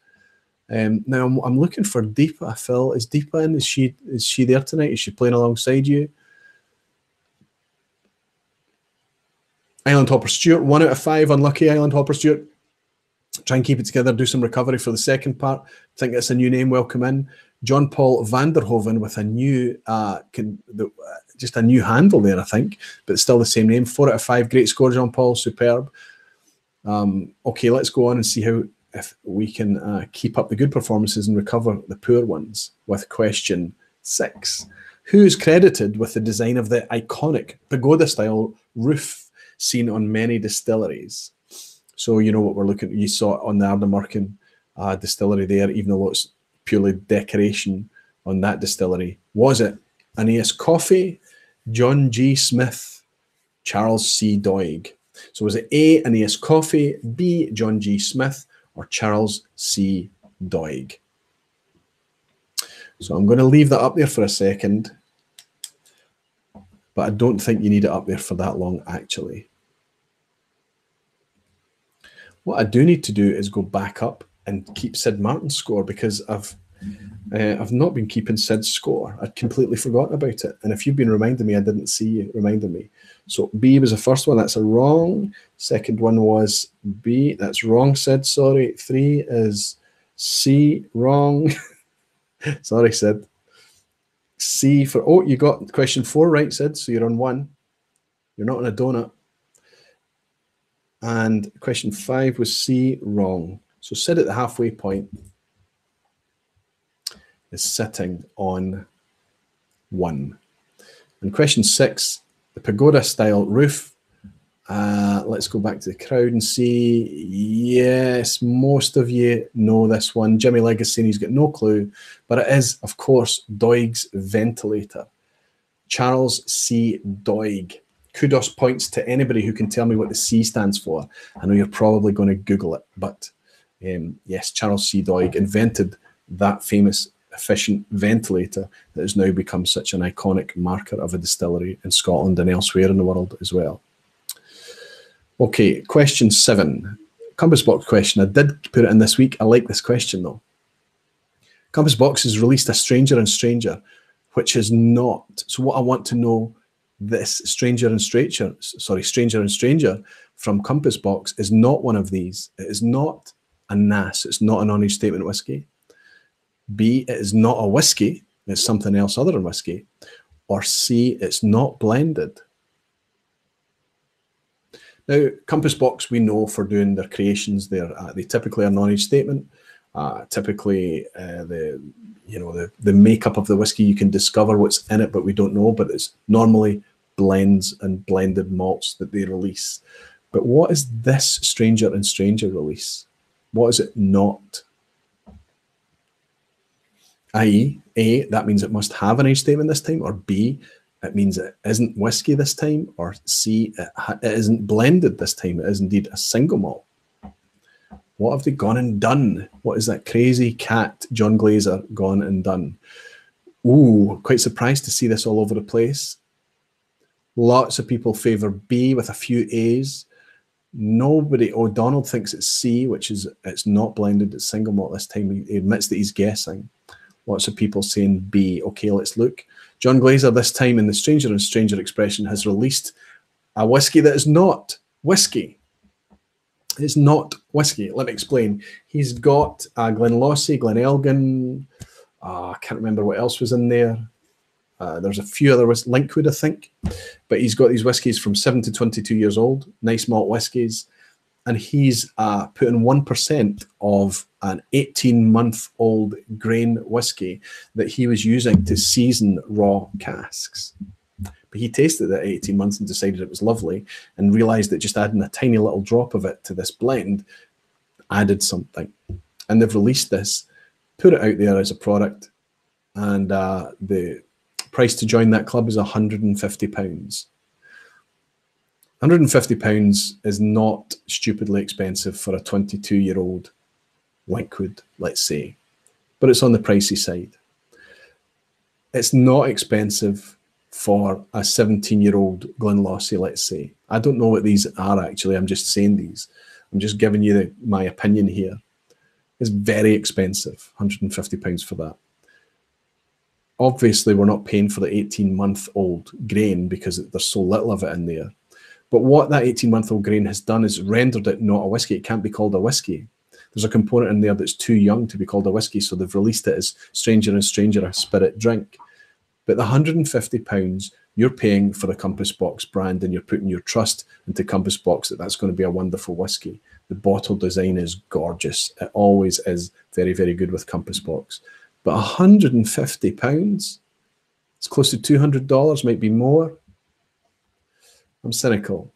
A: Um, now I'm, I'm, looking for Deepa. Phil, is Deepa in? Is she is she there tonight? Is she playing alongside you? Island Hopper Stewart, one out of five. Unlucky Island Hopper Stewart. Try and keep it together. Do some recovery for the second part. I think it's a new name. Welcome in, John Paul Vanderhoven with a new, uh, can, the, uh, just a new handle there, I think, but still the same name. Four out of five. Great score, John Paul. Superb. Um, okay, let's go on and see how if we can uh, keep up the good performances and recover the poor ones with question six. Who is credited with the design of the iconic pagoda style roof seen on many distilleries? So, you know what we're looking you saw it on the Ardnamurchan uh, distillery there, even though it's purely decoration on that distillery. Was it Aeneas Coffey, John G. Smith, Charles C. Doig? So was it A, Aeneas Coffey, B, John G. Smith, or Charles C. Doig. So I'm going to leave that up there for a second, but I don't think you need it up there for that long actually. What I do need to do is go back up and keep Sid Martin's score because I've uh, I've not been keeping Sid's score. I'd completely forgotten about it. And if you've been reminding me, I didn't see you reminding me. So B was the first one. That's a wrong. Second one was B. That's wrong, Sid. Sorry. Three is C. Wrong. *laughs* Sorry, Sid. C for, oh, you got question four right, Sid. So you're on one. You're not on a donut. And question five was C. Wrong. So Sid at the halfway point is sitting on one. And question six, the pagoda style roof. Uh, let's go back to the crowd and see. Yes, most of you know this one. Jimmy Legacy, he's got no clue, but it is, of course, Doig's ventilator. Charles C. Doig. Kudos points to anybody who can tell me what the C stands for. I know you're probably going to Google it, but um, yes, Charles C. Doig invented that famous efficient ventilator that has now become such an iconic marker of a distillery in Scotland and elsewhere in the world as well. Okay, question seven. Compass Box question. I did put it in this week. I like this question though. Compass Box has released a Stranger and Stranger, which is not. So what I want to know this Stranger and Stranger, sorry, Stranger and Stranger from Compass Box is not one of these. It is not a NAS. It's not an honest statement whiskey. B, it is not a whiskey, it's something else other than whiskey. Or C, it's not blended. Now, Compass Box, we know for doing their creations, they're, uh, they typically are non-age statement. Uh, typically, uh, the you know the the makeup of the whiskey you can discover what's in it, but we don't know. But it's normally blends and blended malts that they release. But what is this Stranger and Stranger release? What is it not? i.e., A, that means it must have an age statement this time, or B, it means it isn't whiskey this time, or C, it, it isn't blended this time, it is indeed a single malt. What have they gone and done? What is that crazy cat, John Glaser gone and done? Ooh, quite surprised to see this all over the place. Lots of people favour B with a few A's. Nobody, O'Donnell thinks it's C, which is it's not blended, it's single malt this time. He admits that he's guessing. Lots of people saying B. Okay, let's look. John Glaser, this time in the Stranger and Stranger expression, has released a whiskey that is not whiskey. It's not whiskey. Let me explain. He's got uh, Glenlossie, Glen Elgin. Uh, I can't remember what else was in there. Uh, there's a few other Linkwood, I think, but he's got these whiskies from seven to 22 years old, nice malt whiskies and he's uh, putting 1% of an 18 month old grain whiskey that he was using to season raw casks. But he tasted it at 18 months and decided it was lovely and realized that just adding a tiny little drop of it to this blend added something. And they've released this, put it out there as a product, and uh, the price to join that club is 150 pounds 150 pounds is not stupidly expensive for a 22 year old Linkwood, let's say, but it's on the pricey side. It's not expensive for a 17 year old Glenlossie, let's say. I don't know what these are actually. I'm just saying these. I'm just giving you the, my opinion here. It's very expensive, 150 pounds for that. Obviously, we're not paying for the 18 month old grain because there's so little of it in there. But what that 18 month old grain has done is rendered it not a whiskey. It can't be called a whiskey. There's a component in there that's too young to be called a whiskey, so they've released it as Stranger and Stranger, a spirit drink. But the 150 pounds you're paying for the Compass Box brand, and you're putting your trust into Compass Box that that's going to be a wonderful whiskey. The bottle design is gorgeous. It always is very, very good with Compass Box. But 150 pounds, it's close to 200 dollars, might be more. I'm cynical.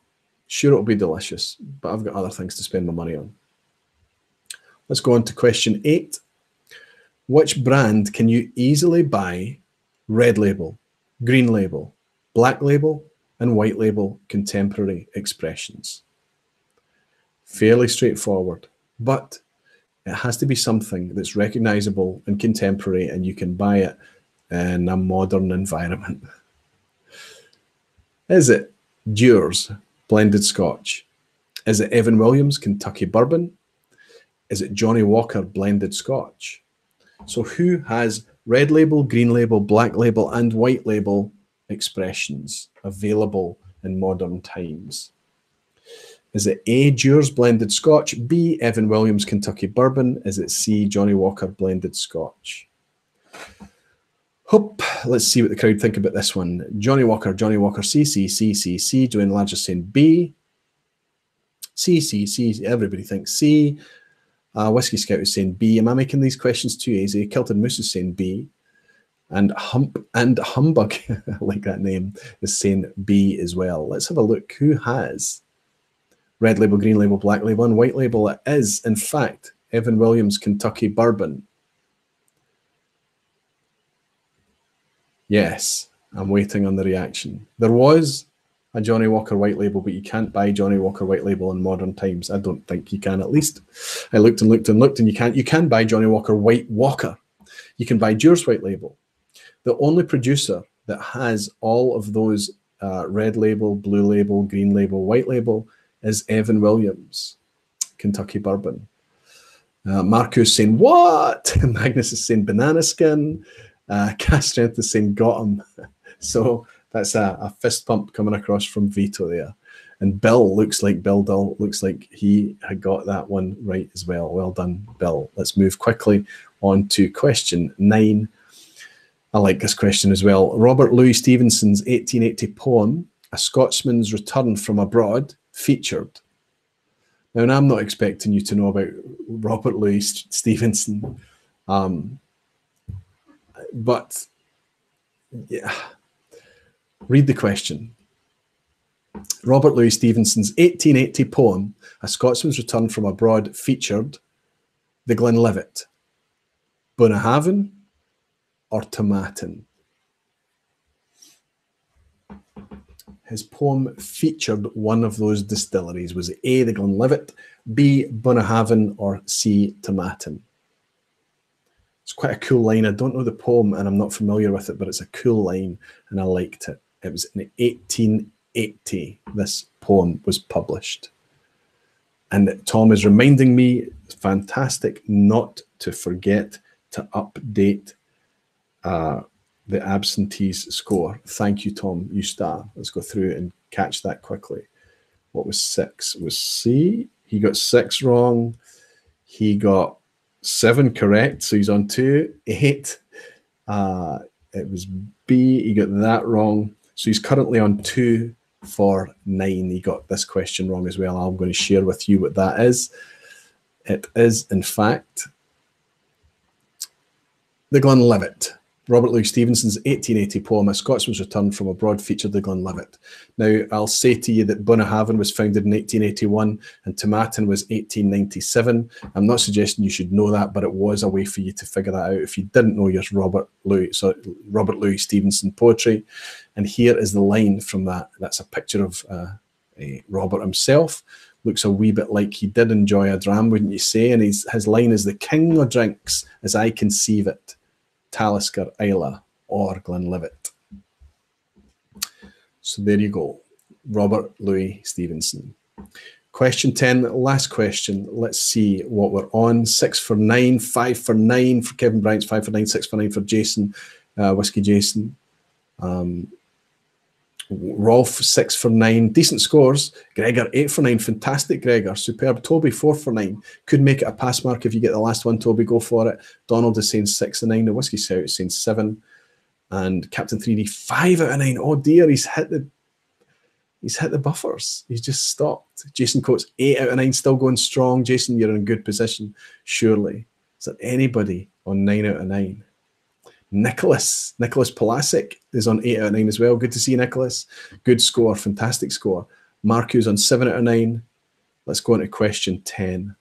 A: Sure, it'll be delicious, but I've got other things to spend my money on. Let's go on to question eight. Which brand can you easily buy red label, green label, black label, and white label contemporary expressions? Fairly straightforward, but it has to be something that's recognizable and contemporary, and you can buy it in a modern environment. *laughs* Is it Dewar's blended Scotch? Is it Evan Williams Kentucky Bourbon? Is it Johnnie Walker blended Scotch? So, who has red label, green label, black label, and white label expressions available in modern times? Is it A, Dewar's Blended Scotch, B, Evan Williams Kentucky Bourbon? Is it C, Johnnie Walker Blended Scotch? Hope. Let's see what the crowd think about this one. Johnnie Walker, Johnnie Walker, C, C, C, C, C. Joanne Larger saying B. C, C, C. Everybody thinks C. Uh, Whiskey Scout is saying B. Am I making these questions too easy? Kilted Moose is saying B. And Hump and Humbug, *laughs* I like that name, is saying B as well. Let's have a look. Who has red label, green label, black label, and white label? It is, in fact, Evan Williams Kentucky Bourbon. Yes, I'm waiting on the reaction. There was a Johnnie Walker white label, but you can't buy Johnnie Walker white label in modern times. I don't think you can. At least I looked and looked and looked, and you can't. You can buy Johnnie Walker white Walker. You can buy Dewar's white label. The only producer that has all of those uh, red label, blue label, green label, white label is Evan Williams, Kentucky Bourbon. Uh, Marco's saying what? *laughs* Magnus is saying banana skin. Uh, *laughs* is saying got him. so that's a, a, fist pump coming across from Vito there. And Bill looks like Bill Dull looks like he had got that one right as well. Well done, Bill. Let's move quickly on to question nine. I like this question as well. Robert Louis Stevenson's 1880 poem, A Scotsman's Return from Abroad, featured. Now, I'm not expecting you to know about Robert Louis Stevenson. Um, but yeah, read the question. Robert Louis Stevenson's 1880 poem, A Scotsman's Return from Abroad, featured the Glenlivet, Bunnahabhain, or Tomatin. His poem featured one of those distilleries. Was A, the Glenlivet, B, Bunnahabhain, or C, Tomatin? It's quite a cool line. I don't know the poem and I'm not familiar with it, but it's a cool line and I liked it. It was in 1880 this poem was published. And Tom is reminding me, fantastic, not to forget to update uh, the absentees score. Thank you, Tom. You star. Let's go through and catch that quickly. What was six? It was C. He got six wrong. He got seven correct. So he's on two. Eight. Uh, it was B. He got that wrong. So he's currently on two for nine. He got this question wrong as well. I'm going to share with you what that is. It is, in fact, the Glenlivet. Robert Louis Stevenson's 1880 poem, A Scotsman's Return from Abroad, featured the Glenlivet. Now, I'll say to you that Bunnahabhain was founded in 1881 and Tomatin was 1897. I'm not suggesting you should know that, but it was a way for you to figure that out if you didn't know your Robert Louis, Robert Louis Stevenson poetry. And here is the line from that. That's a picture of uh, Robert himself. Looks a wee bit like he did enjoy a dram, wouldn't you say? And his, his line is the king of drinks as I conceive it Talisker, Islay, or Glenlivet. So there you go. Robert Louis Stevenson. Question 10, last question. Let's see what we're on. Six for nine, five for nine for Kevin Bryant, five for nine, six for nine for Jason, uh, Whiskey Jason. Um, Rolf, six for nine, decent scores. Gregor, eight for nine, fantastic, Gregor, superb. Toby, four for nine, could make it a pass mark if you get the last one. Toby, go for it. Donald is saying six and nine. The Whiskey Scout is saying seven. And Captain 3D, five out of nine. Oh dear, he's hit the he's hit the buffers. He's just stopped. Jason Coates, eight out of nine, still going strong. Jason, you're in a good position, surely. Is there anybody on nine out of nine? Nicholas, Nicholas Palasic is on 8 out of 9 as well. Good to see Nicholas. Good score, fantastic score. Marco's on 7 out of 9. Let's go on to question 10.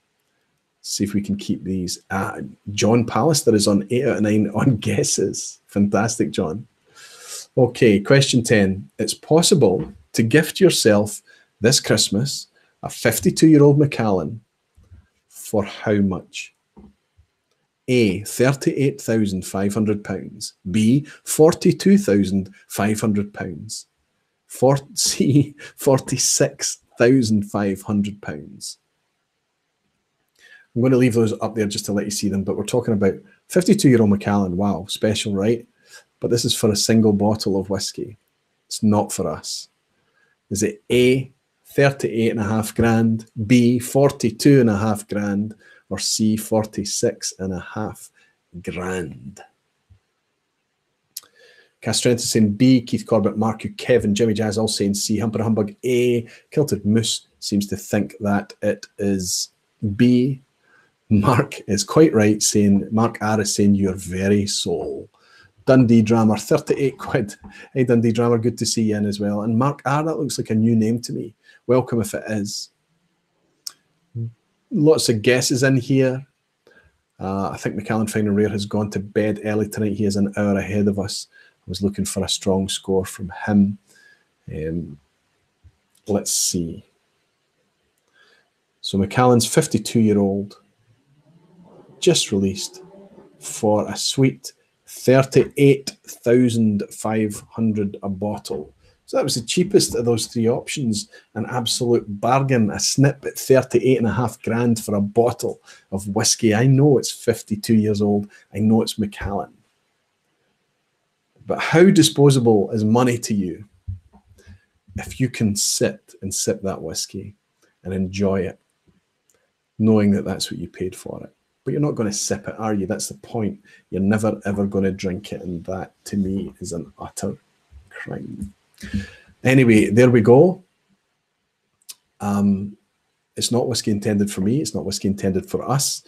A: See if we can keep these. John Pallister is on 8 out of 9 *laughs* on guesses. Fantastic, John. Okay, question 10. It's possible to gift yourself this Christmas a 52 year old Macallan for how much? A. £38,500. B. £42,500. For, *laughs* C. £46,500. I'm going to leave those up there just to let you see them, but we're talking about 52 year old. Wow, special, right? But this is for a single bottle of whiskey. It's not for us. Is it A, 38 and a half grand, B, 42 and a half grand, or C, 46 and a half grand? Castrentis saying B, Keith Corbett, Mark, you Kevin, Jimmy Jazz all saying C, Humper Humbug A, Kilted Moose seems to think that it is B. Mark is quite right, saying Mark R is saying your very soul. Dundee Drummer, 38 quid. Hey Dundee Drummer, good to see you in as well. And Mark R, that looks like a new name to me. Welcome if it is. Lots of guesses in here. Uh, I think Macallan Fine and Rare has gone to bed early tonight. He is an hour ahead of us. I was looking for a strong score from him. Um, let's see. So Macallan's 52 year old, just released for a sweet 38,500 a bottle. So that was the cheapest of those three options, an absolute bargain, a snip at 38 and a half grand for a bottle of whiskey. I know it's 52 years old. I know it's Macallan. But how disposable is money to you if you can sit and sip that whiskey and enjoy it, knowing that that's what you paid for it? But you're not going to sip it, are you? That's the point. You're never, ever going to drink it. And that, to me, is an utter crime. Anyway, there we go. Um, it's not whiskey intended for me. It's not whiskey intended for us.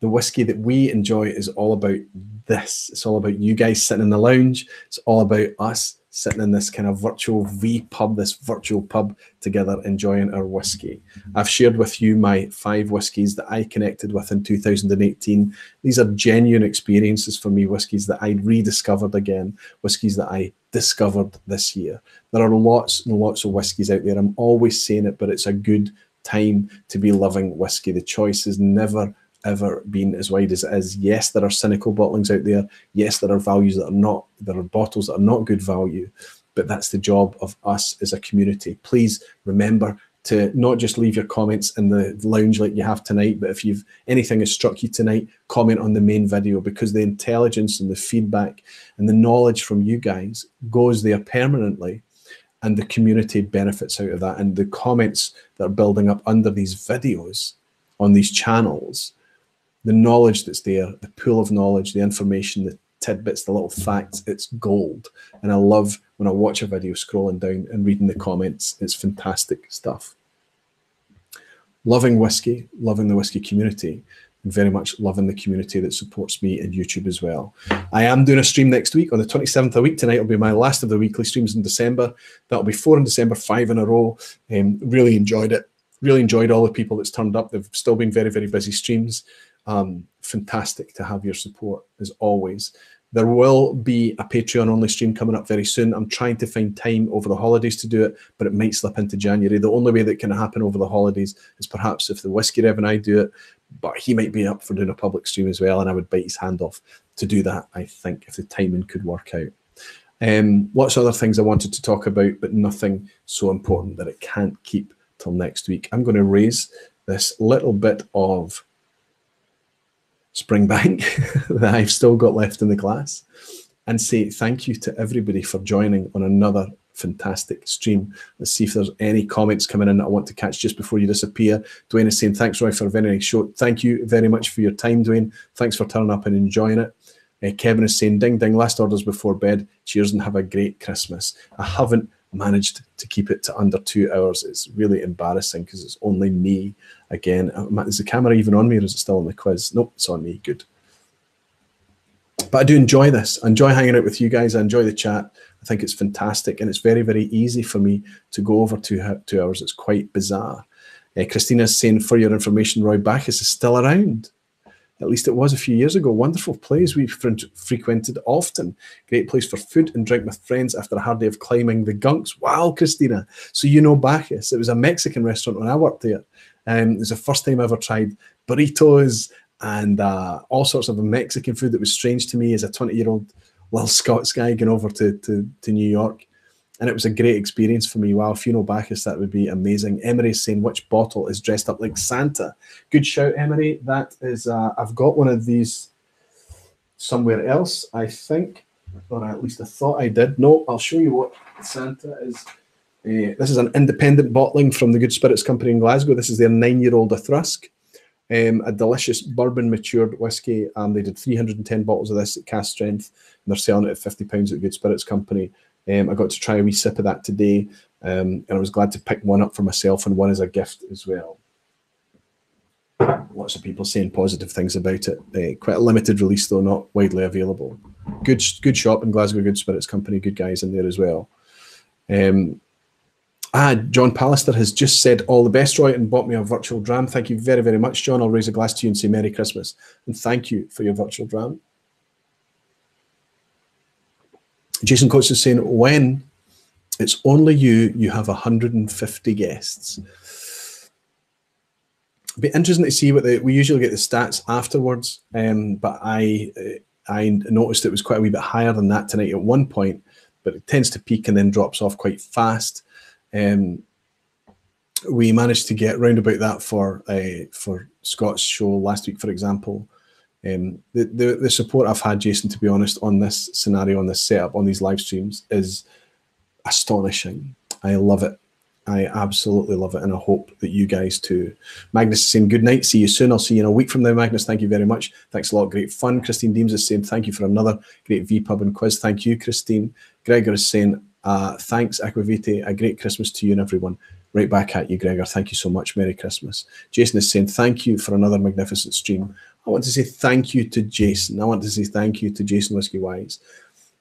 A: The whiskey that we enjoy is all about this. It's all about you guys sitting in the lounge. It's all about us sitting in this kind of virtual V pub, this virtual pub together, enjoying our whiskey. I've shared with you my five whiskies that I connected with in 2018. These are genuine experiences for me, whiskies that I rediscovered again, whiskies that I discovered this year. There are lots and lots of whiskies out there. I'm always saying it, but it's a good time to be loving whiskey. The choice is never ever been as wide as it is. Yes, there are cynical bottlings out there. Yes, there are values that are not, there are bottles that are not good value, but that's the job of us as a community. Please remember to not just leave your comments in the lounge like you have tonight, but if you've anything has struck you tonight, comment on the main video because the intelligence and the feedback and the knowledge from you guys goes there permanently and the community benefits out of that. And the comments that are building up under these videos on these channels the knowledge that's there, the pool of knowledge, the information, the tidbits, the little facts, it's gold. And I love when I watch a video scrolling down and reading the comments. It's fantastic stuff. Loving whiskey, loving the whiskey community, and very much loving the community that supports me in YouTube as well. I am doing a stream next week on the 27th of week. Tonight will be my last of the weekly streams in December. That'll be four in December, five in a row. Um, really enjoyed it. Really enjoyed all the people that's turned up. They've still been very, very busy streams. Um, fantastic to have your support as always. There will be a Patreon only stream coming up very soon. I'm trying to find time over the holidays to do it, but it might slip into January. The only way that can happen over the holidays is perhaps if the Whiskey Rev and I do it, but he might be up for doing a public stream as well, and I would bite his hand off to do that, I think, if the timing could work out. Um, lots of other things I wanted to talk about, but nothing so important that it can't keep till next week. I'm going to raise this little bit of Springbank *laughs* that I've still got left in the class and say thank you to everybody for joining on another fantastic stream. Let's see if there's any comments coming in that I want to catch just before you disappear. Dwayne is saying, thanks, Roy, for a very nice show. Thank you very much for your time, Dwayne. Thanks for turning up and enjoying it. Uh, Kevin is saying, ding, ding, last orders before bed. Cheers and have a great Christmas. I haven't managed to keep it to under two hours. It's really embarrassing because it's only me again. Uh, is the camera even on me or is it still on the quiz? Nope, it's on me. Good. But I do enjoy this. I enjoy hanging out with you guys. I enjoy the chat. I think it's fantastic. And it's very, very easy for me to go over two, two hours. It's quite bizarre. Uh, Christina's saying, for your information, Roy Bacchus is still around. At least it was a few years ago. Wonderful place we frequented often. Great place for food and drink with friends after a hard day of climbing the gunks. Wow, Christina. So you know Bacchus. It was a Mexican restaurant when I worked there. Um, it was the first time I ever tried burritos and uh, all sorts of Mexican food that was strange to me as a 20 year old little Scots guy going over to, to, to New York and it was a great experience for me. Wow, know Bacchus, that would be amazing. Emery saying which bottle is dressed up like Santa. Good shout, Emery. That is, uh, I've got one of these somewhere else, I think, or at least I thought I did. No, I'll show you what Santa is Uh, this is an independent bottling from the Good Spirits Company in Glasgow. This is their nine-year-old Auchroisk, um, a delicious bourbon matured whiskey. Um, they did 310 bottles of this at cask strength, and they're selling it at 50 pounds at Good Spirits Company. Um, I got to try a wee sip of that today, um, and I was glad to pick one up for myself and one as a gift as well. Lots of people saying positive things about it. Uh, quite a limited release, though, not widely available. Good, good shop in Glasgow, Good Spirits Company, good guys in there as well. Um, Ah, John Pallister has just said all the best, Roy, and bought me a virtual dram. Thank you very, very much, John. I'll raise a glass to you and say Merry Christmas. And thank you for your virtual dram. Jason Coates is saying, when it's only you, you have 150 guests. It'd be interesting to see what the, we usually get the stats afterwards, um, but I I noticed it was quite a wee bit higher than that tonight at one point, but it tends to peak and then drops off quite fast. Um, we managed to get round about that for uh, for Scott's show last week, for example. Um, the, the, the support I've had, Jason, to be honest, on this scenario, on this setup, on these live streams is astonishing. I love it. I absolutely love it, and I hope that you guys too. Magnus is saying good night. See you soon. I'll see you in a week from now, Magnus. Thank you very much. Thanks a lot. Great fun. Christine Deems is saying thank you for another great V Pub and quiz. Thank you, Christine. Gregor is saying uh, thanks, Aqvavitae. A great Christmas to you and everyone. Right back at you, Gregor. Thank you so much. Merry Christmas. Jason is saying thank you for another magnificent stream. I want to say thank you to Jason. I want to say thank you to Jason Whiskey Wise.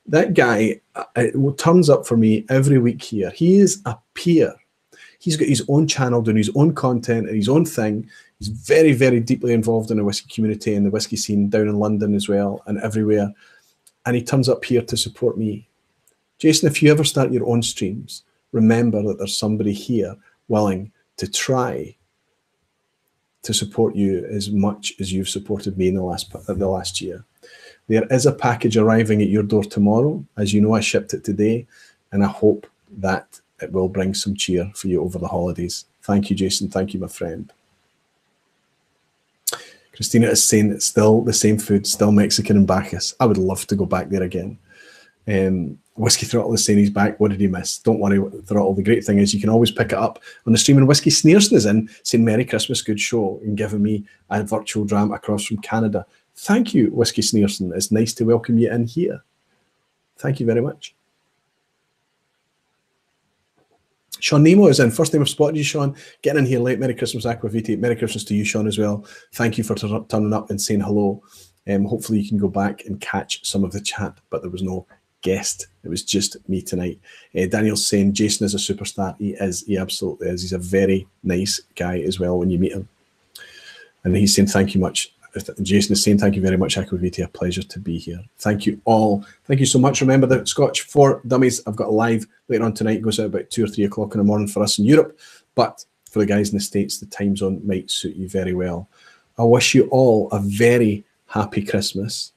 A: That guy uh, turns up for me every week here. He is a peer. He's got his own channel, doing his own content and his own thing. He's very, very deeply involved in the whiskey community and the whiskey scene down in London as well and everywhere. And he turns up here to support me. Jason, if you ever start your own streams, remember that there's somebody here willing to try to support you as much as you've supported me in the last the last year. There is a package arriving at your door tomorrow. As you know, I shipped it today, and I hope that it will bring some cheer for you over the holidays. Thank you, Jason. Thank you, my friend. Christina is saying it's still the same food, still Mexican and Bacchus. I would love to go back there again. Um, Whiskey Throttle is saying he's back. What did he miss? Don't worry, Throttle. The great thing is you can always pick it up on the stream. And Whiskey Sneerson is in saying Merry Christmas, good show, and giving me a virtual dram across from Canada. Thank you, Whiskey Sneerson. It's nice to welcome you in here. Thank you very much. Sean Nemo is in. First name I've spotted you, Sean. Getting in here late. Merry Christmas, Aqvavitae. Merry Christmas to you, Sean, as well. Thank you for turning up and saying hello. Um, hopefully, you can go back and catch some of the chat, but there was no guest. It was just me tonight. Uh, Daniel's saying Jason is a superstar. He is. He absolutely is. He's a very nice guy as well when you meet him. And he's saying thank you much. Jason is saying thank you very much, Aqvavitae. A pleasure to be here. Thank you all. Thank you so much. Remember that Scotch for Dummies. I've got live later on tonight. It goes out about two or three o'clock in the morning for us in Europe. But for the guys in the States, the time zone might suit you very well. I wish you all a very happy Christmas.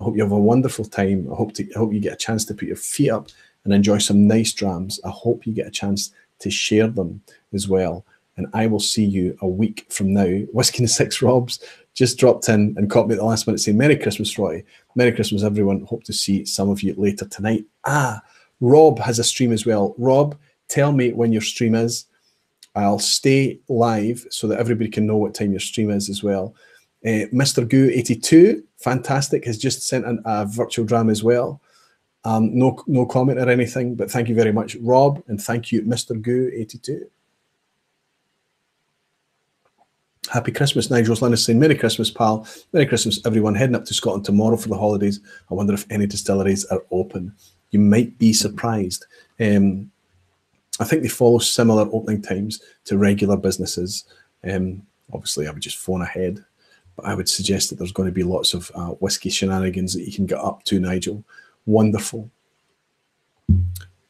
A: I hope you have a wonderful time. I hope to, I hope you get a chance to put your feet up and enjoy some nice drams. I hope you get a chance to share them as well. And I will see you a week from now. Whiskey and Six Robs just dropped in and caught me at the last minute saying, Merry Christmas, Roy. Merry Christmas, everyone. Hope to see some of you later tonight. Ah, Rob has a stream as well. Rob, tell me when your stream is. I'll stay live so that everybody can know what time your stream is as well. Uh, Mr. Goo82, fantastic, has just sent an, a virtual dram as well. Um, no, no comment or anything, but thank you very much, Rob, and thank you, Mr. Goo82. Happy Christmas, Nigel's Linus saying, Merry Christmas, pal. Merry Christmas, everyone. Heading up to Scotland tomorrow for the holidays. I wonder if any distilleries are open. You might be surprised. Um, I think they follow similar opening times to regular businesses. Um, obviously, I would just phone ahead, but I would suggest that there's going to be lots of uh, whiskey shenanigans that you can get up to, Nigel. Wonderful.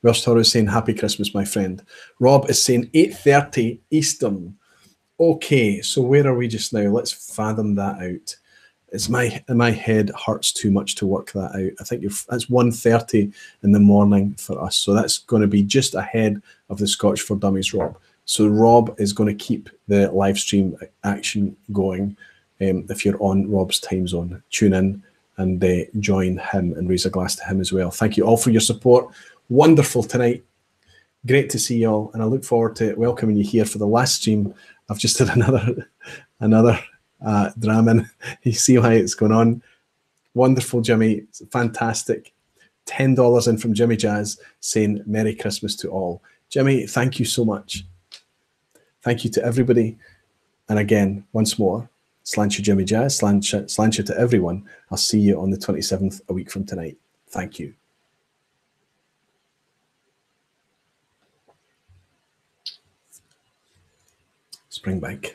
A: Welsh Toro is saying, Happy Christmas, my friend. Rob is saying 8.30 Eastern. Okay, so where are we just now? Let's fathom that out. It's my my head hurts too much to work that out. I think that's 1.30 in the morning for us. So that's going to be just ahead of the Scotch for Dummies, Rob. So Rob is going to keep the live stream action going. Um, if you're on Rob's time zone, tune in and uh, join him and raise a glass to him as well. Thank you all for your support. Wonderful tonight. great to see you all, and I look forward to welcoming you here for the last stream. I've just *laughs* had another another uh, drama. *laughs* You see how it's going on. Wonderful, Jimmy. It's fantastic. $10 in from Jimmy Jazz saying Merry Christmas to all. Jimmy, thank you so much. Thank you to everybody. And again, once more, Sláinte Jimmy Jazz, Sláinte to everyone. I'll see you on the 27th, a week from tonight. Thank you. Springbank.